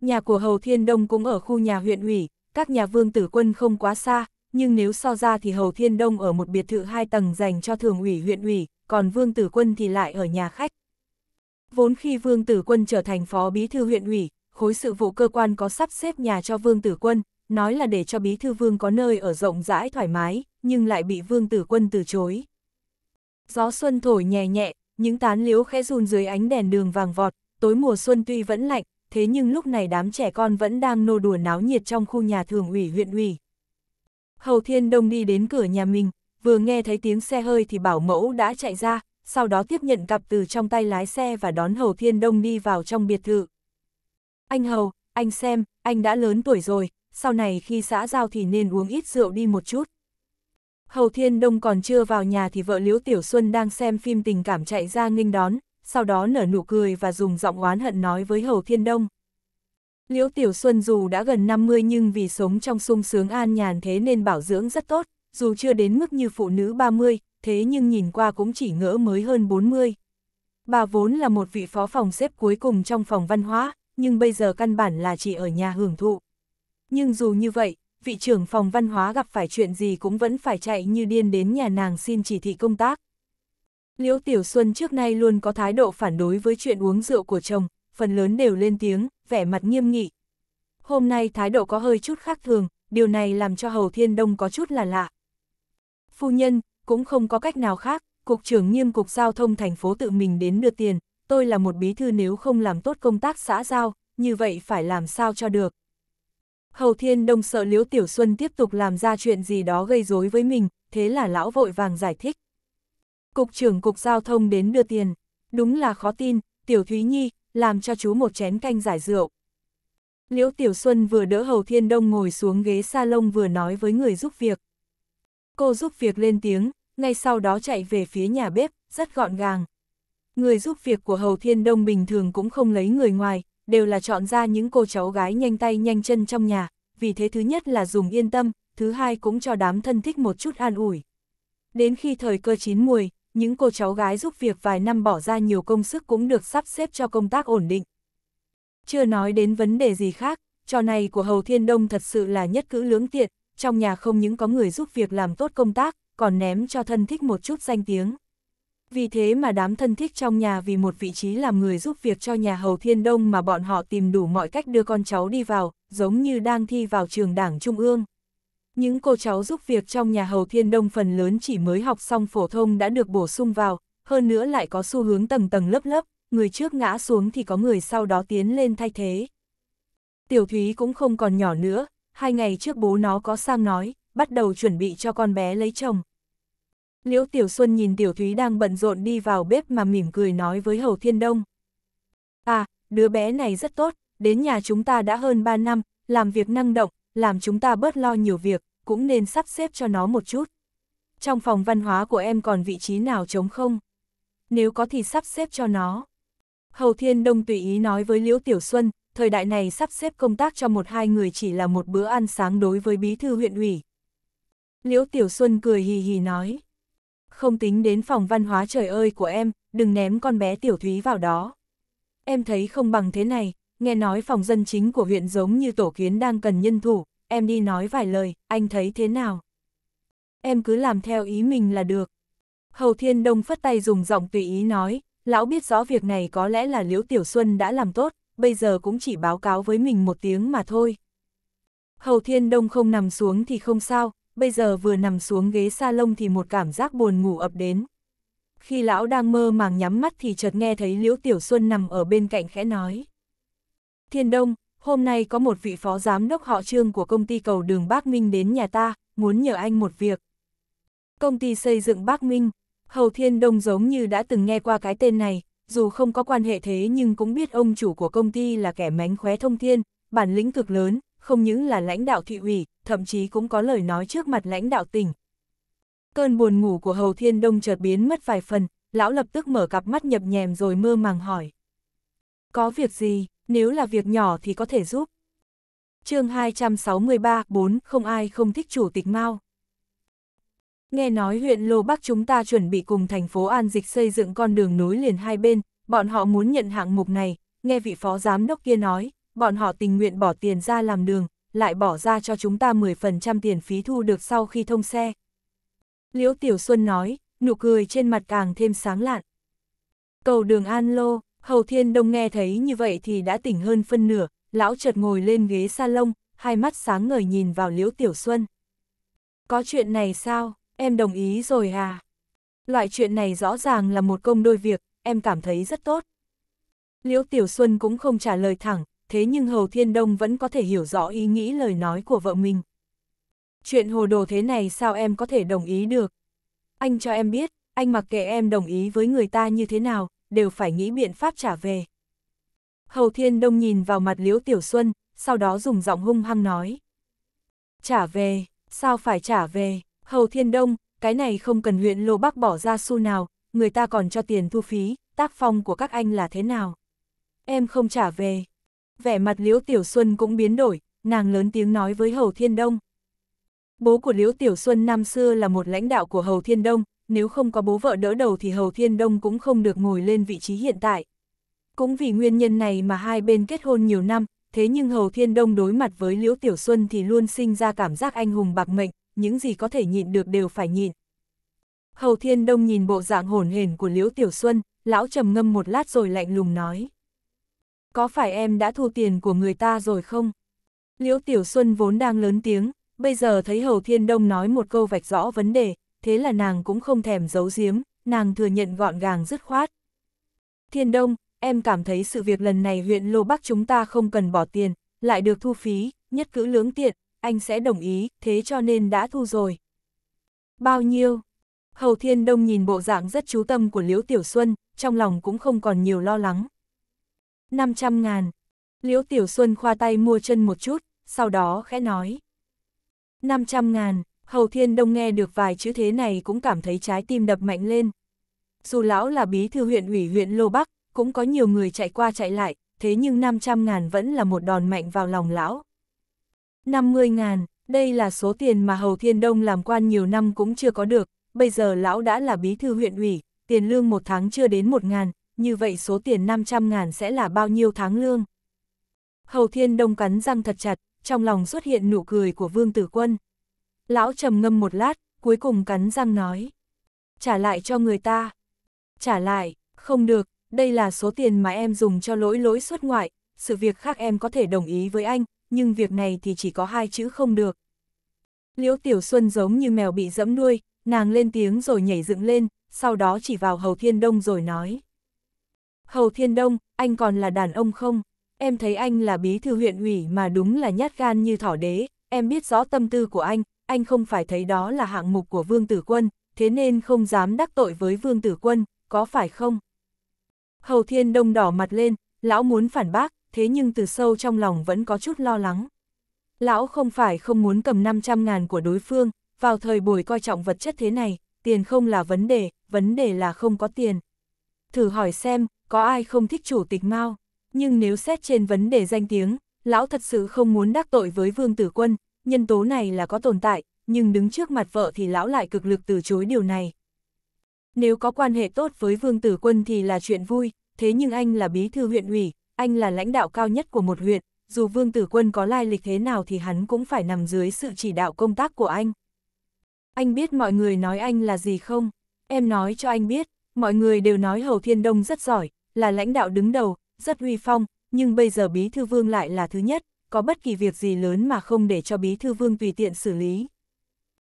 Nhà của Hầu Thiên Đông cũng ở khu nhà huyện ủy, các nhà vương tử quân không quá xa, nhưng nếu so ra thì Hầu Thiên Đông ở một biệt thự hai tầng dành cho thường ủy huyện ủy, còn vương tử quân thì lại ở nhà khách. Vốn khi vương tử quân trở thành phó bí thư huyện ủy, khối sự vụ cơ quan có sắp xếp nhà cho vương tử quân, nói là để cho bí thư vương có nơi ở rộng rãi thoải mái, nhưng lại bị vương tử quân từ chối. Gió xuân thổi nhẹ nhẹ, những tán liễu khẽ run dưới ánh đèn đường vàng vọt, tối mùa xuân tuy vẫn lạnh, thế nhưng lúc này đám trẻ con vẫn đang nô đùa náo nhiệt trong khu nhà thường ủy huyện ủy. Hầu Thiên Đông đi đến cửa nhà mình, vừa nghe thấy tiếng xe hơi thì bảo mẫu đã chạy ra, sau đó tiếp nhận cặp từ trong tay lái xe và đón Hầu Thiên Đông đi vào trong biệt thự. Anh Hầu, anh xem, anh đã lớn tuổi rồi, sau này khi xã giao thì nên uống ít rượu đi một chút. Hầu Thiên Đông còn chưa vào nhà thì vợ Liễu Tiểu Xuân đang xem phim tình cảm chạy ra nghênh đón, sau đó nở nụ cười và dùng giọng oán hận nói với Hầu Thiên Đông. Liễu Tiểu Xuân dù đã gần 50 nhưng vì sống trong sung sướng an nhàn thế nên bảo dưỡng rất tốt, dù chưa đến mức như phụ nữ 30, thế nhưng nhìn qua cũng chỉ ngỡ mới hơn 40. Bà vốn là một vị phó phòng xếp cuối cùng trong phòng văn hóa, nhưng bây giờ căn bản là chỉ ở nhà hưởng thụ. Nhưng dù như vậy, vị trưởng phòng văn hóa gặp phải chuyện gì cũng vẫn phải chạy như điên đến nhà nàng xin chỉ thị công tác. Liễu Tiểu Xuân trước nay luôn có thái độ phản đối với chuyện uống rượu của chồng, phần lớn đều lên tiếng, vẻ mặt nghiêm nghị. Hôm nay thái độ có hơi chút khác thường, điều này làm cho Hầu Thiên Đông có chút là lạ. Phu nhân, cũng không có cách nào khác, Cục trưởng nghiêm cục giao thông thành phố tự mình đến đưa tiền, tôi là một bí thư nếu không làm tốt công tác xã giao, như vậy phải làm sao cho được. Hầu Thiên Đông sợ Liễu Tiểu Xuân tiếp tục làm ra chuyện gì đó gây rối với mình, thế là lão vội vàng giải thích. Cục trưởng Cục Giao thông đến đưa tiền, đúng là khó tin, Tiểu Thúy Nhi, làm cho chú một chén canh giải rượu. Liễu Tiểu Xuân vừa đỡ Hầu Thiên Đông ngồi xuống ghế salon vừa nói với người giúp việc. Cô giúp việc lên tiếng, ngay sau đó chạy về phía nhà bếp, rất gọn gàng. Người giúp việc của Hầu Thiên Đông bình thường cũng không lấy người ngoài, đều là chọn ra những cô cháu gái nhanh tay nhanh chân trong nhà, vì thế thứ nhất là dùng yên tâm, thứ hai cũng cho đám thân thích một chút an ủi. Đến khi thời cơ chín mùi, những cô cháu gái giúp việc vài năm bỏ ra nhiều công sức cũng được sắp xếp cho công tác ổn định. Chưa nói đến vấn đề gì khác, trò này của Hầu Thiên Đông thật sự là nhất cữ lưỡng tiện, trong nhà không những có người giúp việc làm tốt công tác, còn ném cho thân thích một chút danh tiếng. Vì thế mà đám thân thích trong nhà vì một vị trí làm người giúp việc cho nhà Hầu Thiên Đông mà bọn họ tìm đủ mọi cách đưa con cháu đi vào, giống như đang thi vào trường đảng Trung ương. Những cô cháu giúp việc trong nhà Hầu Thiên Đông phần lớn chỉ mới học xong phổ thông đã được bổ sung vào, hơn nữa lại có xu hướng tầng tầng lớp lớp, người trước ngã xuống thì có người sau đó tiến lên thay thế. Tiểu Thúy cũng không còn nhỏ nữa, hai ngày trước bố nó có sang nói, bắt đầu chuẩn bị cho con bé lấy chồng. Liễu Tiểu Xuân nhìn Tiểu Thúy đang bận rộn đi vào bếp mà mỉm cười nói với Hầu Thiên Đông. À, đứa bé này rất tốt, đến nhà chúng ta đã hơn 3 năm, làm việc năng động, làm chúng ta bớt lo nhiều việc, cũng nên sắp xếp cho nó một chút. Trong phòng văn hóa của em còn vị trí nào trống không? Nếu có thì sắp xếp cho nó. Hầu Thiên Đông tùy ý nói với Liễu Tiểu Xuân, thời đại này sắp xếp công tác cho một hai người chỉ là một bữa ăn sáng đối với bí thư huyện ủy. Liễu Tiểu Xuân cười hì hì nói. Không tính đến phòng văn hóa trời ơi của em, đừng ném con bé Tiểu Thúy vào đó. Em thấy không bằng thế này, nghe nói phòng dân chính của huyện giống như tổ kiến đang cần nhân thủ, em đi nói vài lời, anh thấy thế nào? Em cứ làm theo ý mình là được. Hầu Thiên Đông phất tay dùng giọng tùy ý nói, lão biết rõ việc này có lẽ là Liễu Tiểu Xuân đã làm tốt, bây giờ cũng chỉ báo cáo với mình một tiếng mà thôi. Hầu Thiên Đông không nằm xuống thì không sao, bây giờ vừa nằm xuống ghế salon thì một cảm giác buồn ngủ ập đến. Khi lão đang mơ màng nhắm mắt thì chợt nghe thấy Liễu Tiểu Xuân nằm ở bên cạnh khẽ nói. Thiên Đông, hôm nay có một vị phó giám đốc họ trương của công ty cầu đường Bắc Minh đến nhà ta, muốn nhờ anh một việc. Công ty xây dựng Bắc Minh, Hầu Thiên Đông giống như đã từng nghe qua cái tên này, dù không có quan hệ thế nhưng cũng biết ông chủ của công ty là kẻ mánh khóe thông thiên, bản lĩnh cực lớn, không những là lãnh đạo thị ủy, thậm chí cũng có lời nói trước mặt lãnh đạo tỉnh. Cơn buồn ngủ của Hầu Thiên Đông chợt biến mất vài phần, lão lập tức mở cặp mắt nhập nhèm rồi mơ màng hỏi. Có việc gì, nếu là việc nhỏ thì có thể giúp. chương 263, 4, không ai không thích chủ tịch Mao. Nghe nói huyện Lô Bắc chúng ta chuẩn bị cùng thành phố An Dịch xây dựng con đường nối liền hai bên, bọn họ muốn nhận hạng mục này, nghe vị phó giám đốc kia nói, bọn họ tình nguyện bỏ tiền ra làm đường, lại bỏ ra cho chúng ta 10% tiền phí thu được sau khi thông xe. Liễu Tiểu Xuân nói, nụ cười trên mặt càng thêm sáng lạn. Cầu đường An Lô, Hầu Thiên Đông nghe thấy như vậy thì đã tỉnh hơn phân nửa, lão chợt ngồi lên ghế salon, hai mắt sáng ngời nhìn vào Liễu Tiểu Xuân. Có chuyện này sao, em đồng ý rồi à? Loại chuyện này rõ ràng là một công đôi việc, em cảm thấy rất tốt. Liễu Tiểu Xuân cũng không trả lời thẳng, thế nhưng Hầu Thiên Đông vẫn có thể hiểu rõ ý nghĩ lời nói của vợ mình. Chuyện hồ đồ thế này sao em có thể đồng ý được? Anh cho em biết, anh mặc kệ em đồng ý với người ta như thế nào, đều phải nghĩ biện pháp trả về. Hầu Thiên Đông nhìn vào mặt Liễu Tiểu Xuân, sau đó dùng giọng hung hăng nói. Trả về, sao phải trả về, Hầu Thiên Đông, cái này không cần huyện Lô Bắc bỏ ra xu nào, người ta còn cho tiền thu phí, tác phong của các anh là thế nào? Em không trả về. Vẻ mặt Liễu Tiểu Xuân cũng biến đổi, nàng lớn tiếng nói với Hầu Thiên Đông. Bố của Liễu Tiểu Xuân năm xưa là một lãnh đạo của Hầu Thiên Đông, nếu không có bố vợ đỡ đầu thì Hầu Thiên Đông cũng không được ngồi lên vị trí hiện tại. Cũng vì nguyên nhân này mà hai bên kết hôn nhiều năm, thế nhưng Hầu Thiên Đông đối mặt với Liễu Tiểu Xuân thì luôn sinh ra cảm giác anh hùng bạc mệnh, những gì có thể nhịn được đều phải nhịn. Hầu Thiên Đông nhìn bộ dạng hồn hển của Liễu Tiểu Xuân, lão trầm ngâm một lát rồi lạnh lùng nói. Có phải em đã thu tiền của người ta rồi không? Liễu Tiểu Xuân vốn đang lớn tiếng, bây giờ thấy Hầu Thiên Đông nói một câu vạch rõ vấn đề, thế là nàng cũng không thèm giấu giếm, nàng thừa nhận gọn gàng dứt khoát. Thiên Đông, em cảm thấy sự việc lần này huyện Lô Bắc chúng ta không cần bỏ tiền, lại được thu phí, nhất cử lưỡng tiện, anh sẽ đồng ý, thế cho nên đã thu rồi. Bao nhiêu? Hầu Thiên Đông nhìn bộ dạng rất chú tâm của Liễu Tiểu Xuân, trong lòng cũng không còn nhiều lo lắng. 500 ngàn. Liễu Tiểu Xuân khoa tay mua chân một chút, sau đó khẽ nói. 500 ngàn, Hầu Thiên Đông nghe được vài chữ thế này cũng cảm thấy trái tim đập mạnh lên. Dù lão là bí thư huyện ủy huyện Lô Bắc, cũng có nhiều người chạy qua chạy lại, thế nhưng 500 ngàn vẫn là một đòn mạnh vào lòng lão. 50 ngàn, đây là số tiền mà Hầu Thiên Đông làm quan nhiều năm cũng chưa có được, bây giờ lão đã là bí thư huyện ủy, tiền lương một tháng chưa đến một ngàn, như vậy số tiền 500 ngàn sẽ là bao nhiêu tháng lương? Hầu Thiên Đông cắn răng thật chặt, trong lòng xuất hiện nụ cười của Vương Tử Quân. Lão trầm ngâm một lát, cuối cùng cắn răng nói. Trả lại cho người ta. Trả lại, không được, đây là số tiền mà em dùng cho lỗi lỗi xuất ngoại, sự việc khác em có thể đồng ý với anh, nhưng việc này thì chỉ có hai chữ không được. Liễu Tiểu Xuân giống như mèo bị dẫm nuôi, nàng lên tiếng rồi nhảy dựng lên, sau đó chỉ vào Hầu Thiên Đông rồi nói. Hầu Thiên Đông, anh còn là đàn ông không? Em thấy anh là bí thư huyện ủy mà đúng là nhát gan như thỏ đế, em biết rõ tâm tư của anh, anh không phải thấy đó là hạng mục của Vương Tử Quân, thế nên không dám đắc tội với Vương Tử Quân, có phải không? Hầu Thiên Đông đỏ mặt lên, lão muốn phản bác, thế nhưng từ sâu trong lòng vẫn có chút lo lắng. Lão không phải không muốn cầm 500 ngàn của đối phương, vào thời buổi coi trọng vật chất thế này, tiền không là vấn đề, vấn đề là không có tiền. Thử hỏi xem, có ai không thích chủ tịch Mao? Nhưng nếu xét trên vấn đề danh tiếng, lão thật sự không muốn đắc tội với Vương Tử Quân, nhân tố này là có tồn tại, nhưng đứng trước mặt vợ thì lão lại cực lực từ chối điều này. Nếu có quan hệ tốt với Vương Tử Quân thì là chuyện vui, thế nhưng anh là bí thư huyện ủy, anh là lãnh đạo cao nhất của một huyện, dù Vương Tử Quân có lai lịch thế nào thì hắn cũng phải nằm dưới sự chỉ đạo công tác của anh. Anh biết mọi người nói anh là gì không? Em nói cho anh biết, mọi người đều nói Hầu Thiên Đông rất giỏi, là lãnh đạo đứng đầu, rất uy phong, nhưng bây giờ Bí Thư Vương lại là thứ nhất, có bất kỳ việc gì lớn mà không để cho Bí Thư Vương tùy tiện xử lý.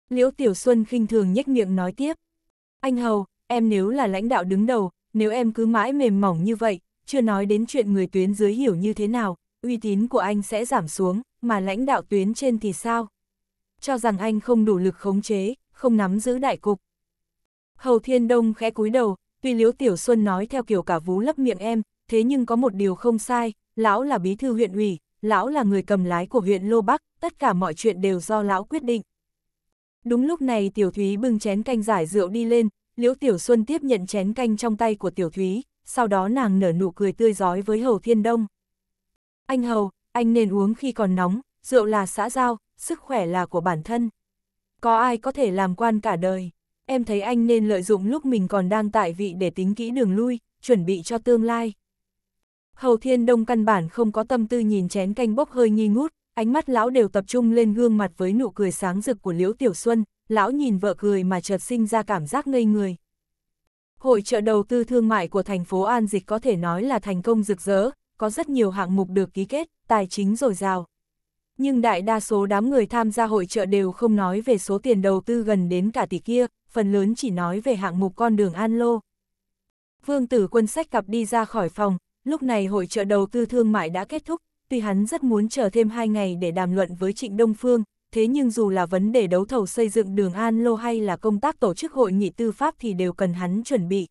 Liễu Tiểu Xuân khinh thường nhếch miệng nói tiếp. Anh Hầu, em nếu là lãnh đạo đứng đầu, nếu em cứ mãi mềm mỏng như vậy, chưa nói đến chuyện người tuyến dưới hiểu như thế nào, uy tín của anh sẽ giảm xuống, mà lãnh đạo tuyến trên thì sao? Cho rằng anh không đủ lực khống chế, không nắm giữ đại cục. Hầu Thiên Đông khẽ cúi đầu, tuy Liễu Tiểu Xuân nói theo kiểu cả vú lấp miệng em, thế nhưng có một điều không sai, lão là bí thư huyện ủy, lão là người cầm lái của huyện Lô Bắc, tất cả mọi chuyện đều do lão quyết định. Đúng lúc này Tiểu Thúy bưng chén canh giải rượu đi lên, Liễu Tiểu Xuân tiếp nhận chén canh trong tay của Tiểu Thúy, sau đó nàng nở nụ cười tươi giói với Hầu Thiên Đông. Anh Hầu, anh nên uống khi còn nóng, rượu là xã giao, sức khỏe là của bản thân. Có ai có thể làm quan cả đời, em thấy anh nên lợi dụng lúc mình còn đang tại vị để tính kỹ đường lui, chuẩn bị cho tương lai. Hầu Thiên Đông căn bản không có tâm tư nhìn chén canh bốc hơi nghi ngút, ánh mắt lão đều tập trung lên gương mặt với nụ cười sáng rực của Liễu Tiểu Xuân, lão nhìn vợ cười mà chợt sinh ra cảm giác ngây người. Hội trợ đầu tư thương mại của thành phố An Dịch có thể nói là thành công rực rỡ, có rất nhiều hạng mục được ký kết, tài chính dồi dào. Nhưng đại đa số đám người tham gia hội trợ đều không nói về số tiền đầu tư gần đến cả tỷ kia, phần lớn chỉ nói về hạng mục con đường An Lô. Vương tử quân sách cặp đi ra khỏi phòng, lúc này hội trợ đầu tư thương mại đã kết thúc, tuy hắn rất muốn chờ thêm 2 ngày để đàm luận với Trịnh Đông Phương, thế nhưng dù là vấn đề đấu thầu xây dựng đường An Lô hay là công tác tổ chức hội nghị tư pháp thì đều cần hắn chuẩn bị.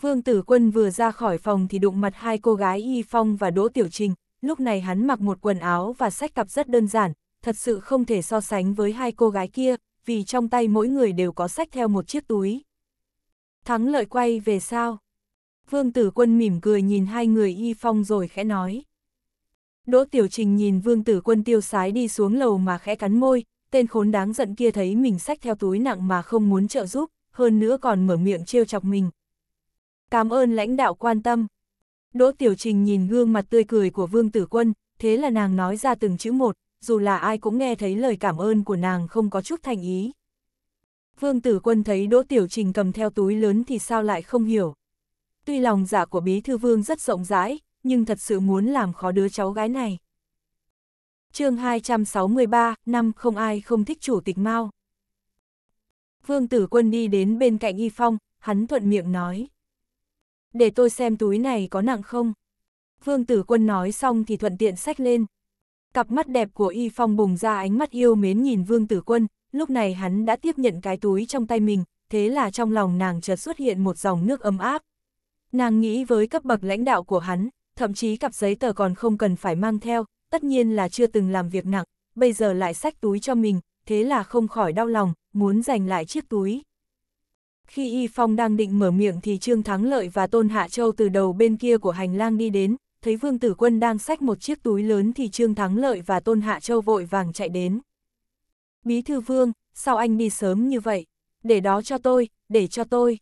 Vương Tử Quân vừa ra khỏi phòng thì đụng mặt hai cô gái Y Phong và Đỗ Tiểu Trình, lúc này hắn mặc một quần áo và sách cặp rất đơn giản, thật sự không thể so sánh với hai cô gái kia, vì trong tay mỗi người đều có sách theo một chiếc túi. Thắng lợi quay về sao? Vương Tử Quân mỉm cười nhìn hai người Y Phong rồi khẽ nói. Đỗ Tiểu Trình nhìn Vương Tử Quân tiêu sái đi xuống lầu mà khẽ cắn môi, tên khốn đáng giận kia thấy mình sách theo túi nặng mà không muốn trợ giúp, hơn nữa còn mở miệng trêu chọc mình. Cảm ơn lãnh đạo quan tâm. Đỗ Tiểu Trình nhìn gương mặt tươi cười của Vương Tử Quân, thế là nàng nói ra từng chữ một, dù là ai cũng nghe thấy lời cảm ơn của nàng không có chút thành ý. Vương Tử Quân thấy Đỗ Tiểu Trình cầm theo túi lớn thì sao lại không hiểu. Tuy lòng dạ của Bí Thư Vương rất rộng rãi, nhưng thật sự muốn làm khó đứa cháu gái này. chương 263, năm không ai không thích chủ tịch Mao. Vương Tử Quân đi đến bên cạnh Y Phong, hắn thuận miệng nói. Để tôi xem túi này có nặng không? Vương Tử Quân nói xong thì thuận tiện sách lên. Cặp mắt đẹp của Y Phong bùng ra ánh mắt yêu mến nhìn Vương Tử Quân, lúc này hắn đã tiếp nhận cái túi trong tay mình, thế là trong lòng nàng chợt xuất hiện một dòng nước ấm áp. Nàng nghĩ với cấp bậc lãnh đạo của hắn, thậm chí cặp giấy tờ còn không cần phải mang theo, tất nhiên là chưa từng làm việc nặng, bây giờ lại xách túi cho mình, thế là không khỏi đau lòng, muốn giành lại chiếc túi. Khi Y Phong đang định mở miệng thì Trương Thắng Lợi và Tôn Hạ Châu từ đầu bên kia của hành lang đi đến, thấy Vương Tử Quân đang xách một chiếc túi lớn thì Trương Thắng Lợi và Tôn Hạ Châu vội vàng chạy đến. Bí thư Vương, sao anh đi sớm như vậy? Để đó cho tôi, để cho tôi.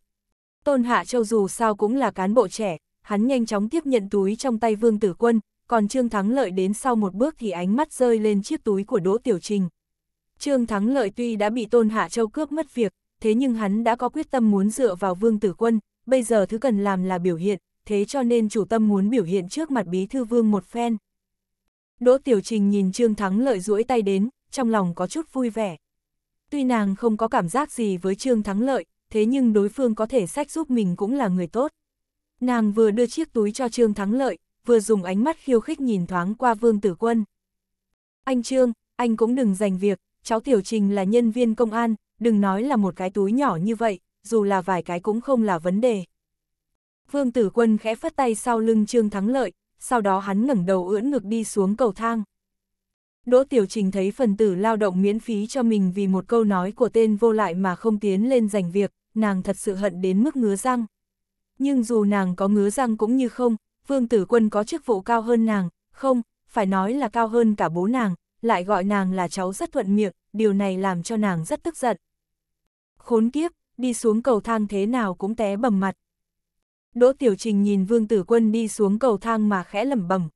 Tôn Hạ Châu dù sao cũng là cán bộ trẻ, hắn nhanh chóng tiếp nhận túi trong tay Vương Tử Quân, còn Trương Thắng Lợi đến sau một bước thì ánh mắt rơi lên chiếc túi của Đỗ Tiểu Trình. Trương Thắng Lợi tuy đã bị Tôn Hạ Châu cướp mất việc, thế nhưng hắn đã có quyết tâm muốn dựa vào Vương Tử Quân, bây giờ thứ cần làm là biểu hiện, thế cho nên chủ tâm muốn biểu hiện trước mặt Bí Thư Vương một phen. Đỗ Tiểu Trình nhìn Trương Thắng Lợi duỗi tay đến, trong lòng có chút vui vẻ. Tuy nàng không có cảm giác gì với Trương Thắng Lợi, thế nhưng đối phương có thể sách giúp mình cũng là người tốt. Nàng vừa đưa chiếc túi cho Trương Thắng Lợi, vừa dùng ánh mắt khiêu khích nhìn thoáng qua Vương Tử Quân. Anh Trương, anh cũng đừng giành việc, cháu Tiểu Trình là nhân viên công an, đừng nói là một cái túi nhỏ như vậy, dù là vài cái cũng không là vấn đề. Vương Tử Quân khẽ phất tay sau lưng Trương Thắng Lợi, sau đó hắn ngẩng đầu ưỡn ngực đi xuống cầu thang. Đỗ Tiểu Trình thấy phần tử lao động miễn phí cho mình vì một câu nói của tên vô lại mà không tiến lên giành việc, nàng thật sự hận đến mức ngứa răng. Nhưng dù nàng có ngứa răng cũng như không, Vương Tử Quân có chức vụ cao hơn nàng, không, phải nói là cao hơn cả bố nàng, lại gọi nàng là cháu rất thuận miệng, điều này làm cho nàng rất tức giận. Khốn kiếp, đi xuống cầu thang thế nào cũng té bầm mặt. Đỗ Tiểu Trình nhìn Vương Tử Quân đi xuống cầu thang mà khẽ lẩm bẩm.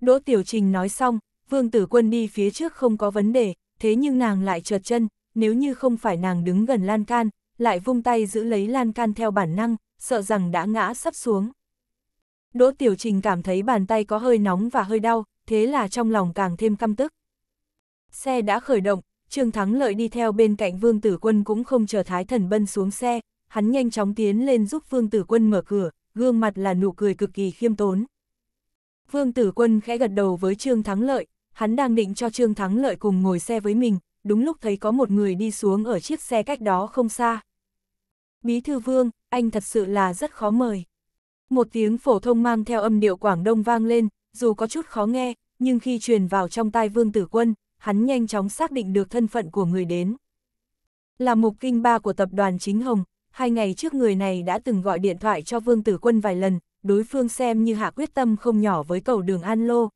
Đỗ Tiểu Trình nói xong, Vương Tử Quân đi phía trước không có vấn đề, thế nhưng nàng lại trượt chân, nếu như không phải nàng đứng gần lan can, lại vung tay giữ lấy lan can theo bản năng, sợ rằng đã ngã sắp xuống. Đỗ Tiểu Trình cảm thấy bàn tay có hơi nóng và hơi đau, thế là trong lòng càng thêm căm tức. Xe đã khởi động, Trương Thắng Lợi đi theo bên cạnh Vương Tử Quân cũng không chờ Thái Thần Bân xuống xe, hắn nhanh chóng tiến lên giúp Vương Tử Quân mở cửa, gương mặt là nụ cười cực kỳ khiêm tốn. Vương Tử Quân khẽ gật đầu với Trương Thắng Lợi, hắn đang định cho Trương Thắng Lợi cùng ngồi xe với mình, đúng lúc thấy có một người đi xuống ở chiếc xe cách đó không xa. Bí thư Vương, anh thật sự là rất khó mời. Một tiếng phổ thông mang theo âm điệu Quảng Đông vang lên, dù có chút khó nghe, nhưng khi truyền vào trong tai Vương Tử Quân, hắn nhanh chóng xác định được thân phận của người đến. Là mục kinh ba của tập đoàn Chính Hồng, hai ngày trước người này đã từng gọi điện thoại cho Vương Tử Quân vài lần, đối phương xem như hạ quyết tâm không nhỏ với cầu đường An Lô.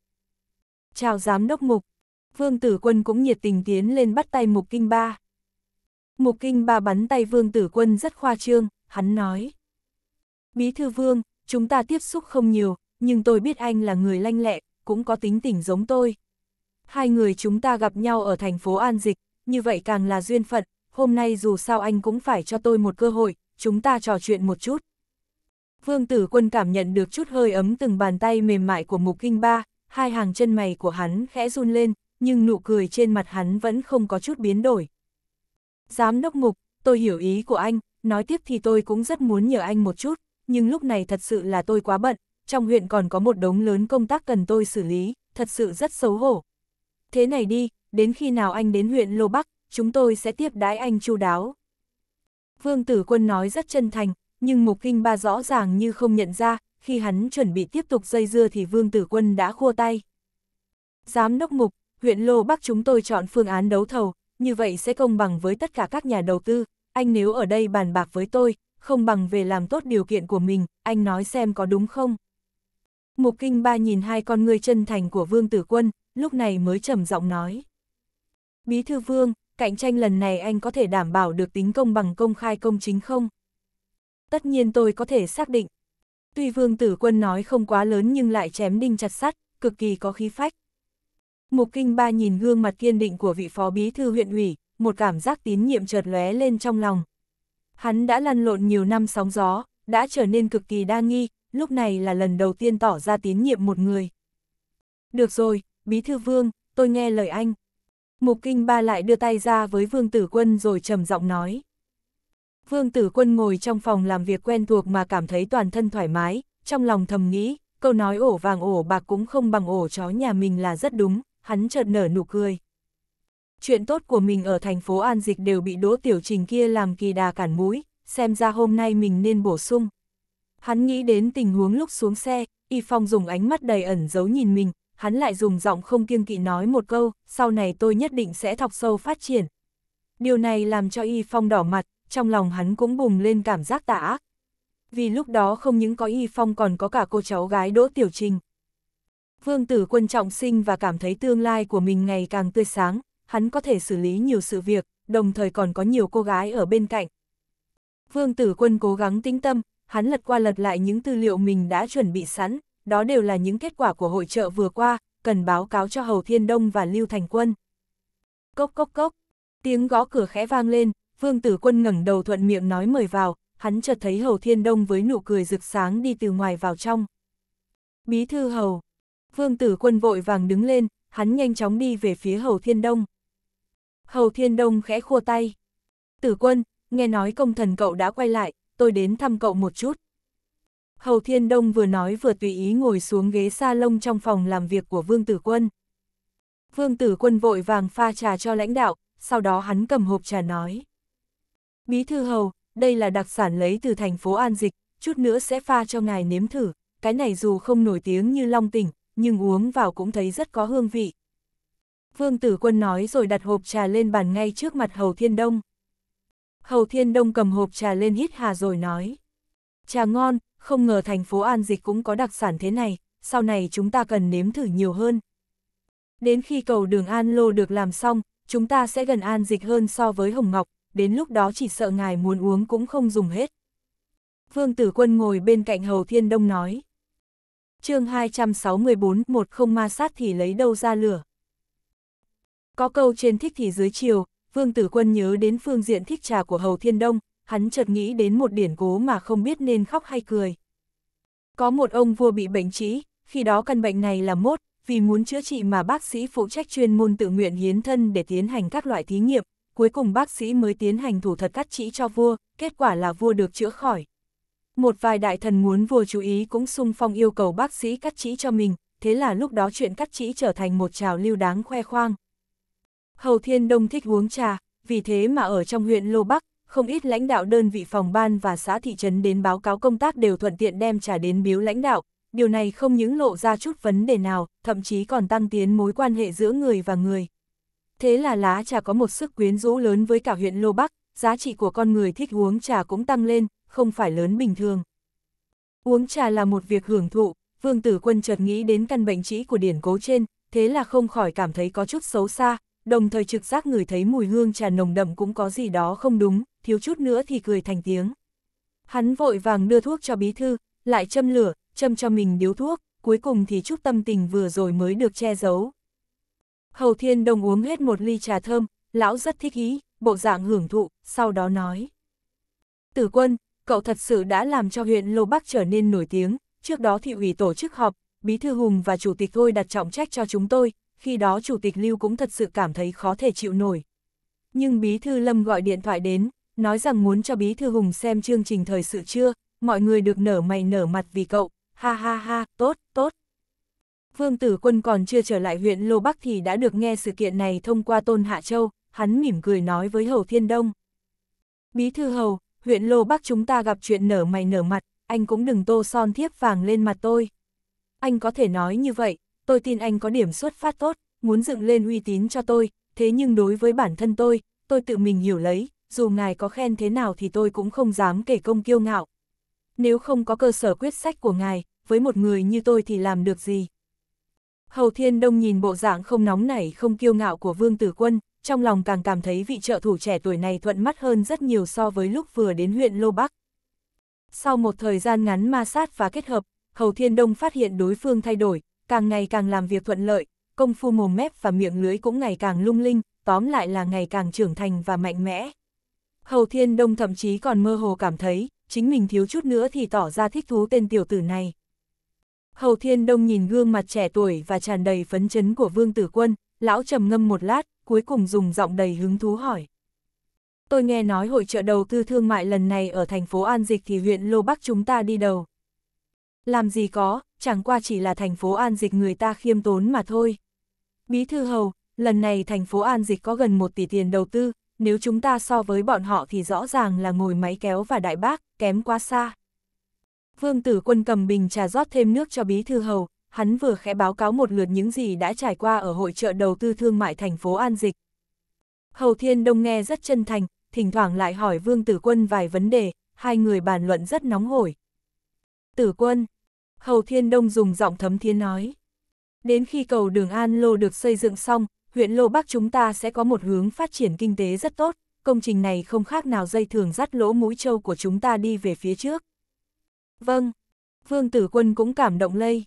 Chào giám đốc mục, Vương Tử Quân cũng nhiệt tình tiến lên bắt tay mục kinh ba. Mục kinh ba bắn tay Vương Tử Quân rất khoa trương, hắn nói. Bí thư Vương, chúng ta tiếp xúc không nhiều, nhưng tôi biết anh là người lanh lẹ, cũng có tính tình giống tôi. Hai người chúng ta gặp nhau ở thành phố An Dịch, như vậy càng là duyên phận, hôm nay dù sao anh cũng phải cho tôi một cơ hội, chúng ta trò chuyện một chút. Vương Tử Quân cảm nhận được chút hơi ấm từng bàn tay mềm mại của Mục Kinh Ba, hai hàng chân mày của hắn khẽ run lên, nhưng nụ cười trên mặt hắn vẫn không có chút biến đổi. Giám đốc ngục, tôi hiểu ý của anh, nói tiếp thì tôi cũng rất muốn nhờ anh một chút, nhưng lúc này thật sự là tôi quá bận, trong huyện còn có một đống lớn công tác cần tôi xử lý, thật sự rất xấu hổ. Thế này đi, đến khi nào anh đến huyện Lô Bắc, chúng tôi sẽ tiếp đái anh chu đáo. Vương Tử Quân nói rất chân thành, nhưng Mục Kinh Ba rõ ràng như không nhận ra, khi hắn chuẩn bị tiếp tục dây dưa thì Vương Tử Quân đã khua tay. Giám đốc Mục, huyện Lô Bắc chúng tôi chọn phương án đấu thầu, như vậy sẽ công bằng với tất cả các nhà đầu tư, anh nếu ở đây bàn bạc với tôi, không bằng về làm tốt điều kiện của mình, anh nói xem có đúng không? Mục Kinh Ba nhìn hai con người chân thành của Vương Tử Quân, lúc này mới trầm giọng nói. Bí thư Vương, cạnh tranh lần này anh có thể đảm bảo được tính công bằng công khai công chính không? Tất nhiên tôi có thể xác định. Tuy Vương Tử Quân nói không quá lớn nhưng lại chém đinh chặt sắt, cực kỳ có khí phách. Mục Kinh Ba nhìn gương mặt kiên định của vị phó bí thư huyện ủy, một cảm giác tín nhiệm chợt lóe lên trong lòng. Hắn đã lăn lộn nhiều năm sóng gió, đã trở nên cực kỳ đa nghi, lúc này là lần đầu tiên tỏ ra tín nhiệm một người. Được rồi, Bí Thư Vương, tôi nghe lời anh. Mục Kinh Ba lại đưa tay ra với Vương Tử Quân rồi trầm giọng nói. Vương Tử Quân ngồi trong phòng làm việc quen thuộc mà cảm thấy toàn thân thoải mái, trong lòng thầm nghĩ, câu nói ổ vàng ổ bạc cũng không bằng ổ chó nhà mình là rất đúng, hắn chợt nở nụ cười. Chuyện tốt của mình ở thành phố An Dịch đều bị Đỗ Tiểu Trình kia làm kỳ đà cản mũi, xem ra hôm nay mình nên bổ sung. Hắn nghĩ đến tình huống lúc xuống xe, Y Phong dùng ánh mắt đầy ẩn giấu nhìn mình, hắn lại dùng giọng không kiêng kỵ nói một câu, sau này tôi nhất định sẽ thọc sâu phát triển. Điều này làm cho Y Phong đỏ mặt, trong lòng hắn cũng bùng lên cảm giác tà ác. Vì lúc đó không những có Y Phong còn có cả cô cháu gái Đỗ Tiểu Trình. Vương tử quân trọng sinh và cảm thấy tương lai của mình ngày càng tươi sáng, hắn có thể xử lý nhiều sự việc, đồng thời còn có nhiều cô gái ở bên cạnh. Vương tử quân cố gắng tĩnh tâm, hắn lật qua lật lại những tư liệu mình đã chuẩn bị sẵn, đó đều là những kết quả của hội trợ vừa qua, cần báo cáo cho Hầu Thiên Đông và Lưu Thành Quân. Cốc cốc cốc, tiếng gõ cửa khẽ vang lên, Vương Tử Quân ngẩng đầu thuận miệng nói mời vào, hắn chợt thấy Hầu Thiên Đông với nụ cười rực sáng đi từ ngoài vào trong. Bí thư Hầu. Vương Tử Quân vội vàng đứng lên, hắn nhanh chóng đi về phía Hầu Thiên Đông. Hầu Thiên Đông khẽ khua tay. Tử Quân, nghe nói công thần cậu đã quay lại, tôi đến thăm cậu một chút. Hầu Thiên Đông vừa nói vừa tùy ý ngồi xuống ghế sa lông trong phòng làm việc của Vương Tử Quân. Vương Tử Quân vội vàng pha trà cho lãnh đạo, sau đó hắn cầm hộp trà nói. Bí thư Hầu, đây là đặc sản lấy từ thành phố An Dịch, chút nữa sẽ pha cho ngài nếm thử, cái này dù không nổi tiếng như long tỉnh, nhưng uống vào cũng thấy rất có hương vị. Vương Tử Quân nói rồi đặt hộp trà lên bàn ngay trước mặt Hầu Thiên Đông. Hầu Thiên Đông cầm hộp trà lên hít hà rồi nói. Trà ngon, không ngờ thành phố An Dịch cũng có đặc sản thế này, sau này chúng ta cần nếm thử nhiều hơn. Đến khi cầu đường An Lô được làm xong, chúng ta sẽ gần An Dịch hơn so với Hồng Ngọc, đến lúc đó chỉ sợ ngài muốn uống cũng không dùng hết. Vương Tử Quân ngồi bên cạnh Hầu Thiên Đông nói chương 264, một không ma sát thì lấy đâu ra lửa. Có câu trên thích thì dưới chiều, Vương Tử Quân nhớ đến phương diện thích trà của Hầu Thiên Đông, hắn chợt nghĩ đến một điển cố mà không biết nên khóc hay cười. Có một ông vua bị bệnh trĩ, khi đó căn bệnh này là mốt, vì muốn chữa trị mà bác sĩ phụ trách chuyên môn tự nguyện hiến thân để tiến hành các loại thí nghiệm, cuối cùng bác sĩ mới tiến hành thủ thuật cắt chỉ cho vua, kết quả là vua được chữa khỏi. Một vài đại thần muốn vua chú ý cũng sung phong yêu cầu bác sĩ cắt chỉ cho mình, thế là lúc đó chuyện cắt chỉ trở thành một trào lưu đáng khoe khoang. Hầu Thiên Đông thích uống trà, vì thế mà ở trong huyện Lô Bắc, không ít lãnh đạo đơn vị phòng ban và xã thị trấn đến báo cáo công tác đều thuận tiện đem trà đến biếu lãnh đạo, điều này không những lộ ra chút vấn đề nào, thậm chí còn tăng tiến mối quan hệ giữa người và người. Thế là lá trà có một sức quyến rũ lớn với cả huyện Lô Bắc, giá trị của con người thích uống trà cũng tăng lên, không phải lớn bình thường. Uống trà là một việc hưởng thụ, Vương Tử Quân chợt nghĩ đến căn bệnh trĩ của điển cố trên, thế là không khỏi cảm thấy có chút xấu xa, đồng thời trực giác người thấy mùi hương trà nồng đậm cũng có gì đó không đúng, thiếu chút nữa thì cười thành tiếng. Hắn vội vàng đưa thuốc cho bí thư, lại châm lửa, châm cho mình điếu thuốc, cuối cùng thì chút tâm tình vừa rồi mới được che giấu. Hầu Thiên Đông uống hết một ly trà thơm, lão rất thích ý, bộ dạng hưởng thụ, sau đó nói. Tử quân, cậu thật sự đã làm cho huyện Lô Bắc trở nên nổi tiếng, trước đó thị ủy tổ chức họp, Bí Thư Hùng và Chủ tịch thôi đặt trọng trách cho chúng tôi, khi đó Chủ tịch Lưu cũng thật sự cảm thấy khó thể chịu nổi. Nhưng Bí Thư Lâm gọi điện thoại đến, nói rằng muốn cho Bí Thư Hùng xem chương trình thời sự chưa, mọi người được nở mày nở mặt vì cậu, ha ha ha, tốt, tốt. Vương Tử Quân còn chưa trở lại huyện Lô Bắc thì đã được nghe sự kiện này thông qua Tôn Hạ Châu, hắn mỉm cười nói với Hầu Thiên Đông. Bí thư Hầu, huyện Lô Bắc chúng ta gặp chuyện nở mày nở mặt, anh cũng đừng tô son thiếp vàng lên mặt tôi. Anh có thể nói như vậy, tôi tin anh có điểm xuất phát tốt, muốn dựng lên uy tín cho tôi, thế nhưng đối với bản thân tôi, tôi tự mình hiểu lấy, dù ngài có khen thế nào thì tôi cũng không dám kể công kiêu ngạo. Nếu không có cơ sở quyết sách của ngài, với một người như tôi thì làm được gì? Hầu Thiên Đông nhìn bộ dạng không nóng nảy không kiêu ngạo của Vương Tử Quân, trong lòng càng cảm thấy vị trợ thủ trẻ tuổi này thuận mắt hơn rất nhiều so với lúc vừa đến huyện Lô Bắc. Sau một thời gian ngắn ma sát và kết hợp, Hầu Thiên Đông phát hiện đối phương thay đổi, càng ngày càng làm việc thuận lợi, công phu mồm mép và miệng lưới cũng ngày càng lung linh, tóm lại là ngày càng trưởng thành và mạnh mẽ. Hầu Thiên Đông thậm chí còn mơ hồ cảm thấy, chính mình thiếu chút nữa thì tỏ ra thích thú tên tiểu tử này. Hầu Thiên Đông nhìn gương mặt trẻ tuổi và tràn đầy phấn chấn của Vương Tử Quân, lão trầm ngâm một lát, cuối cùng dùng giọng đầy hứng thú hỏi. Tôi nghe nói hội trợ đầu tư thương mại lần này ở thành phố An Dịch thì huyện Lô Bắc chúng ta đi đầu. Làm gì có, chẳng qua chỉ là thành phố An Dịch người ta khiêm tốn mà thôi. Bí thư hầu, lần này thành phố An Dịch có gần 1 tỷ tiền đầu tư, nếu chúng ta so với bọn họ thì rõ ràng là ngồi máy kéo và đại bác, kém quá xa. Vương tử quân cầm bình trà rót thêm nước cho bí thư hầu, hắn vừa khẽ báo cáo một lượt những gì đã trải qua ở hội trợ đầu tư thương mại thành phố An Dịch. Hầu Thiên Đông nghe rất chân thành, thỉnh thoảng lại hỏi Vương Tử Quân vài vấn đề, hai người bàn luận rất nóng hổi. Tử Quân, Hầu Thiên Đông dùng giọng thấm thiên nói. Đến khi cầu đường An Lô được xây dựng xong, huyện Lô Bắc chúng ta sẽ có một hướng phát triển kinh tế rất tốt, công trình này không khác nào dây thường dắt lỗ mũi trâu của chúng ta đi về phía trước. Vâng, Vương Tử Quân cũng cảm động lây.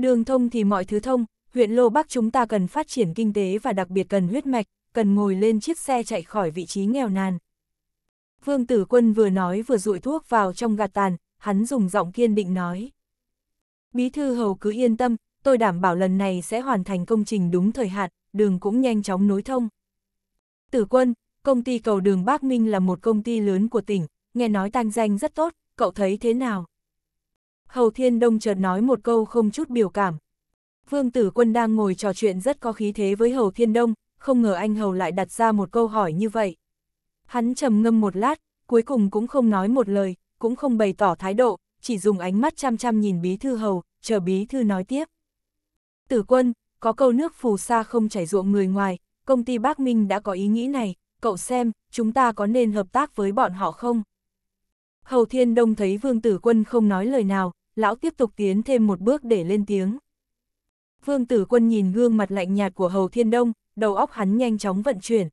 Đường thông thì mọi thứ thông, huyện Lô Bắc chúng ta cần phát triển kinh tế và đặc biệt cần huyết mạch, cần ngồi lên chiếc xe chạy khỏi vị trí nghèo nàn. Vương Tử Quân vừa nói vừa rụi thuốc vào trong gạt tàn, hắn dùng giọng kiên định nói. Bí thư hầu cứ yên tâm, tôi đảm bảo lần này sẽ hoàn thành công trình đúng thời hạn, đường cũng nhanh chóng nối thông. Tử Quân, công ty cầu đường Bắc Minh là một công ty lớn của tỉnh, nghe nói tăng danh rất tốt, cậu thấy thế nào? Hầu Thiên Đông chợt nói một câu không chút biểu cảm. Vương Tử Quân đang ngồi trò chuyện rất có khí thế với Hầu Thiên Đông, không ngờ anh Hầu lại đặt ra một câu hỏi như vậy. Hắn trầm ngâm một lát, cuối cùng cũng không nói một lời, cũng không bày tỏ thái độ, chỉ dùng ánh mắt chăm chăm nhìn bí thư hầu, chờ bí thư nói tiếp. Tử quân, có câu nước phù sa không chảy ruộng người ngoài, công ty Bắc Minh đã có ý nghĩ này, cậu xem, chúng ta có nên hợp tác với bọn họ không? Hầu Thiên Đông thấy Vương Tử Quân không nói lời nào, lão tiếp tục tiến thêm một bước để lên tiếng. Vương Tử Quân nhìn gương mặt lạnh nhạt của Hầu Thiên Đông, đầu óc hắn nhanh chóng vận chuyển.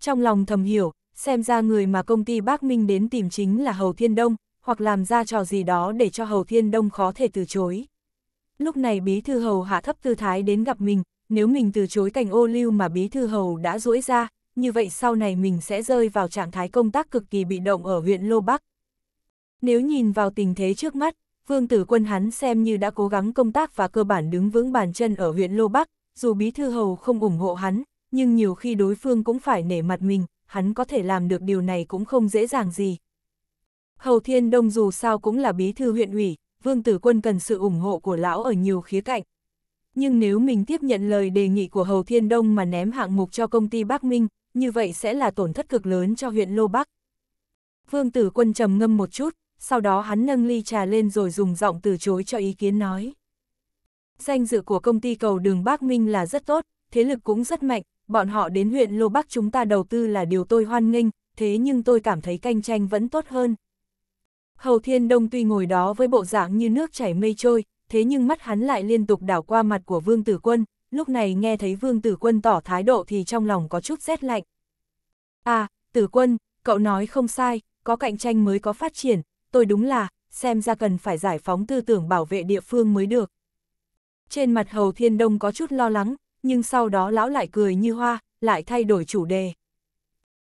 Trong lòng thầm hiểu, xem ra người mà công ty Bác Minh đến tìm chính là Hầu Thiên Đông, hoặc làm ra trò gì đó để cho Hầu Thiên Đông khó thể từ chối. Lúc này Bí Thư Hầu hạ thấp tư thái đến gặp mình, nếu mình từ chối cảnh ô lưu mà Bí Thư Hầu đã duỗi ra, như vậy sau này mình sẽ rơi vào trạng thái công tác cực kỳ bị động ở huyện Lô Bắc. Nếu nhìn vào tình thế trước mắt, Vương Tử Quân hắn xem như đã cố gắng công tác và cơ bản đứng vững bàn chân ở huyện Lô Bắc, dù Bí Thư Hầu không ủng hộ hắn, nhưng nhiều khi đối phương cũng phải nể mặt mình, hắn có thể làm được điều này cũng không dễ dàng gì. Hầu Thiên Đông dù sao cũng là bí thư huyện ủy, Vương Tử Quân cần sự ủng hộ của lão ở nhiều khía cạnh. Nhưng nếu mình tiếp nhận lời đề nghị của Hầu Thiên Đông mà ném hạng mục cho công ty Bắc Minh, như vậy sẽ là tổn thất cực lớn cho huyện Lô Bắc. Vương Tử Quân trầm ngâm một chút, sau đó hắn nâng ly trà lên rồi dùng giọng từ chối cho ý kiến nói. Danh dự của công ty cầu đường Bắc Minh là rất tốt, thế lực cũng rất mạnh, bọn họ đến huyện Lô Bắc chúng ta đầu tư là điều tôi hoan nghênh, thế nhưng tôi cảm thấy cạnh tranh vẫn tốt hơn. Hầu Thiên Đông tuy ngồi đó với bộ dạng như nước chảy mây trôi, thế nhưng mắt hắn lại liên tục đảo qua mặt của Vương Tử Quân, lúc này nghe thấy Vương Tử Quân tỏ thái độ thì trong lòng có chút rét lạnh. À, Tử Quân, cậu nói không sai, có cạnh tranh mới có phát triển, tôi đúng là, xem ra cần phải giải phóng tư tưởng bảo vệ địa phương mới được. Trên mặt Hầu Thiên Đông có chút lo lắng, nhưng sau đó lão lại cười như hoa, lại thay đổi chủ đề.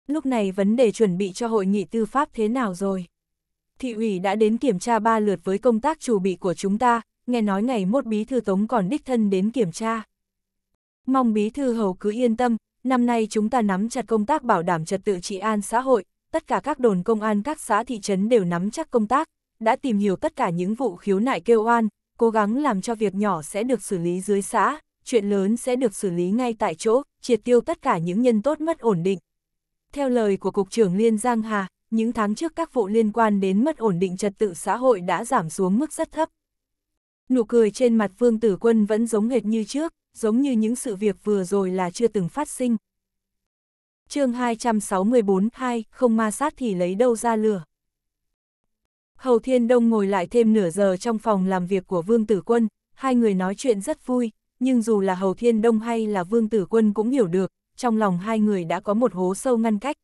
Lúc này vấn đề chuẩn bị cho hội nghị tư pháp thế nào rồi? Thị ủy đã đến kiểm tra ba lượt với công tác chủ bị của chúng ta, nghe nói ngày mốt bí thư tống còn đích thân đến kiểm tra. Mong bí thư hầu cứ yên tâm, năm nay chúng ta nắm chặt công tác bảo đảm trật tự trị an xã hội, tất cả các đồn công an các xã thị trấn đều nắm chắc công tác, đã tìm hiểu tất cả những vụ khiếu nại kêu oan, cố gắng làm cho việc nhỏ sẽ được xử lý dưới xã, chuyện lớn sẽ được xử lý ngay tại chỗ, triệt tiêu tất cả những nhân tốt mất ổn định. Theo lời của Cục trưởng Liên Giang Hà, những tháng trước các vụ liên quan đến mất ổn định trật tự xã hội đã giảm xuống mức rất thấp. Nụ cười trên mặt Vương Tử Quân vẫn giống hệt như trước, giống như những sự việc vừa rồi là chưa từng phát sinh chương 264 hai không ma sát thì lấy đâu ra lửa. Hầu Thiên Đông ngồi lại thêm nửa giờ trong phòng làm việc của Vương Tử Quân, hai người nói chuyện rất vui, nhưng dù là Hầu Thiên Đông hay là Vương Tử Quân cũng hiểu được, trong lòng hai người đã có một hố sâu ngăn cách.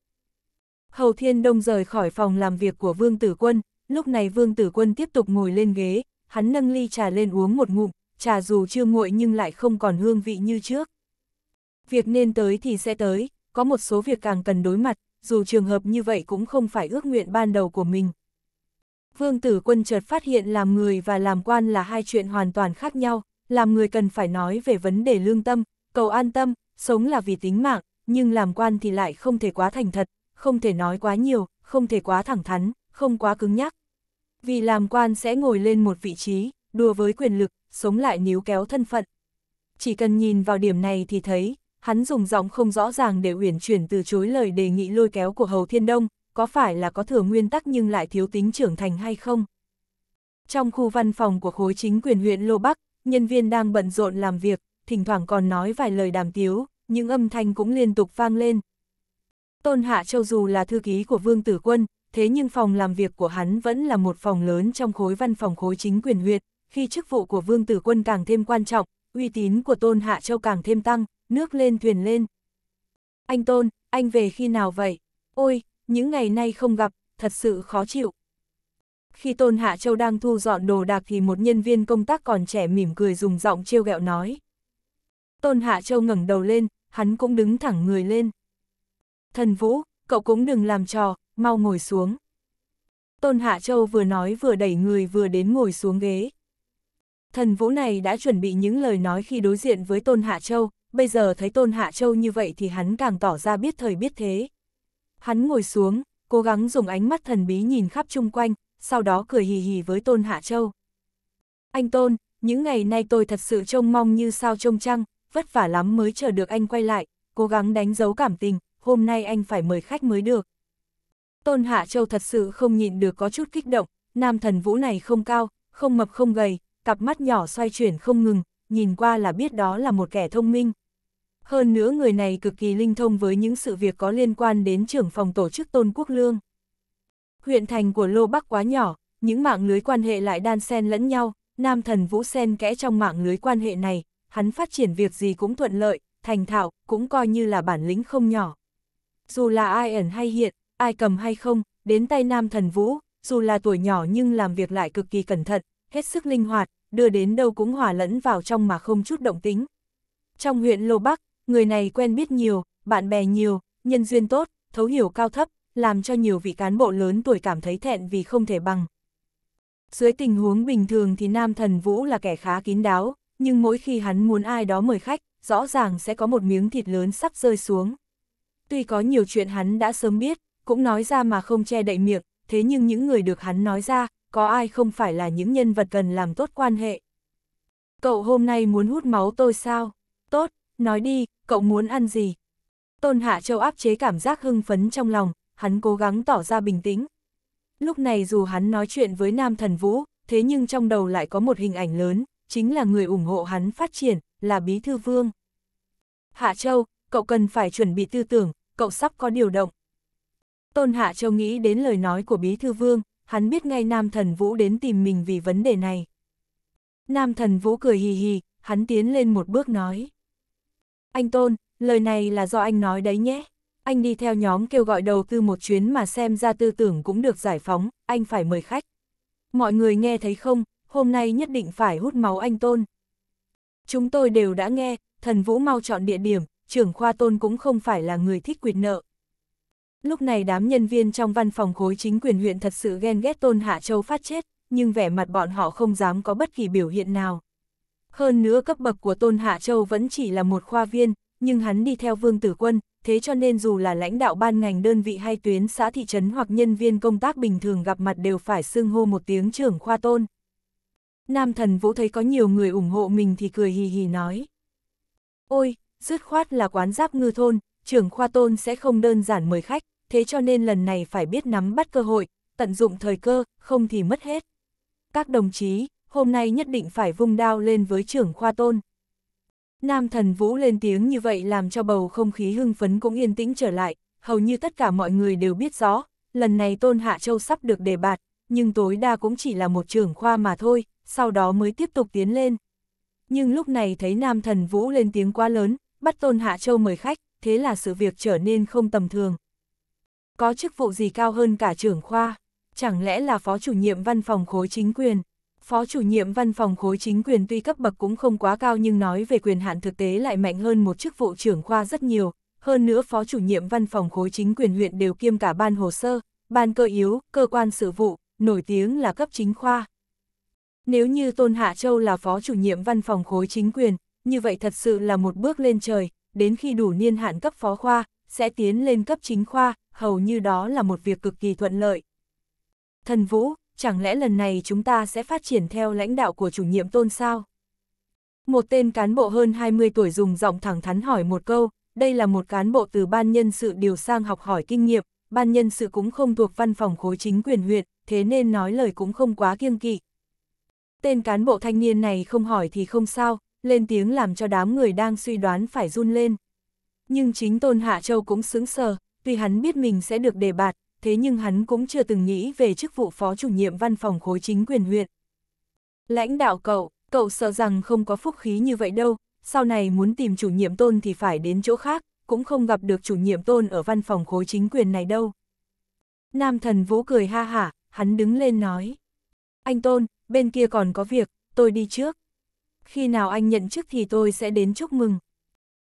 Hầu Thiên Đông rời khỏi phòng làm việc của Vương Tử Quân, lúc này Vương Tử Quân tiếp tục ngồi lên ghế, hắn nâng ly trà lên uống một ngụm, trà dù chưa nguội nhưng lại không còn hương vị như trước. Việc nên tới thì sẽ tới, có một số việc càng cần đối mặt, dù trường hợp như vậy cũng không phải ước nguyện ban đầu của mình. Vương Tử Quân chợt phát hiện làm người và làm quan là hai chuyện hoàn toàn khác nhau, làm người cần phải nói về vấn đề lương tâm, cầu an tâm, sống là vì tính mạng, nhưng làm quan thì lại không thể quá thành thật, không thể nói quá nhiều, không thể quá thẳng thắn, không quá cứng nhắc. Vì làm quan sẽ ngồi lên một vị trí, đùa với quyền lực, sống lại níu kéo thân phận. Chỉ cần nhìn vào điểm này thì thấy, hắn dùng giọng không rõ ràng để uyển chuyển từ chối lời đề nghị lôi kéo của Hầu Thiên Đông, có phải là có thừa nguyên tắc nhưng lại thiếu tính trưởng thành hay không? Trong khu văn phòng của khối chính quyền huyện Lô Bắc, nhân viên đang bận rộn làm việc, thỉnh thoảng còn nói vài lời đàm tiếu, những âm thanh cũng liên tục vang lên. Tôn Hạ Châu dù là thư ký của Vương Tử Quân, thế nhưng phòng làm việc của hắn vẫn là một phòng lớn trong khối văn phòng khối chính quyền huyện, khi chức vụ của Vương Tử Quân càng thêm quan trọng, uy tín của Tôn Hạ Châu càng thêm tăng, nước lên thuyền lên. Anh Tôn, anh về khi nào vậy? Ôi, những ngày nay không gặp, thật sự khó chịu. Khi Tôn Hạ Châu đang thu dọn đồ đạc thì một nhân viên công tác còn trẻ mỉm cười dùng giọng trêu ghẹo nói. Tôn Hạ Châu ngẩng đầu lên, hắn cũng đứng thẳng người lên. Thần Vũ, cậu cũng đừng làm trò, mau ngồi xuống. Tôn Hạ Châu vừa nói vừa đẩy người vừa đến ngồi xuống ghế. Thần Vũ này đã chuẩn bị những lời nói khi đối diện với Tôn Hạ Châu, bây giờ thấy Tôn Hạ Châu như vậy thì hắn càng tỏ ra biết thời biết thế. Hắn ngồi xuống, cố gắng dùng ánh mắt thần bí nhìn khắp chung quanh, sau đó cười hì hì với Tôn Hạ Châu. Anh Tôn, những ngày nay tôi thật sự trông mong như sao trông trăng, vất vả lắm mới chờ được anh quay lại, cố gắng đánh dấu cảm tình, hôm nay anh phải mời khách mới được. Tôn Hạ Châu thật sự không nhịn được có chút kích động, nam thần vũ này không cao, không mập không gầy, cặp mắt nhỏ xoay chuyển không ngừng, nhìn qua là biết đó là một kẻ thông minh. Hơn nữa người này cực kỳ linh thông với những sự việc có liên quan đến trưởng phòng tổ chức Tôn Quốc Lương. Huyện thành của Lô Bắc quá nhỏ, những mạng lưới quan hệ lại đan xen lẫn nhau, nam thần vũ sen kẽ trong mạng lưới quan hệ này, hắn phát triển việc gì cũng thuận lợi, thành thạo, cũng coi như là bản lĩnh không nhỏ. Dù là ai ẩn hay hiện, ai cầm hay không, đến tay nam thần vũ, dù là tuổi nhỏ nhưng làm việc lại cực kỳ cẩn thận, hết sức linh hoạt, đưa đến đâu cũng hòa lẫn vào trong mà không chút động tính. Trong huyện Lô Bắc, người này quen biết nhiều, bạn bè nhiều, nhân duyên tốt, thấu hiểu cao thấp, làm cho nhiều vị cán bộ lớn tuổi cảm thấy thẹn vì không thể bằng. Dưới tình huống bình thường thì Nam Thần Vũ là kẻ khá kín đáo, nhưng mỗi khi hắn muốn ai đó mời khách, rõ ràng sẽ có một miếng thịt lớn sắp rơi xuống. Tuy có nhiều chuyện hắn đã sớm biết, cũng nói ra mà không che đậy miệng, thế nhưng những người được hắn nói ra, có ai không phải là những nhân vật cần làm tốt quan hệ. Cậu hôm nay muốn hút máu tôi sao? Tốt, nói đi, cậu muốn ăn gì? Tôn Hạ Châu áp chế cảm giác hưng phấn trong lòng, hắn cố gắng tỏ ra bình tĩnh. Lúc này dù hắn nói chuyện với Nam Thần Vũ, thế nhưng trong đầu lại có một hình ảnh lớn, chính là người ủng hộ hắn phát triển, là Bí Thư Vương. Hạ Châu, cậu cần phải chuẩn bị tư tưởng, cậu sắp có điều động. Tôn Hạ Châu nghĩ đến lời nói của Bí Thư Vương, hắn biết ngay Nam Thần Vũ đến tìm mình vì vấn đề này. Nam Thần Vũ cười hì hì, hắn tiến lên một bước nói. Anh Tôn, lời này là do anh nói đấy nhé. Anh đi theo nhóm kêu gọi đầu tư một chuyến mà xem ra tư tưởng cũng được giải phóng, anh phải mời khách. Mọi người nghe thấy không, hôm nay nhất định phải hút máu anh Tôn. Chúng tôi đều đã nghe, thần Vũ mau chọn địa điểm, trưởng khoa Tôn cũng không phải là người thích quyệt nợ. Lúc này đám nhân viên trong văn phòng khối chính quyền huyện thật sự ghen ghét Tôn Hạ Châu phát chết, nhưng vẻ mặt bọn họ không dám có bất kỳ biểu hiện nào. Hơn nữa cấp bậc của Tôn Hạ Châu vẫn chỉ là một khoa viên, nhưng hắn đi theo Vương Tử Quân, thế cho nên dù là lãnh đạo ban ngành đơn vị hay tuyến xã thị trấn hoặc nhân viên công tác bình thường gặp mặt đều phải xưng hô một tiếng trưởng khoa Tôn. Nam thần Vũ thấy có nhiều người ủng hộ mình thì cười hì hì nói. Ôi, dứt khoát là quán giáp ngư thôn, trưởng khoa tôn sẽ không đơn giản mời khách, thế cho nên lần này phải biết nắm bắt cơ hội, tận dụng thời cơ, không thì mất hết. Các đồng chí, hôm nay nhất định phải vung đao lên với trưởng khoa tôn. Nam thần vũ lên tiếng như vậy làm cho bầu không khí hưng phấn cũng yên tĩnh trở lại, hầu như tất cả mọi người đều biết rõ, lần này tôn hạ châu sắp được đề bạt, nhưng tối đa cũng chỉ là một trưởng khoa mà thôi, sau đó mới tiếp tục tiến lên. Nhưng lúc này thấy nam thần vũ lên tiếng quá lớn, bắt tôn hạ châu mời khách, thế là sự việc trở nên không tầm thường. Có chức vụ gì cao hơn cả trưởng khoa? Chẳng lẽ là phó chủ nhiệm văn phòng khối chính quyền? Phó chủ nhiệm văn phòng khối chính quyền tuy cấp bậc cũng không quá cao nhưng nói về quyền hạn thực tế lại mạnh hơn một chức vụ trưởng khoa rất nhiều. Hơn nữa phó chủ nhiệm văn phòng khối chính quyền huyện đều kiêm cả ban hồ sơ, ban cơ yếu, cơ quan sự vụ, nổi tiếng là cấp chính khoa. Nếu như Tôn Hạ Châu là phó chủ nhiệm văn phòng khối chính quyền, như vậy thật sự là một bước lên trời, đến khi đủ niên hạn cấp phó khoa, sẽ tiến lên cấp chính khoa, hầu như đó là một việc cực kỳ thuận lợi. Thần Vũ, chẳng lẽ lần này chúng ta sẽ phát triển theo lãnh đạo của chủ nhiệm tôn sao? Một tên cán bộ hơn 20 tuổi dùng giọng thẳng thắn hỏi một câu, đây là một cán bộ từ ban nhân sự điều sang học hỏi kinh nghiệm, ban nhân sự cũng không thuộc văn phòng khối chính quyền huyện, thế nên nói lời cũng không quá kiêng kỵ. Tên cán bộ thanh niên này không hỏi thì không sao, lên tiếng làm cho đám người đang suy đoán phải run lên. Nhưng chính Tôn Hạ Châu cũng sướng sờ, tuy hắn biết mình sẽ được đề bạt, thế nhưng hắn cũng chưa từng nghĩ về chức vụ phó chủ nhiệm văn phòng khối chính quyền huyện. Lãnh đạo cậu, cậu sợ rằng không có phúc khí như vậy đâu, sau này muốn tìm chủ nhiệm tôn thì phải đến chỗ khác, cũng không gặp được chủ nhiệm tôn ở văn phòng khối chính quyền này đâu. Nam thần vũ cười ha hả, hắn đứng lên nói. Anh tôn, bên kia còn có việc, tôi đi trước khi nào anh nhận chức thì tôi sẽ đến chúc mừng.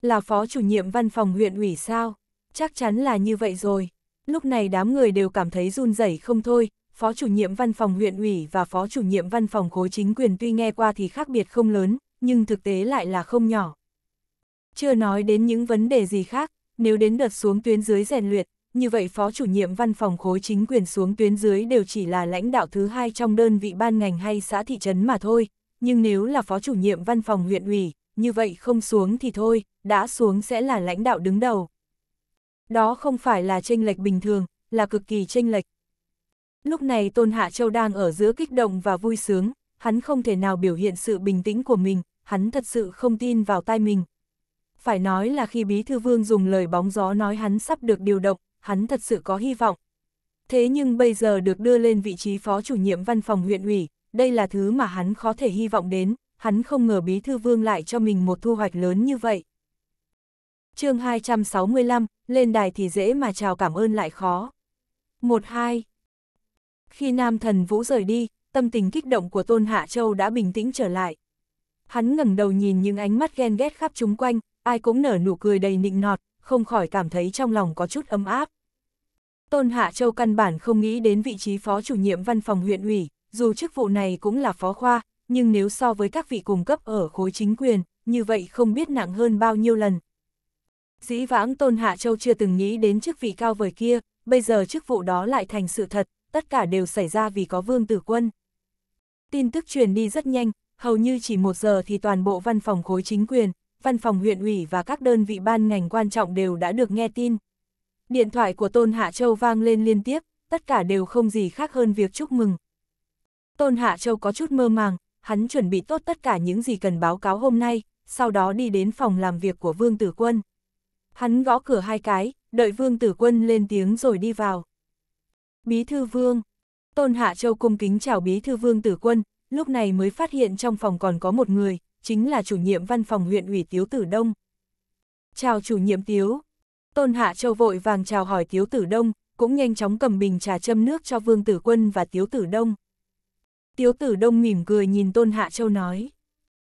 Là phó chủ nhiệm văn phòng huyện ủy sao? Chắc chắn là như vậy rồi. Lúc này đám người đều cảm thấy run rẩy không thôi, phó chủ nhiệm văn phòng huyện ủy và phó chủ nhiệm văn phòng khối chính quyền tuy nghe qua thì khác biệt không lớn, nhưng thực tế lại là không nhỏ. Chưa nói đến những vấn đề gì khác, nếu đến đợt xuống tuyến dưới rèn luyện, như vậy phó chủ nhiệm văn phòng khối chính quyền xuống tuyến dưới đều chỉ là lãnh đạo thứ hai trong đơn vị ban ngành hay xã thị trấn mà thôi, nhưng nếu là phó chủ nhiệm văn phòng huyện ủy, như vậy không xuống thì thôi, đã xuống sẽ là lãnh đạo đứng đầu. Đó không phải là tranh lệch bình thường, là cực kỳ tranh lệch. Lúc này Tôn Hạ Châu đang ở giữa kích động và vui sướng, hắn không thể nào biểu hiện sự bình tĩnh của mình, hắn thật sự không tin vào tai mình. Phải nói là khi Bí Thư Vương dùng lời bóng gió nói hắn sắp được điều động, hắn thật sự có hy vọng. Thế nhưng bây giờ được đưa lên vị trí phó chủ nhiệm văn phòng huyện ủy, đây là thứ mà hắn khó thể hy vọng đến, hắn không ngờ Bí Thư Vương lại cho mình một thu hoạch lớn như vậy. chương 265, lên đài thì dễ mà chào cảm ơn lại khó. 1-2 Khi Nam Thần Vũ rời đi, tâm tình kích động của Tôn Hạ Châu đã bình tĩnh trở lại. Hắn ngẩng đầu nhìn những ánh mắt ghen ghét khắp chúng quanh, ai cũng nở nụ cười đầy nịnh nọt, không khỏi cảm thấy trong lòng có chút ấm áp. Tôn Hạ Châu căn bản không nghĩ đến vị trí phó chủ nhiệm văn phòng huyện ủy, dù chức vụ này cũng là phó khoa, nhưng nếu so với các vị cùng cấp ở khối chính quyền, như vậy không biết nặng hơn bao nhiêu lần. Dĩ vãng Tôn Hạ Châu chưa từng nghĩ đến chức vị cao vời kia, bây giờ chức vụ đó lại thành sự thật, tất cả đều xảy ra vì có Vương Tử Quân. Tin tức truyền đi rất nhanh, hầu như chỉ một giờ thì toàn bộ văn phòng khối chính quyền, văn phòng huyện ủy và các đơn vị ban ngành quan trọng đều đã được nghe tin. Điện thoại của Tôn Hạ Châu vang lên liên tiếp, tất cả đều không gì khác hơn việc chúc mừng. Tôn Hạ Châu có chút mơ màng, hắn chuẩn bị tốt tất cả những gì cần báo cáo hôm nay, sau đó đi đến phòng làm việc của Vương Tử Quân. Hắn gõ cửa hai cái, đợi Vương Tử Quân lên tiếng rồi đi vào. Bí thư Vương Tôn Hạ Châu cung kính chào Bí thư Vương Tử Quân, lúc này mới phát hiện trong phòng còn có một người, chính là chủ nhiệm văn phòng huyện ủy Tiếu Tử Đông. Chào chủ nhiệm Tiếu. Tôn Hạ Châu vội vàng chào hỏi Tiếu Tử Đông, cũng nhanh chóng cầm bình trà châm nước cho Vương Tử Quân và Tiếu Tử Đông. Tiếu Tử Đông mỉm cười nhìn Tôn Hạ Châu nói.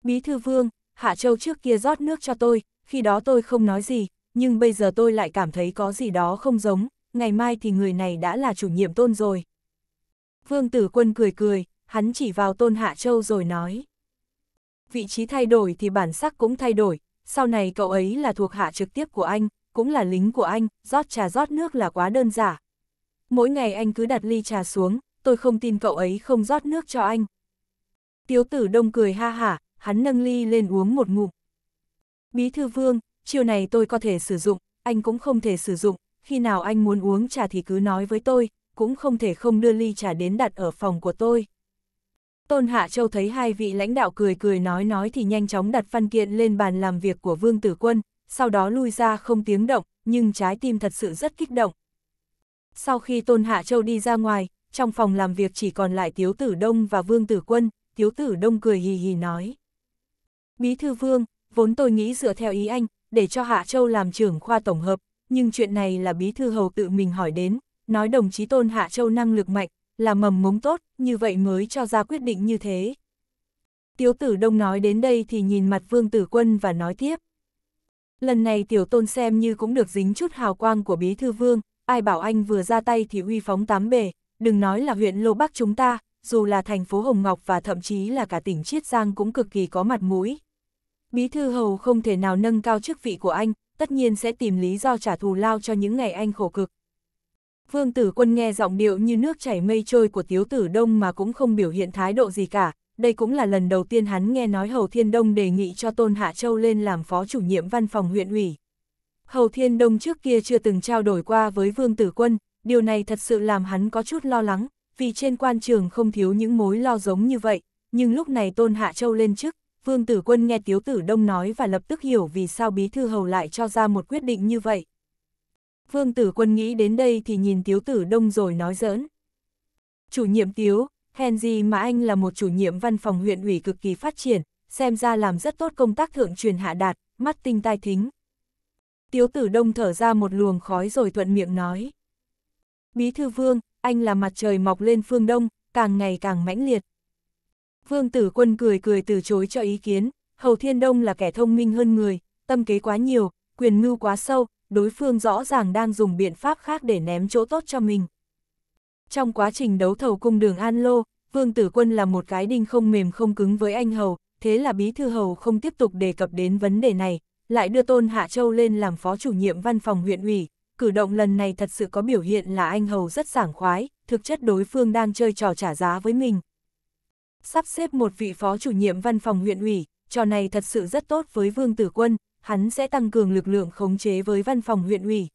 Bí thư Vương, Hạ Châu trước kia rót nước cho tôi, khi đó tôi không nói gì, nhưng bây giờ tôi lại cảm thấy có gì đó không giống, ngày mai thì người này đã là chủ nhiệm Tôn rồi. Vương Tử Quân cười cười, hắn chỉ vào Tôn Hạ Châu rồi nói. Vị trí thay đổi thì bản sắc cũng thay đổi, sau này cậu ấy là thuộc hạ trực tiếp của anh, cũng là lính của anh, rót trà rót nước là quá đơn giản. Mỗi ngày anh cứ đặt ly trà xuống, tôi không tin cậu ấy không rót nước cho anh. Tiếu tử đông cười ha hả, hắn nâng ly lên uống một ngụm. Bí thư vương, chiều này tôi có thể sử dụng, anh cũng không thể sử dụng, khi nào anh muốn uống trà thì cứ nói với tôi, cũng không thể không đưa ly trà đến đặt ở phòng của tôi. Tôn Hạ Châu thấy hai vị lãnh đạo cười cười nói nói thì nhanh chóng đặt văn kiện lên bàn làm việc của Vương Tử Quân, sau đó lui ra không tiếng động, nhưng trái tim thật sự rất kích động. Sau khi Tôn Hạ Châu đi ra ngoài, trong phòng làm việc chỉ còn lại Tiếu Tử Đông và Vương Tử Quân, Tiếu Tử Đông cười hì hì nói. Bí thư Vương, vốn tôi nghĩ dựa theo ý anh, để cho Hạ Châu làm trưởng khoa tổng hợp, nhưng chuyện này là Bí thư Hầu tự mình hỏi đến, nói đồng chí Tôn Hạ Châu năng lực mạnh, là mầm mống tốt, như vậy mới cho ra quyết định như thế. Tiếu tử đông nói đến đây thì nhìn mặt vương tử quân và nói tiếp. Lần này tiểu tôn xem như cũng được dính chút hào quang của bí thư vương, ai bảo anh vừa ra tay thì uy phóng tám bề, đừng nói là huyện Lô Bắc chúng ta, dù là thành phố Hồng Ngọc và thậm chí là cả tỉnh Chiết Giang cũng cực kỳ có mặt mũi. Bí thư hầu không thể nào nâng cao chức vị của anh, tất nhiên sẽ tìm lý do trả thù lao cho những ngày anh khổ cực. Vương Tử Quân nghe giọng điệu như nước chảy mây trôi của Tiếu Tử Đông mà cũng không biểu hiện thái độ gì cả, đây cũng là lần đầu tiên hắn nghe nói Hầu Thiên Đông đề nghị cho Tôn Hạ Châu lên làm phó chủ nhiệm văn phòng huyện ủy. Hầu Thiên Đông trước kia chưa từng trao đổi qua với Vương Tử Quân, điều này thật sự làm hắn có chút lo lắng, vì trên quan trường không thiếu những mối lo giống như vậy, nhưng lúc này Tôn Hạ Châu lên chức, Vương Tử Quân nghe Tiếu Tử Đông nói và lập tức hiểu vì sao Bí Thư Hầu lại cho ra một quyết định như vậy. Vương Tử Quân nghĩ đến đây thì nhìn Tiếu Tử Đông rồi nói giỡn. Chủ nhiệm Tiếu, hèn gì mà anh là một chủ nhiệm văn phòng huyện ủy cực kỳ phát triển, xem ra làm rất tốt công tác thượng truyền hạ đạt, mắt tinh tai thính. Tiếu Tử Đông thở ra một luồng khói rồi thuận miệng nói. Bí thư Vương, anh là mặt trời mọc lên phương Đông, càng ngày càng mãnh liệt. Vương Tử Quân cười cười từ chối cho ý kiến, Hầu Thiên Đông là kẻ thông minh hơn người, tâm kế quá nhiều, quyền mưu quá sâu, đối phương rõ ràng đang dùng biện pháp khác để ném chỗ tốt cho mình. Trong quá trình đấu thầu cung đường An Lô, Vương Tử Quân là một cái đinh không mềm không cứng với anh Hầu, thế là Bí Thư Hầu không tiếp tục đề cập đến vấn đề này, lại đưa Tôn Hạ Châu lên làm phó chủ nhiệm văn phòng huyện ủy. Cử động lần này thật sự có biểu hiện là anh Hầu rất sảng khoái, thực chất đối phương đang chơi trò trả giá với mình. Sắp xếp một vị phó chủ nhiệm văn phòng huyện ủy, trò này thật sự rất tốt với Vương Tử Quân, hắn sẽ tăng cường lực lượng khống chế với văn phòng huyện ủy.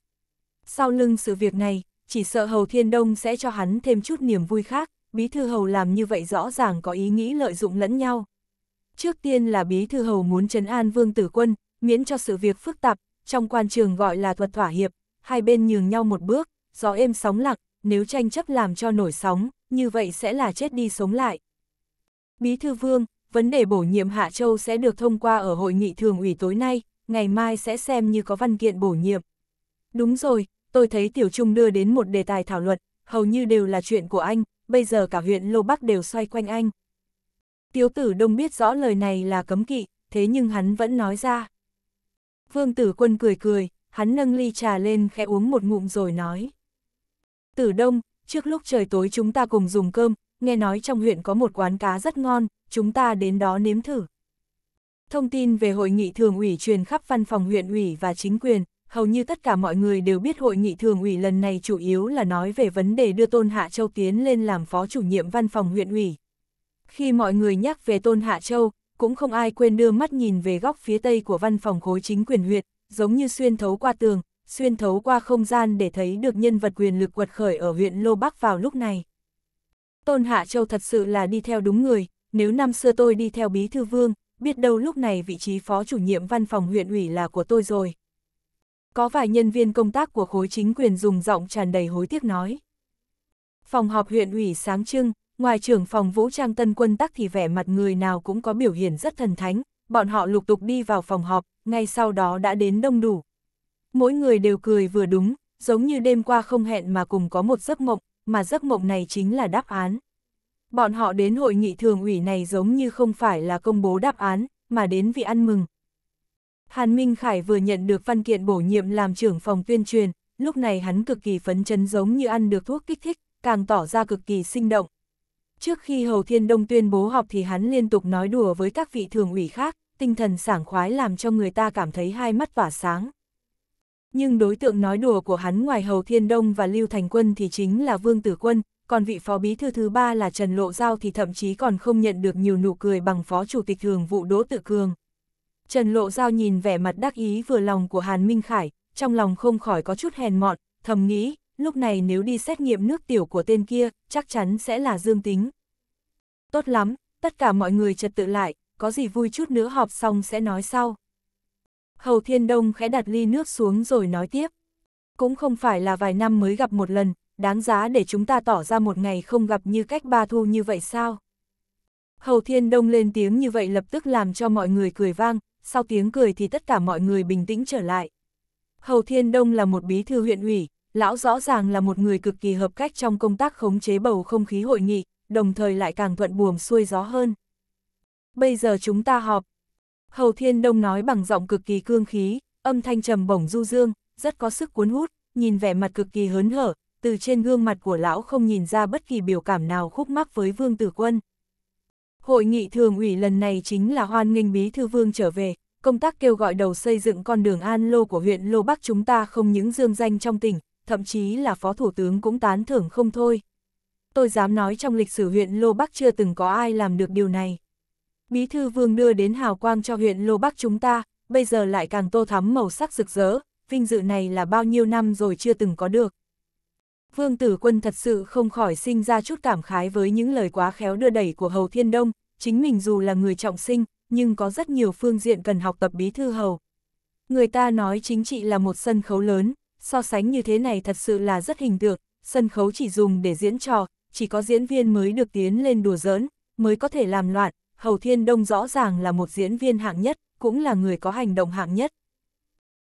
Sau lưng sự việc này, chỉ sợ Hầu Thiên Đông sẽ cho hắn thêm chút niềm vui khác, Bí Thư Hầu làm như vậy rõ ràng có ý nghĩ lợi dụng lẫn nhau. Trước tiên là Bí Thư Hầu muốn trấn an Vương Tử Quân, miễn cho sự việc phức tạp, trong quan trường gọi là thuật thỏa hiệp, hai bên nhường nhau một bước, gió êm sóng lặng, nếu tranh chấp làm cho nổi sóng, như vậy sẽ là chết đi sống lại. Bí thư vương, vấn đề bổ nhiệm Hạ Châu sẽ được thông qua ở hội nghị thường ủy tối nay, ngày mai sẽ xem như có văn kiện bổ nhiệm. Đúng rồi, tôi thấy Tiểu Trung đưa đến một đề tài thảo luận, hầu như đều là chuyện của anh, bây giờ cả huyện Lô Bắc đều xoay quanh anh. Tiếu tử đông biết rõ lời này là cấm kỵ, thế nhưng hắn vẫn nói ra. Vương tử quân cười cười, hắn nâng ly trà lên khẽ uống một ngụm rồi nói. Tử đông, trước lúc trời tối chúng ta cùng dùng cơm, nghe nói trong huyện có một quán cá rất ngon, chúng ta đến đó nếm thử. Thông tin về hội nghị thường ủy truyền khắp văn phòng huyện ủy và chính quyền, hầu như tất cả mọi người đều biết hội nghị thường ủy lần này chủ yếu là nói về vấn đề đưa Tôn Hạ Châu tiến lên làm phó chủ nhiệm văn phòng huyện ủy. Khi mọi người nhắc về Tôn Hạ Châu, cũng không ai quên đưa mắt nhìn về góc phía tây của văn phòng khối chính quyền huyện, giống như xuyên thấu qua tường, xuyên thấu qua không gian để thấy được nhân vật quyền lực quật khởi ở huyện Lô Bắc vào lúc này. Tôn Hạ Châu thật sự là đi theo đúng người, nếu năm xưa tôi đi theo bí thư vương, biết đâu lúc này vị trí phó chủ nhiệm văn phòng huyện ủy là của tôi rồi. Có vài nhân viên công tác của khối chính quyền dùng giọng tràn đầy hối tiếc nói. Phòng họp huyện ủy sáng trưng, ngoài trưởng phòng vũ trang tân quân tắc thì vẻ mặt người nào cũng có biểu hiện rất thần thánh, bọn họ lục tục đi vào phòng họp, ngay sau đó đã đến đông đủ. Mỗi người đều cười vừa đúng, giống như đêm qua không hẹn mà cùng có một giấc mộng, mà giấc mộng này chính là đáp án. Bọn họ đến hội nghị thường ủy này giống như không phải là công bố đáp án, mà đến vì ăn mừng. Hàn Minh Khải vừa nhận được văn kiện bổ nhiệm làm trưởng phòng tuyên truyền, lúc này hắn cực kỳ phấn chấn giống như ăn được thuốc kích thích, càng tỏ ra cực kỳ sinh động. Trước khi Hầu Thiên Đông tuyên bố họp thì hắn liên tục nói đùa với các vị thường ủy khác, tinh thần sảng khoái làm cho người ta cảm thấy hai mắt tỏa sáng. Nhưng đối tượng nói đùa của hắn ngoài Hầu Thiên Đông và Lưu Thành Quân thì chính là Vương Tử Quân, còn vị phó bí thư thứ ba là Trần Lộ Giao thì thậm chí còn không nhận được nhiều nụ cười bằng phó chủ tịch thường vụ Đỗ Tự Cường. Trần Lộ Giao nhìn vẻ mặt đắc ý vừa lòng của Hàn Minh Khải, trong lòng không khỏi có chút hèn mọn, thầm nghĩ, lúc này nếu đi xét nghiệm nước tiểu của tên kia, chắc chắn sẽ là dương tính. Tốt lắm, tất cả mọi người trật tự lại, có gì vui chút nữa họp xong sẽ nói sau. Hầu Thiên Đông khẽ đặt ly nước xuống rồi nói tiếp. Cũng không phải là vài năm mới gặp một lần, đáng giá để chúng ta tỏ ra một ngày không gặp như cách ba thu như vậy sao? Hầu Thiên Đông lên tiếng như vậy lập tức làm cho mọi người cười vang, sau tiếng cười thì tất cả mọi người bình tĩnh trở lại. Hầu Thiên Đông là một bí thư huyện ủy, lão rõ ràng là một người cực kỳ hợp cách trong công tác khống chế bầu không khí hội nghị, đồng thời lại càng thuận buồm xuôi gió hơn. Bây giờ chúng ta họp. Hầu Thiên Đông nói bằng giọng cực kỳ cương khí, âm thanh trầm bổng du dương, rất có sức cuốn hút, nhìn vẻ mặt cực kỳ hớn hở, từ trên gương mặt của lão không nhìn ra bất kỳ biểu cảm nào khúc mắc với Vương Tử Quân. Hội nghị thường ủy lần này chính là hoan nghênh bí thư vương trở về, công tác kêu gọi đầu xây dựng con đường An Lô của huyện Lô Bắc chúng ta không những dương danh trong tỉnh, thậm chí là phó thủ tướng cũng tán thưởng không thôi. Tôi dám nói trong lịch sử huyện Lô Bắc chưa từng có ai làm được điều này. Bí thư vương đưa đến hào quang cho huyện Lô Bắc chúng ta, bây giờ lại càng tô thắm màu sắc rực rỡ, vinh dự này là bao nhiêu năm rồi chưa từng có được. Vương Tử Quân thật sự không khỏi sinh ra chút cảm khái với những lời quá khéo đưa đẩy của Hầu Thiên Đông, chính mình dù là người trọng sinh, nhưng có rất nhiều phương diện cần học tập bí thư Hầu. Người ta nói chính trị là một sân khấu lớn, so sánh như thế này thật sự là rất hình tượng, sân khấu chỉ dùng để diễn trò, chỉ có diễn viên mới được tiến lên đùa giỡn, mới có thể làm loạn, Hầu Thiên Đông rõ ràng là một diễn viên hạng nhất, cũng là người có hành động hạng nhất.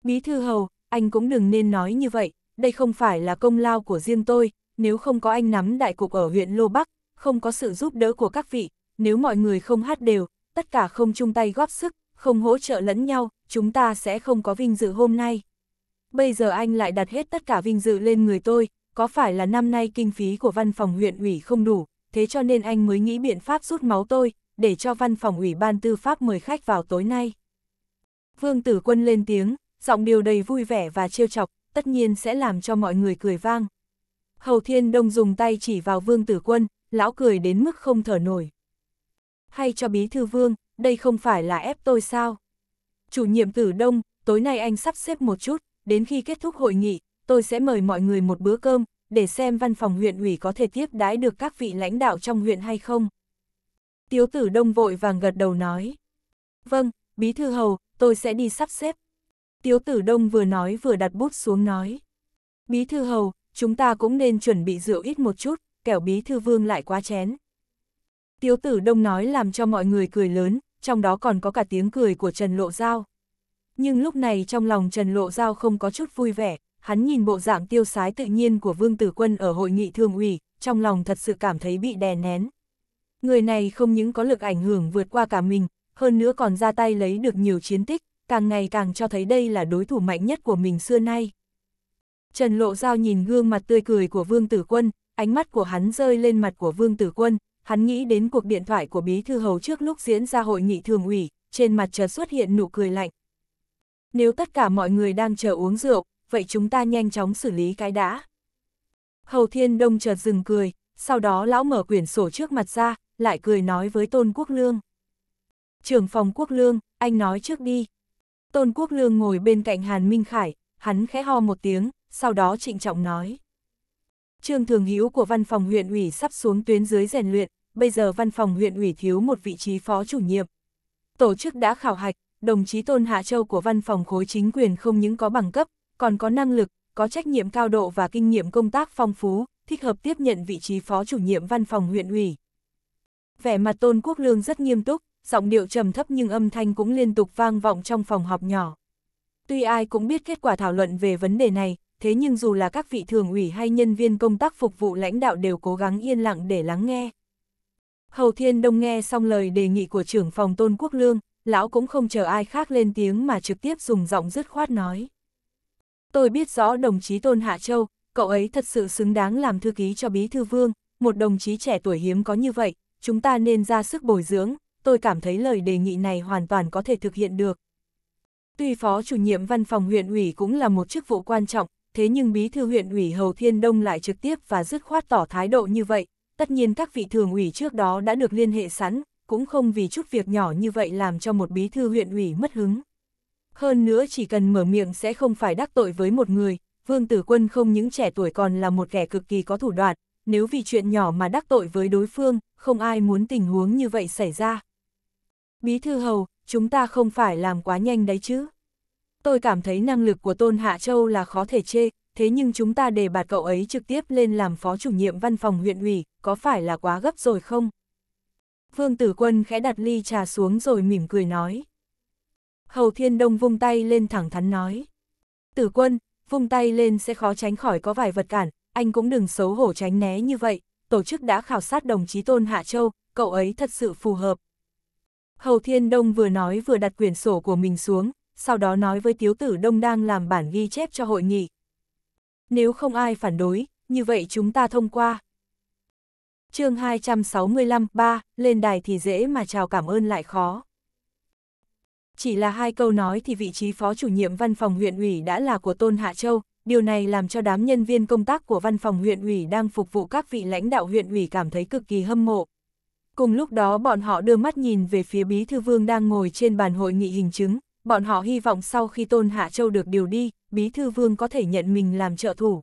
Bí thư Hầu, anh cũng đừng nên nói như vậy, đây không phải là công lao của riêng tôi, nếu không có anh nắm đại cục ở huyện Lô Bắc, không có sự giúp đỡ của các vị, nếu mọi người không hát đều, tất cả không chung tay góp sức, không hỗ trợ lẫn nhau, chúng ta sẽ không có vinh dự hôm nay. Bây giờ anh lại đặt hết tất cả vinh dự lên người tôi, có phải là năm nay kinh phí của văn phòng huyện ủy không đủ, thế cho nên anh mới nghĩ biện pháp rút máu tôi, để cho văn phòng ủy ban tư pháp mời khách vào tối nay. Vương Tử Quân lên tiếng, giọng điều đầy vui vẻ và trêu chọc, tất nhiên sẽ làm cho mọi người cười vang. Hầu Thiên Đông dùng tay chỉ vào Vương Tử Quân, lão cười đến mức không thở nổi. Hay cho bí thư Vương, đây không phải là ép tôi sao? Chủ nhiệm Tử Đông, tối nay anh sắp xếp một chút, đến khi kết thúc hội nghị, tôi sẽ mời mọi người một bữa cơm, để xem văn phòng huyện ủy có thể tiếp đái được các vị lãnh đạo trong huyện hay không. Tiếu tử đông vội vàng gật đầu nói. Vâng, bí thư hầu, tôi sẽ đi sắp xếp. Tiếu tử đông vừa nói vừa đặt bút xuống nói. Bí thư hầu, chúng ta cũng nên chuẩn bị rượu ít một chút, kẻo bí thư vương lại quá chén. Tiếu tử đông nói làm cho mọi người cười lớn, trong đó còn có cả tiếng cười của Trần Lộ Giao. Nhưng lúc này trong lòng Trần Lộ Giao không có chút vui vẻ, hắn nhìn bộ dạng tiêu sái tự nhiên của Vương Tử Quân ở hội nghị thương ủy, trong lòng thật sự cảm thấy bị đè nén. Người này không những có lực ảnh hưởng vượt qua cả mình, hơn nữa còn ra tay lấy được nhiều chiến tích, càng ngày càng cho thấy đây là đối thủ mạnh nhất của mình xưa nay. Trần Lộ Giao nhìn gương mặt tươi cười của Vương Tử Quân, ánh mắt của hắn rơi lên mặt của Vương Tử Quân, hắn nghĩ đến cuộc điện thoại của Bí Thư Hầu trước lúc diễn ra hội nghị thường ủy, trên mặt chợt xuất hiện nụ cười lạnh. Nếu tất cả mọi người đang chờ uống rượu, vậy chúng ta nhanh chóng xử lý cái đã. Hầu Thiên Đông chợt dừng cười, sau đó lão mở quyển sổ trước mặt ra, lại cười nói với Tôn Quốc Lương. Trưởng phòng Quốc Lương, anh nói trước đi. Tôn Quốc Lương ngồi bên cạnh Hàn Minh Khải, hắn khẽ ho một tiếng, sau đó trịnh trọng nói. Trương Thường Hữu của văn phòng huyện ủy sắp xuống tuyến dưới rèn luyện, bây giờ văn phòng huyện ủy thiếu một vị trí phó chủ nhiệm. Tổ chức đã khảo hạch, đồng chí Tôn Hạ Châu của văn phòng khối chính quyền không những có bằng cấp, còn có năng lực, có trách nhiệm cao độ và kinh nghiệm công tác phong phú, thích hợp tiếp nhận vị trí phó chủ nhiệm văn phòng huyện ủy. Vẻ mặt Tôn Quốc Lương rất nghiêm túc, giọng điệu trầm thấp nhưng âm thanh cũng liên tục vang vọng trong phòng họp nhỏ. Tuy ai cũng biết kết quả thảo luận về vấn đề này, thế nhưng dù là các vị thường ủy hay nhân viên công tác phục vụ lãnh đạo đều cố gắng yên lặng để lắng nghe. Hầu Thiên Đông nghe xong lời đề nghị của trưởng phòng Tôn Quốc Lương, lão cũng không chờ ai khác lên tiếng mà trực tiếp dùng giọng dứt khoát nói. Tôi biết rõ đồng chí Tôn Hạ Châu, cậu ấy thật sự xứng đáng làm thư ký cho Bí Thư Vương, một đồng chí trẻ tuổi hiếm có như vậy, chúng ta nên ra sức bồi dưỡng, tôi cảm thấy lời đề nghị này hoàn toàn có thể thực hiện được. Tuy phó chủ nhiệm văn phòng huyện ủy cũng là một chức vụ quan trọng, thế nhưng bí thư huyện ủy Hầu Thiên Đông lại trực tiếp và dứt khoát tỏ thái độ như vậy, tất nhiên các vị thường ủy trước đó đã được liên hệ sẵn, cũng không vì chút việc nhỏ như vậy làm cho một bí thư huyện ủy mất hứng. Hơn nữa chỉ cần mở miệng sẽ không phải đắc tội với một người, Vương Tử Quân không những trẻ tuổi còn là một kẻ cực kỳ có thủ đoạn, nếu vì chuyện nhỏ mà đắc tội với đối phương, không ai muốn tình huống như vậy xảy ra. Bí thư hầu, chúng ta không phải làm quá nhanh đấy chứ. Tôi cảm thấy năng lực của Tôn Hạ Châu là khó thể chê, thế nhưng chúng ta đề bạt cậu ấy trực tiếp lên làm phó chủ nhiệm văn phòng huyện ủy, có phải là quá gấp rồi không? Vương Tử Quân khẽ đặt ly trà xuống rồi mỉm cười nói. Hầu Thiên Đông vung tay lên thẳng thắn nói. Tử Quân, vung tay lên sẽ khó tránh khỏi có vài vật cản, anh cũng đừng xấu hổ tránh né như vậy, tổ chức đã khảo sát đồng chí Tôn Hạ Châu, cậu ấy thật sự phù hợp. Hầu Thiên Đông vừa nói vừa đặt quyển sổ của mình xuống, sau đó nói với Tiếu Tử Đông đang làm bản ghi chép cho hội nghị. Nếu không ai phản đối, như vậy chúng ta thông qua. chương 265, 3, lên đài thì dễ mà chào cảm ơn lại khó. Chỉ là hai câu nói thì vị trí phó chủ nhiệm văn phòng huyện ủy đã là của Tôn Hạ Châu, điều này làm cho đám nhân viên công tác của văn phòng huyện ủy đang phục vụ các vị lãnh đạo huyện ủy cảm thấy cực kỳ hâm mộ. Cùng lúc đó bọn họ đưa mắt nhìn về phía Bí Thư Vương đang ngồi trên bàn hội nghị hình chứng, bọn họ hy vọng sau khi Tôn Hạ Châu được điều đi, Bí Thư Vương có thể nhận mình làm trợ thủ.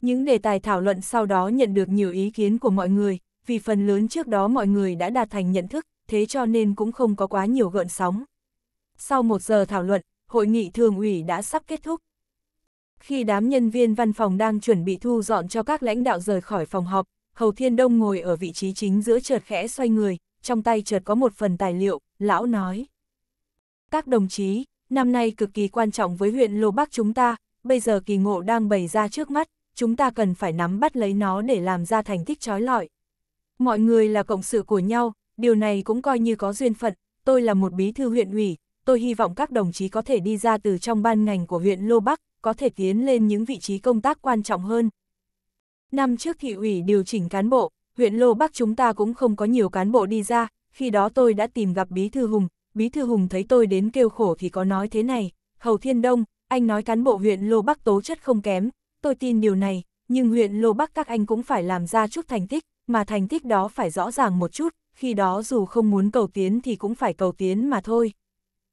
Những đề tài thảo luận sau đó nhận được nhiều ý kiến của mọi người, vì phần lớn trước đó mọi người đã đạt thành nhận thức, thế cho nên cũng không có quá nhiều gợn sóng. Sau một giờ thảo luận, hội nghị thường ủy đã sắp kết thúc. Khi đám nhân viên văn phòng đang chuẩn bị thu dọn cho các lãnh đạo rời khỏi phòng họp, Hầu Thiên Đông ngồi ở vị trí chính giữa chợt khẽ xoay người, trong tay chợt có một phần tài liệu, lão nói. Các đồng chí, năm nay cực kỳ quan trọng với huyện Lô Bắc chúng ta, bây giờ kỳ ngộ đang bày ra trước mắt, chúng ta cần phải nắm bắt lấy nó để làm ra thành tích trói lọi. Mọi người là cộng sự của nhau, điều này cũng coi như có duyên phận, tôi là một bí thư huyện ủy, tôi hy vọng các đồng chí có thể đi ra từ trong ban ngành của huyện Lô Bắc, có thể tiến lên những vị trí công tác quan trọng hơn. Năm trước thị ủy điều chỉnh cán bộ, huyện Lô Bắc chúng ta cũng không có nhiều cán bộ đi ra, khi đó tôi đã tìm gặp Bí Thư Hùng, Bí Thư Hùng thấy tôi đến kêu khổ thì có nói thế này, Hầu Thiên Đông, anh nói cán bộ huyện Lô Bắc tố chất không kém, tôi tin điều này, nhưng huyện Lô Bắc các anh cũng phải làm ra chút thành tích, mà thành tích đó phải rõ ràng một chút, khi đó dù không muốn cầu tiến thì cũng phải cầu tiến mà thôi.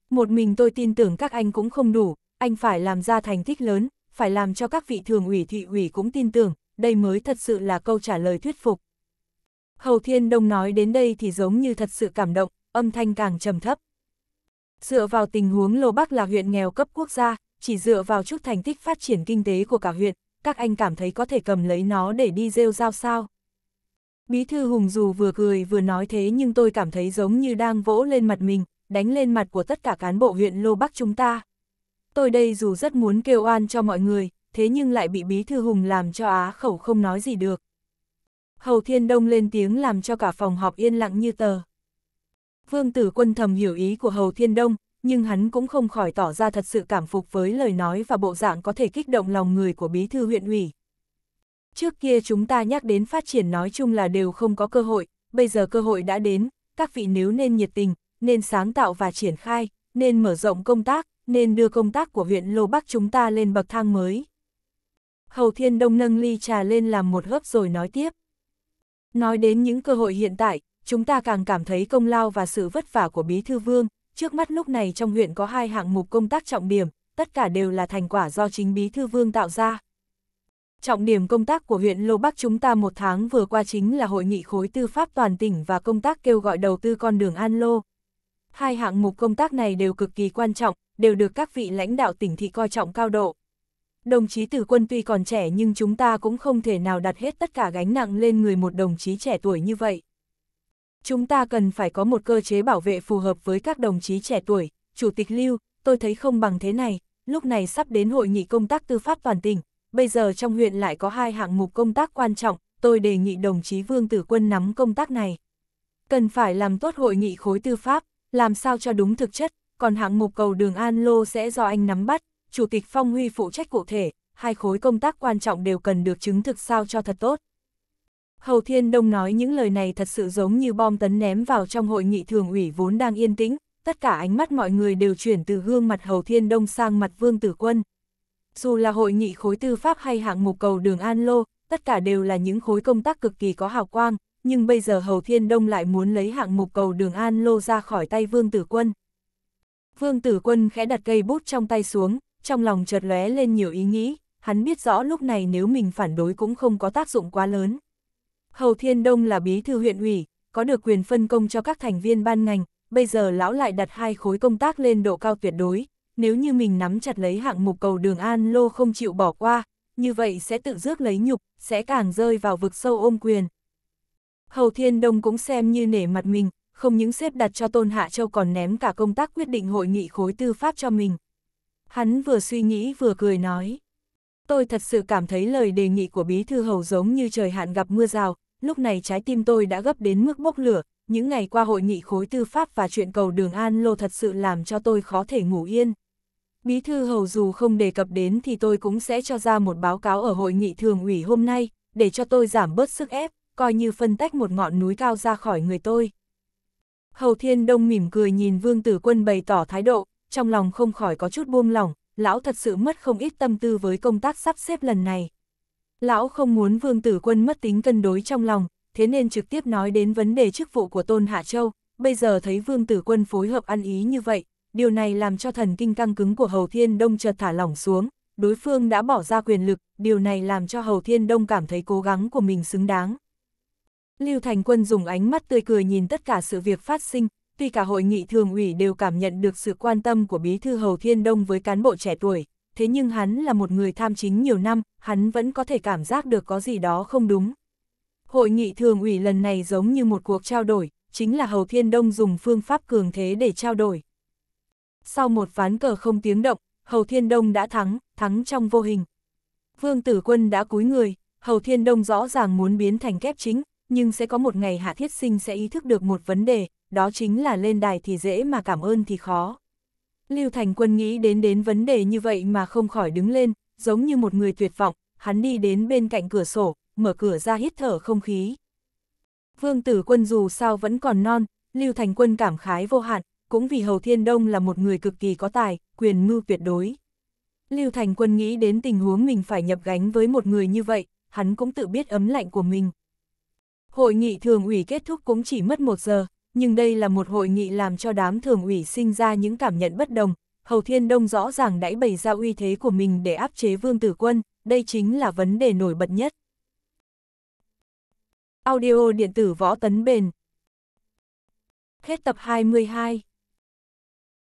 Một mình tôi tin tưởng các anh cũng không đủ, anh phải làm ra thành tích lớn, phải làm cho các vị thường ủy thị ủy cũng tin tưởng, đây mới thật sự là câu trả lời thuyết phục. Hầu Thiên Đông nói đến đây thì giống như thật sự cảm động, âm thanh càng trầm thấp. Dựa vào tình huống Lô Bắc là huyện nghèo cấp quốc gia, chỉ dựa vào chút thành tích phát triển kinh tế của cả huyện, các anh cảm thấy có thể cầm lấy nó để đi rêu rao sao. Bí thư Hùng dù vừa cười vừa nói thế nhưng tôi cảm thấy giống như đang vỗ lên mặt mình, đánh lên mặt của tất cả cán bộ huyện Lô Bắc chúng ta. Tôi đây dù rất muốn kêu oan cho mọi người, thế nhưng lại bị Bí thư Hùng làm cho á khẩu không nói gì được. Hầu Thiên Đông lên tiếng làm cho cả phòng họp yên lặng như tờ. Vương Tử Quân thầm hiểu ý của Hầu Thiên Đông, nhưng hắn cũng không khỏi tỏ ra thật sự cảm phục với lời nói và bộ dạng có thể kích động lòng người của bí thư huyện ủy. Trước kia chúng ta nhắc đến phát triển nói chung là đều không có cơ hội, bây giờ cơ hội đã đến, các vị nếu nên nhiệt tình, nên sáng tạo và triển khai, nên mở rộng công tác, nên đưa công tác của huyện Lô Bắc chúng ta lên bậc thang mới. Hầu Thiên Đông nâng ly trà lên làm một hớp rồi nói tiếp. Nói đến những cơ hội hiện tại, chúng ta càng cảm thấy công lao và sự vất vả của Bí Thư Vương, trước mắt lúc này trong huyện có hai hạng mục công tác trọng điểm, tất cả đều là thành quả do chính Bí Thư Vương tạo ra. Trọng điểm công tác của huyện Lô Bắc chúng ta một tháng vừa qua chính là hội nghị khối tư pháp toàn tỉnh và công tác kêu gọi đầu tư con đường An Lô. Hai hạng mục công tác này đều cực kỳ quan trọng, đều được các vị lãnh đạo tỉnh thị coi trọng cao độ. Đồng chí tử quân tuy còn trẻ nhưng chúng ta cũng không thể nào đặt hết tất cả gánh nặng lên người một đồng chí trẻ tuổi như vậy. Chúng ta cần phải có một cơ chế bảo vệ phù hợp với các đồng chí trẻ tuổi, Chủ tịch Lưu, tôi thấy không bằng thế này, lúc này sắp đến hội nghị công tác tư pháp toàn tỉnh, bây giờ trong huyện lại có hai hạng mục công tác quan trọng, tôi đề nghị đồng chí Vương Tử Quân nắm công tác này. Cần phải làm tốt hội nghị khối tư pháp, làm sao cho đúng thực chất, còn hạng mục cầu đường An Lô sẽ do anh nắm bắt, Chủ tịch Phong Huy phụ trách cụ thể, hai khối công tác quan trọng đều cần được chứng thực sao cho thật tốt. Hầu Thiên Đông nói những lời này thật sự giống như bom tấn ném vào trong hội nghị thường ủy vốn đang yên tĩnh, tất cả ánh mắt mọi người đều chuyển từ gương mặt Hầu Thiên Đông sang mặt Vương Tử Quân. Dù là hội nghị khối tư pháp hay hạng mục cầu đường An Lô, tất cả đều là những khối công tác cực kỳ có hào quang, nhưng bây giờ Hầu Thiên Đông lại muốn lấy hạng mục cầu đường An Lô ra khỏi tay Vương Tử Quân. Vương Tử Quân khẽ đặt cây bút trong tay xuống, trong lòng chợt lóe lên nhiều ý nghĩ, hắn biết rõ lúc này nếu mình phản đối cũng không có tác dụng quá lớn. Hầu Thiên Đông là bí thư huyện ủy, có được quyền phân công cho các thành viên ban ngành, bây giờ lão lại đặt hai khối công tác lên độ cao tuyệt đối, nếu như mình nắm chặt lấy hạng mục cầu đường An Lô không chịu bỏ qua, như vậy sẽ tự rước lấy nhục, sẽ càng rơi vào vực sâu ôm quyền. Hầu Thiên Đông cũng xem như nể mặt mình, không những xếp đặt cho Tôn Hạ Châu còn ném cả công tác quyết định hội nghị khối tư pháp cho mình. Hắn vừa suy nghĩ vừa cười nói. Tôi thật sự cảm thấy lời đề nghị của Bí Thư Hầu giống như trời hạn gặp mưa rào, lúc này trái tim tôi đã gấp đến mức bốc lửa, những ngày qua hội nghị khối tư pháp và chuyện cầu đường An Lô thật sự làm cho tôi khó thể ngủ yên. Bí thư hầu dù không đề cập đến thì tôi cũng sẽ cho ra một báo cáo ở hội nghị thường ủy hôm nay, để cho tôi giảm bớt sức ép, coi như phân tách một ngọn núi cao ra khỏi người tôi. Hầu Thiên Đông mỉm cười nhìn Vương Tử Quân bày tỏ thái độ, trong lòng không khỏi có chút buông lỏng, lão thật sự mất không ít tâm tư với công tác sắp xếp lần này. Lão không muốn Vương Tử Quân mất tính cân đối trong lòng, thế nên trực tiếp nói đến vấn đề chức vụ của Tôn Hạ Châu, bây giờ thấy Vương Tử Quân phối hợp ăn ý như vậy, điều này làm cho thần kinh căng cứng của Hầu Thiên Đông chợt thả lỏng xuống, đối phương đã bỏ ra quyền lực, điều này làm cho Hầu Thiên Đông cảm thấy cố gắng của mình xứng đáng. Lưu Thành Quân dùng ánh mắt tươi cười nhìn tất cả sự việc phát sinh, tuy cả hội nghị thường ủy đều cảm nhận được sự quan tâm của Bí thư Hầu Thiên Đông với cán bộ trẻ tuổi, thế nhưng hắn là một người tham chính nhiều năm, hắn vẫn có thể cảm giác được có gì đó không đúng. Hội nghị thường ủy lần này giống như một cuộc trao đổi, chính là Hầu Thiên Đông dùng phương pháp cường thế để trao đổi. Sau một ván cờ không tiếng động, Hầu Thiên Đông đã thắng, thắng trong vô hình. Vương Tử Quân đã cúi người, Hầu Thiên Đông rõ ràng muốn biến thành kép chính, nhưng sẽ có một ngày Hạ Thiết Sinh sẽ ý thức được một vấn đề, đó chính là lên đài thì dễ mà cảm ơn thì khó. Lưu Thành Quân nghĩ đến đến vấn đề như vậy mà không khỏi đứng lên, giống như một người tuyệt vọng, hắn đi đến bên cạnh cửa sổ, mở cửa ra hít thở không khí. Vương Tử Quân dù sao vẫn còn non, Lưu Thành Quân cảm khái vô hạn, cũng vì Hầu Thiên Đông là một người cực kỳ có tài, quyền mưu tuyệt đối. Lưu Thành Quân nghĩ đến tình huống mình phải nhập gánh với một người như vậy, hắn cũng tự biết ấm lạnh của mình. Hội nghị thường ủy kết thúc cũng chỉ mất một giờ, nhưng đây là một hội nghị làm cho đám thường ủy sinh ra những cảm nhận bất đồng. Hầu Thiên Đông rõ ràng đã bày ra uy thế của mình để áp chế Vương Tử Quân, đây chính là vấn đề nổi bật nhất. Audio điện tử võ tấn bền. Hết tập 22